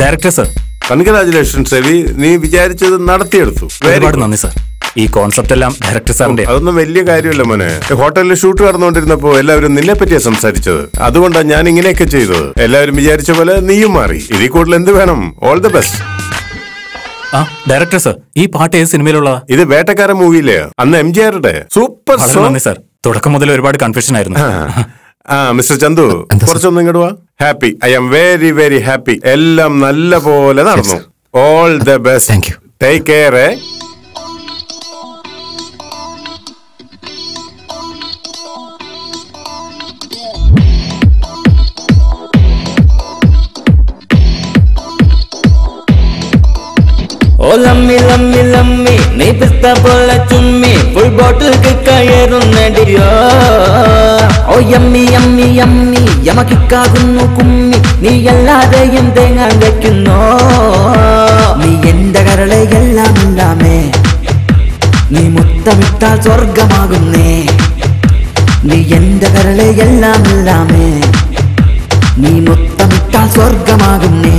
director sir congratulations Ravi നീ വിചാരിച്ചത് നടത്തിയെടുത്തു. ഒരുപാട്. നന്ദി സർ ഈ കോൺസെപ്റ്റ് എല്ലാം ഡയറക്ടർ സാറിന്റെ അതൊന്നും വലിയ കാര്യമല്ല മോനെ. ഹോട്ടലിൽ ഷൂട്ട് നടന്നുകൊണ്ടിരുന്നപ്പോ എല്ലാവരും നിന്നെ പറ്റിയാ സംസാരിച്ചത്. അതുകൊണ്ടാണ് ഞാൻ ഇങ്ങനെയൊക്കെ ചെയ്തത്. എല്ലാവരും വിചാരിച്ച പോലെ നീയും മാറി. ഇതിൽ കൂടുതൽ എന്ത് വേണം? ഓൾ ദി ബെസ്റ്റ് ആ ഡയറക്ടർ സർ ഈ പാട്ട് ഏത് സിനിമയിലുള്ളതാ? ഇത് വേട്ടക്കാരൻ മൂവിയിലെ അന്ന് എം ജി ആറുടെ സൂപ്പർ വളരെ നന്ദി സർ തുടക്കം മുതൽ ഒരുപാട് കൺഫ്യൂഷൻ ആയിരുന്നു. ആ മിസ്റ്റർ ചന്തു കുറച്ചൊന്നും ഇങ്ങോട്ട് വാ. Happy I am very very happy എല്ലാം നല്ല പോലെ നടന്നു all the best take care ഓ ലമ്മി ലമ്മി ലമ്മി നീ പിസ്ത പോലെ ചുമ്മി ഫുൾ ബോട്ടിൽ കയറുന്നടിയോ ഓ യമ്മി യമ്മി യമ്മി യമക്കിക്കാകുന്നു കുമ്മി നീ എല്ലാതെയും തേങ്ങാൻ വെക്കുന്നോ നീ എന്റെ കരളെ എല്ലാം എല്ലാമേ നീ മുത്തമിട്ടാൽ സ്വർഗമാകുന്നേ നീ എന്റെ കരളെ എല്ലാം എല്ലാമേ നീ മുത്തമിട്ടാൽ സ്വർഗമാകുന്നേ